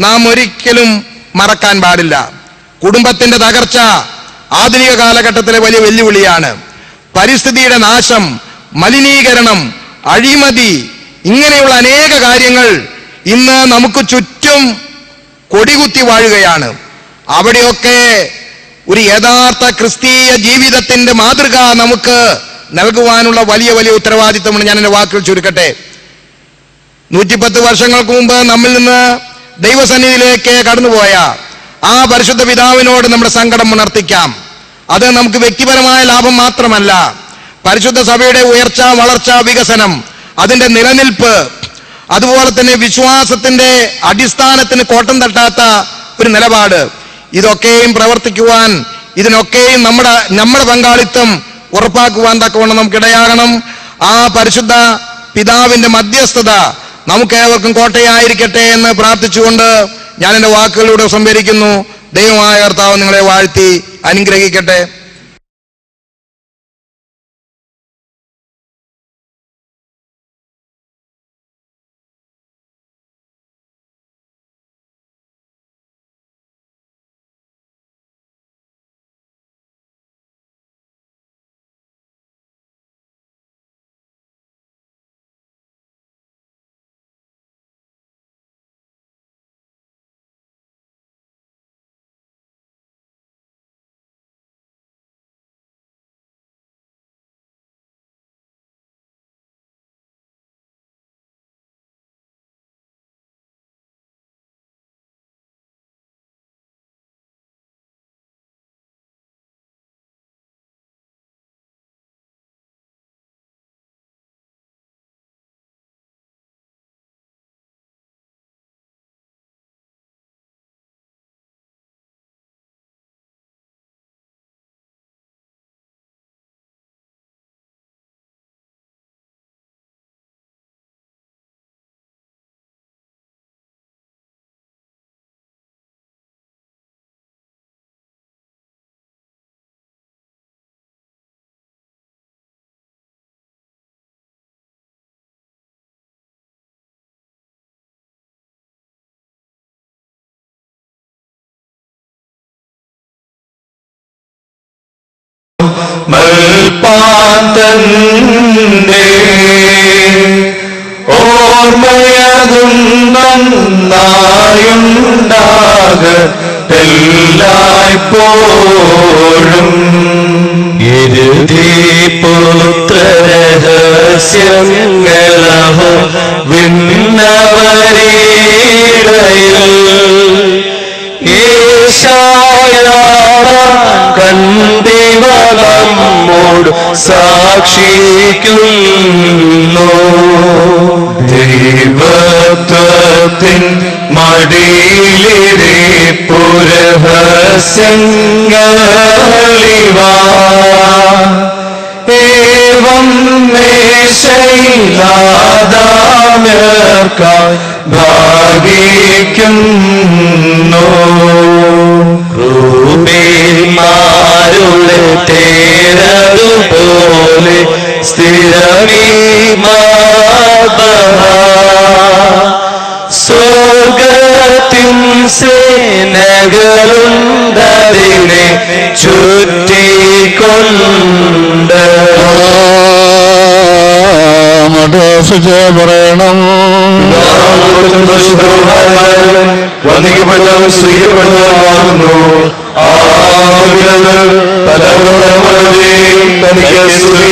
നാം ഒരിക്കലും മറക്കാൻ പാടില്ല. കുടുംബത്തിന്റെ തകർച്ച ആധുനിക കാലഘട്ടത്തിലെ വലിയ വെല്ലുവിളിയാണ്. പരിസ്ഥിതിയുടെ നാശം മലിനീകരണം അഴിമതി ഇങ്ങനെയുള്ള അനേക കാര്യങ്ങൾ ഇന്ന് നമുക്ക് ചുറ്റും കൊടികുത്തി വാഴുകയാണ്. അവിടെയൊക്കെ ഒരു യഥാർത്ഥ ക്രിസ്തീയ ജീവിതത്തിന്റെ മാതൃക നമുക്ക് നൽകുവാനുള്ള വലിയ വലിയ ഉത്തരവാദിത്തമാണ് ഞാൻ എന്റെ വാക്കുകൾ ചുരുക്കട്ടെ. നൂറ്റിപ്പത്ത് വർഷങ്ങൾക്ക് മുമ്പ് നമ്മിൽ നിന്ന് ദൈവസന്നിധിയിലേക്ക് കടന്നുപോയ ആ പരിശുദ്ധ പിതാവിനോട് നമ്മുടെ സങ്കടം ഉണർത്തിക്കാം. അത് നമുക്ക് വ്യക്തിപരമായ ലാഭം മാത്രമല്ല പരിശുദ്ധ സഭയുടെ ഉയർച്ച വളർച്ച വികസനം അതിന്റെ നിലനിൽപ്പ് അതുപോലെ തന്നെ വിശ്വാസത്തിന്റെ അടിസ്ഥാനത്തിന് കോട്ടം തട്ടാത്ത ഒരു നിലപാട്. ഇതൊക്കെയും പ്രവർത്തിക്കുവാൻ ഇതിനൊക്കെയും നമ്മുടെ നമ്മുടെ പങ്കാളിത്തം ഉറപ്പാക്കുവാൻ തക്കവണ്ണം നമുക്കിടയാകണം. ആ പരിശുദ്ധ പിതാവിന്റെ മധ്യസ്ഥത നമുക്ക് ഏവർക്കും കോട്ടയായിരിക്കട്ടെ എന്ന് പ്രാർത്ഥിച്ചുകൊണ്ട് ഞാൻ എന്റെ വാക്കുകളിലൂടെ സംഭരിക്കുന്നു ദൈവമായ കർത്താവ് നിങ്ങളെ വാഴ്ത്തി അനുഗ്രഹിക്കട്ടെ. മൽപാന്തന്റെ ഓർമ്മയതും നന്നായുണ്ടാകട്ടെല്ലായ്പ്പോഴും പുത്രരഹസ്യങ്ങളഹോ വിണ്ണവരീടയിൽ കന്തിവളമ്മോട് സാക്ഷിക്കുന്നു. ദൈവത്വത്തിൻ മടിയിലിരി പുരഹസ്യങ്ങളിവ ഏവം മേശയിലാദാമ്യർക്കായി ഭാഗിക്കുന്നു ക്രൂബിമാരുടെ തേരതുപോലെ സ്വർഗത്തിൻ സേനകളുണ്ടതിനെ ചുറ്റിക്കൊണ്ട് സുജ പറയണം. വന്ദിക്കപ്പെട്ടവൻ സ്വീകരിക്കപ്പെട്ടവനാകുന്നു തലമുറയും തനിക്ക് സ്തുതി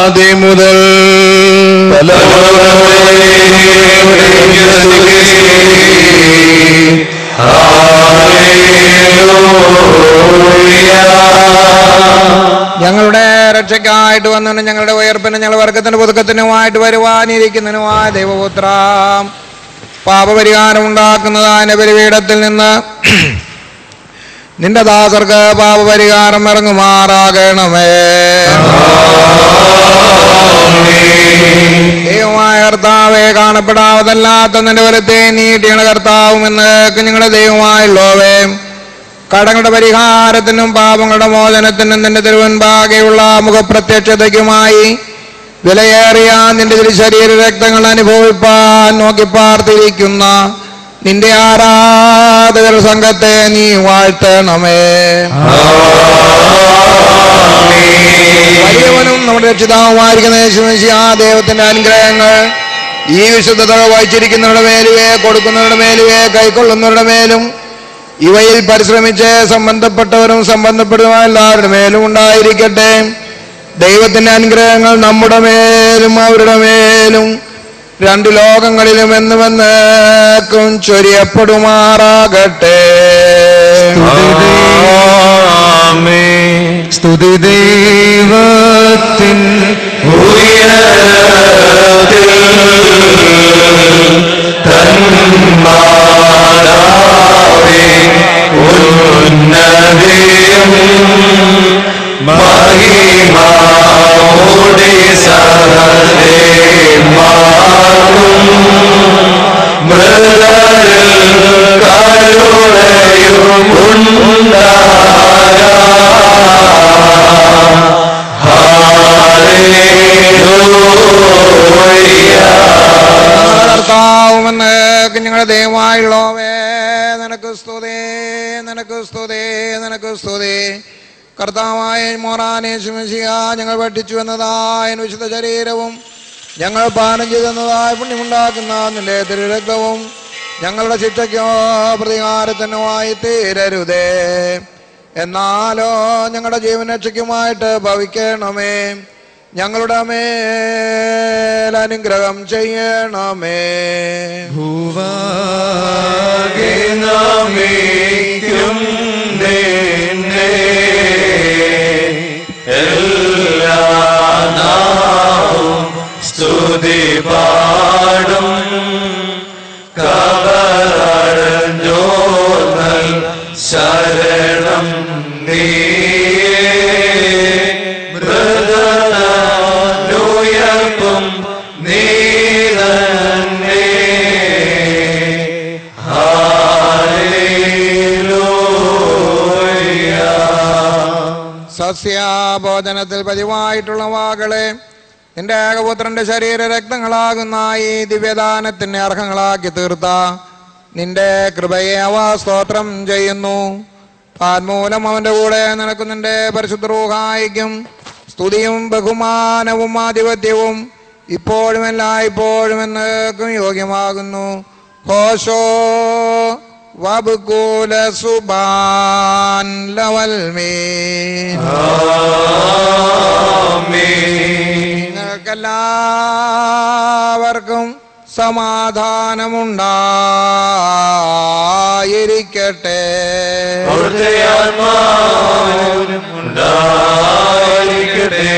ആദ്യം മുതൽ ഞങ്ങളുടെ രക്ഷയ്ക്കായിട്ട് വന്നതിനും ഞങ്ങളുടെ ഉയർപ്പിനും ഞങ്ങളുടെ വർഗത്തിന്റെ പുതുക്കത്തിനുമായിട്ട് വരുവാനിരിക്കുന്നതിനുമായ ദൈവപുത്ര. പാപപരിഹാരം ഉണ്ടാക്കുന്നതായ ബലിപീഠത്തിൽ നിന്ന് നിന്റെ ദാസർക്ക് പാപപരിഹാരം ഇറങ്ങുമാറാകണമേ. ദൈവമായ കർത്താവെ കാണപ്പെടാവതല്ലാത്ത നിന്റെ വലത്തെ നീട്ടിയാണ് കർത്താവുമെന്ന് ഞങ്ങളുടെ ദൈവമായുള്ളവേ കടങ്ങളുടെ പരിഹാരത്തിനും പാപങ്ങളുടെ മോചനത്തിനും നിന്റെ തിരുവൻപാകെയുള്ള മുഖപ്രത്യക്ഷതയ്ക്കുമായി വിലയേറിയ നിന്റെ തിരുശരീര രക്തങ്ങൾ അനുഭവിപ്പാൻ നോക്കി പാർത്തിരിക്കുന്ന നിന്റെ ആരാധകർ സംഘത്തെ നീ വാഴ്ത്തണമേ. വലിയവനും നമ്മുടെ രക്ഷിതാവുമായിരിക്കുന്ന യേശുമശി ആ ദൈവത്തിന്റെ അനുഗ്രഹങ്ങൾ ഈ വിശുദ്ധത വഹിച്ചിരിക്കുന്നവരുടെ മേലുവേ കൊടുക്കുന്നവരുടെ മേലുവേ കൈക്കൊള്ളുന്നവരുടെ മേലും ഇവയിൽ പരിശ്രമിച്ച് സംബന്ധപ്പെട്ടവരും സംബന്ധപ്പെടുവാൻ എല്ലാവരുടെ മേലും ഉണ്ടായിരിക്കട്ടെ. ദൈവത്തിന്റെ അനുഗ്രഹങ്ങൾ നമ്മുടെ മേലും അവരുടെ മേലും രണ്ടു ലോകങ്ങളിലും എന്നുമെന്നേക്കും ചൊരിയപ്പെടുമാറാകട്ടെ. സ്തുതി ദൈവത്തിൻ കർത്താവുമെന്ന് കുഞ്ഞുങ്ങളുടെ ദൈവമായുള്ളവേ നിനക്ക് സ്തുതി നിനക്ക് സ്തുതി നിനക്ക് സ്തുതി. കർത്താവായ മോറാനെ മോറാനേശുമശിയ ഞങ്ങൾ പഠിച്ചു എന്നതായ വിശുദ്ധ ശരീരവും ഞങ്ങൾ പാനം ചെയ്തെന്നതായ പുണ്യമുണ്ടാക്കുന്ന നിന്റെ തിരുരക്തവും ഞങ്ങളുടെ ശിക്ഷയ്ക്കോ പ്രതികാരത്തിനുമായി തീരരുതേ. എന്നാലോ ഞങ്ങളുടെ ജീവനരക്ഷയ്ക്കുമായിട്ട് ഭവിക്കണമേ. ഞങ്ങളുടെ മേൽ അനുഗ്രഹം ചെയ്യണമേ. ഭൂവാഗിനമിക്കും എല്ലാ സ്തുതി പാടും. കവറഞ്ഞോന്നൽ ശരണം സസ്യാഭോജനത്തിൽ പതിവായിട്ടുള്ള വാകളെ നിന്റെ ഏകപുത്രന്റെ ശരീര രക്തങ്ങളാകുന്ന ഈ ദിവ്യദാനത്തിന് അർഹങ്ങളാക്കി തീർത്ത. നിന്റെ കൃപയെ അവ സ്തോത്രം ചെയ്യുന്നു. താൻമൂലം അവന്റെ കൂടെ നടക്കുന്നുണ്ട് പരിശുദ്ധ റൂഹായിക്കും സ്തുതിയും ബഹുമാനവും ആധിപത്യവും ഇപ്പോഴും എല്ലായ്പ്പോഴും എന്നേക്കും യോഗ്യമാകുന്നു. ഹോശോ. ലവൽമേ. നിങ്ങൾക്കെല്ലാവർക്കും സമാധാനമുണ്ടായിരിക്കട്ടെ. ഉണ്ടായിരിക്കട്ടെ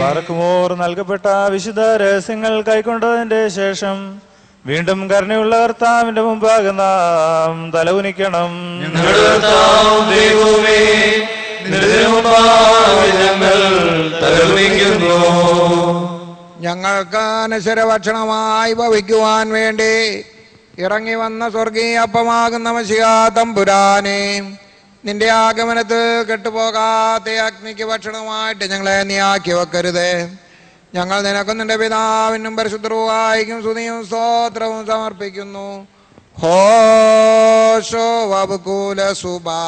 പാർക്കുമോർ നൽകപ്പെട്ട വിശുദ്ധ രഹസ്യങ്ങൾ കൈക്കൊണ്ടതിന്റെ ശേഷം വീണ്ടും കരുണയുള്ള കർത്താവിന്റെ മുമ്പാകെ നാം തലകുനിക്കണം. ഞങ്ങൾക്ക് അനശ്വര ഭക്ഷണമായി ഭവിക്കുവാൻ വേണ്ടി ഇറങ്ങി വന്ന സ്വർഗീയ അപ്പമാകുന്ന മഷിക തമ്പുരാനെ നിന്റെ ആഗമനത്ത് കെട്ടുപോകാത്ത അഗ്നിക്ക് ഭക്ഷണമായിട്ട് ഞങ്ങളെ നീ ആക്കി വെക്കരുത് ഞങ്ങൾ നിനക്കും നിന്റെ പിതാവിനും പരിശുദ്ധവുമായിരിക്കും സ്തുതിയും സ്തോത്രവും സമർപ്പിക്കുന്നു. ഹോഷോ വബുകൂല സുബാൻ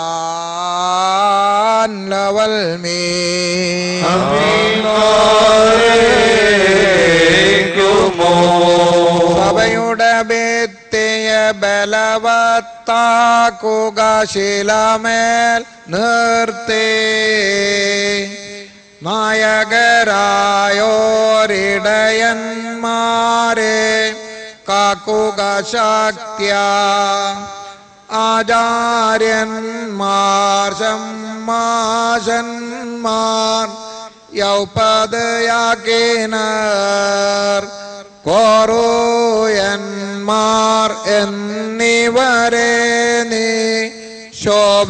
ലവൽ മീ. സഭയുടെ ഭിത്തിയ ബലവത്താക്കുക ശിലമേൽ നിർത്തി. നായകരായോരിടയന്മാരെ കാക്കുക ശക്യ. ആചാര്യന്മാർ ഷമ്മാശന്മാർ യൗപതയാക്കിനർ കോറോയന്മാർ എന്നിവരെ നീ. ശോഭിപ്പിക്കാം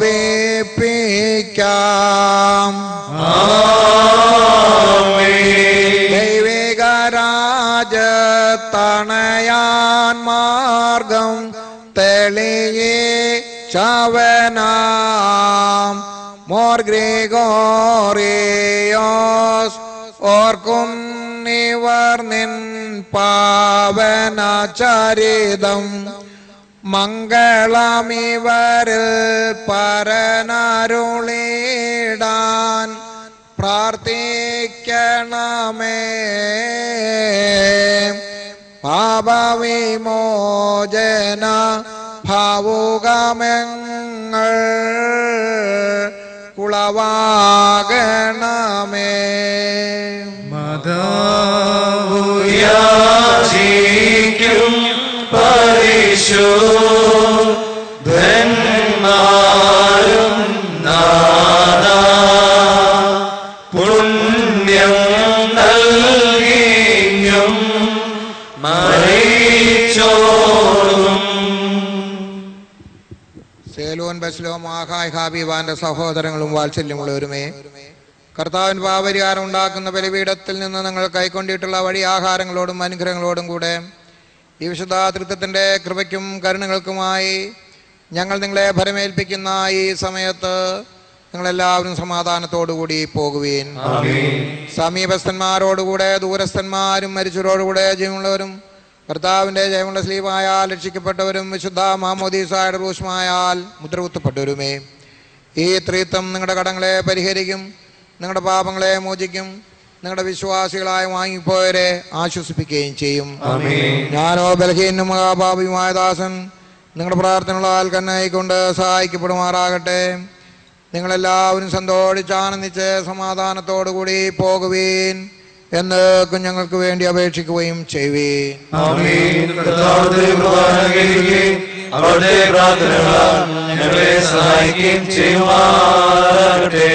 ദൈവിക രാജത്തണയാൻ മാർഗം തെളിയേ ചവനാം. മോർ ഓർക്കും നിവർ നിൻ പാവന ചരിതം മംഗളമിവരിൽ പരനരുളിടാൻ പ്രാർത്ഥിക്കണമേ. പാപവിമോചന ഭാവുകമെങ്ങൾ കുളവാകണമേ. ഹാബിബാന്റെ സഹോദരങ്ങളും വാത്സല്യമുള്ളവരുമേ കർത്താവിൻ പാപരിഹാരം ഉണ്ടാക്കുന്ന ബലിപീഠത്തിൽ നിന്ന് നിങ്ങൾ കൈക്കൊണ്ടിട്ടുള്ള വഴി ആഹാരങ്ങളോടും അനുഗ്രഹങ്ങളോടും കൂടെ ഈ വിശുദ്ധാതൃത്വത്തിന്റെ കൃപയ്ക്കും കരുണകൾക്കുമായി ഞങ്ങൾ നിങ്ങളെ ഭരമേൽപ്പിക്കുന്ന ഈ സമയത്ത് നിങ്ങളെല്ലാവരും സമാധാനത്തോടുകൂടി പോകുവീൻ. സമീപസ്ഥന്മാരോടുകൂടെ ദൂരസ്ഥന്മാരും മരിച്ചവരോടുകൂടെ ജീവനുള്ളവരും കർത്താവിന്റെ ജയമുള്ള സ്ലീവായാൽ രക്ഷിക്കപ്പെട്ടവരും വിശുദ്ധ മാമോദീസായുടെ റൂഷ്മായാൽ മുദ്രകുത്തപ്പെട്ടവരുമേ. ഈ ത്രീത്വം നിങ്ങളുടെ കടങ്ങളെ പരിഹരിക്കും നിങ്ങളുടെ പാപങ്ങളെ മോചിക്കും നിങ്ങളുടെ വിശ്വാസികളായി വാങ്ങിപ്പോയവരെ ആശ്വസിപ്പിക്കുകയും ചെയ്യും. ഞാനോ ബലഹീനും മഹാഭാവിയുമായ ദാസൻ നിങ്ങളുടെ പ്രാർത്ഥനയുള്ള ആൽക്കന്നായിക്കൊണ്ട് സഹായിക്കപ്പെടുമാറാകട്ടെ. നിങ്ങളെല്ലാവരും സന്തോഷിച്ച് ആനന്ദിച്ച് സമാധാനത്തോടുകൂടി പോകുവീൻ എന്ന് കുഞ്ഞുങ്ങൾക്ക് വേണ്ടി അപേക്ഷിക്കുകയും ചെയ്യുവീൻ. പ്രാർത്ഥനകളാൽ ഞങ്ങളെ സഹായിക്കുകയും ചെയ്യുമാറാകട്ടെ.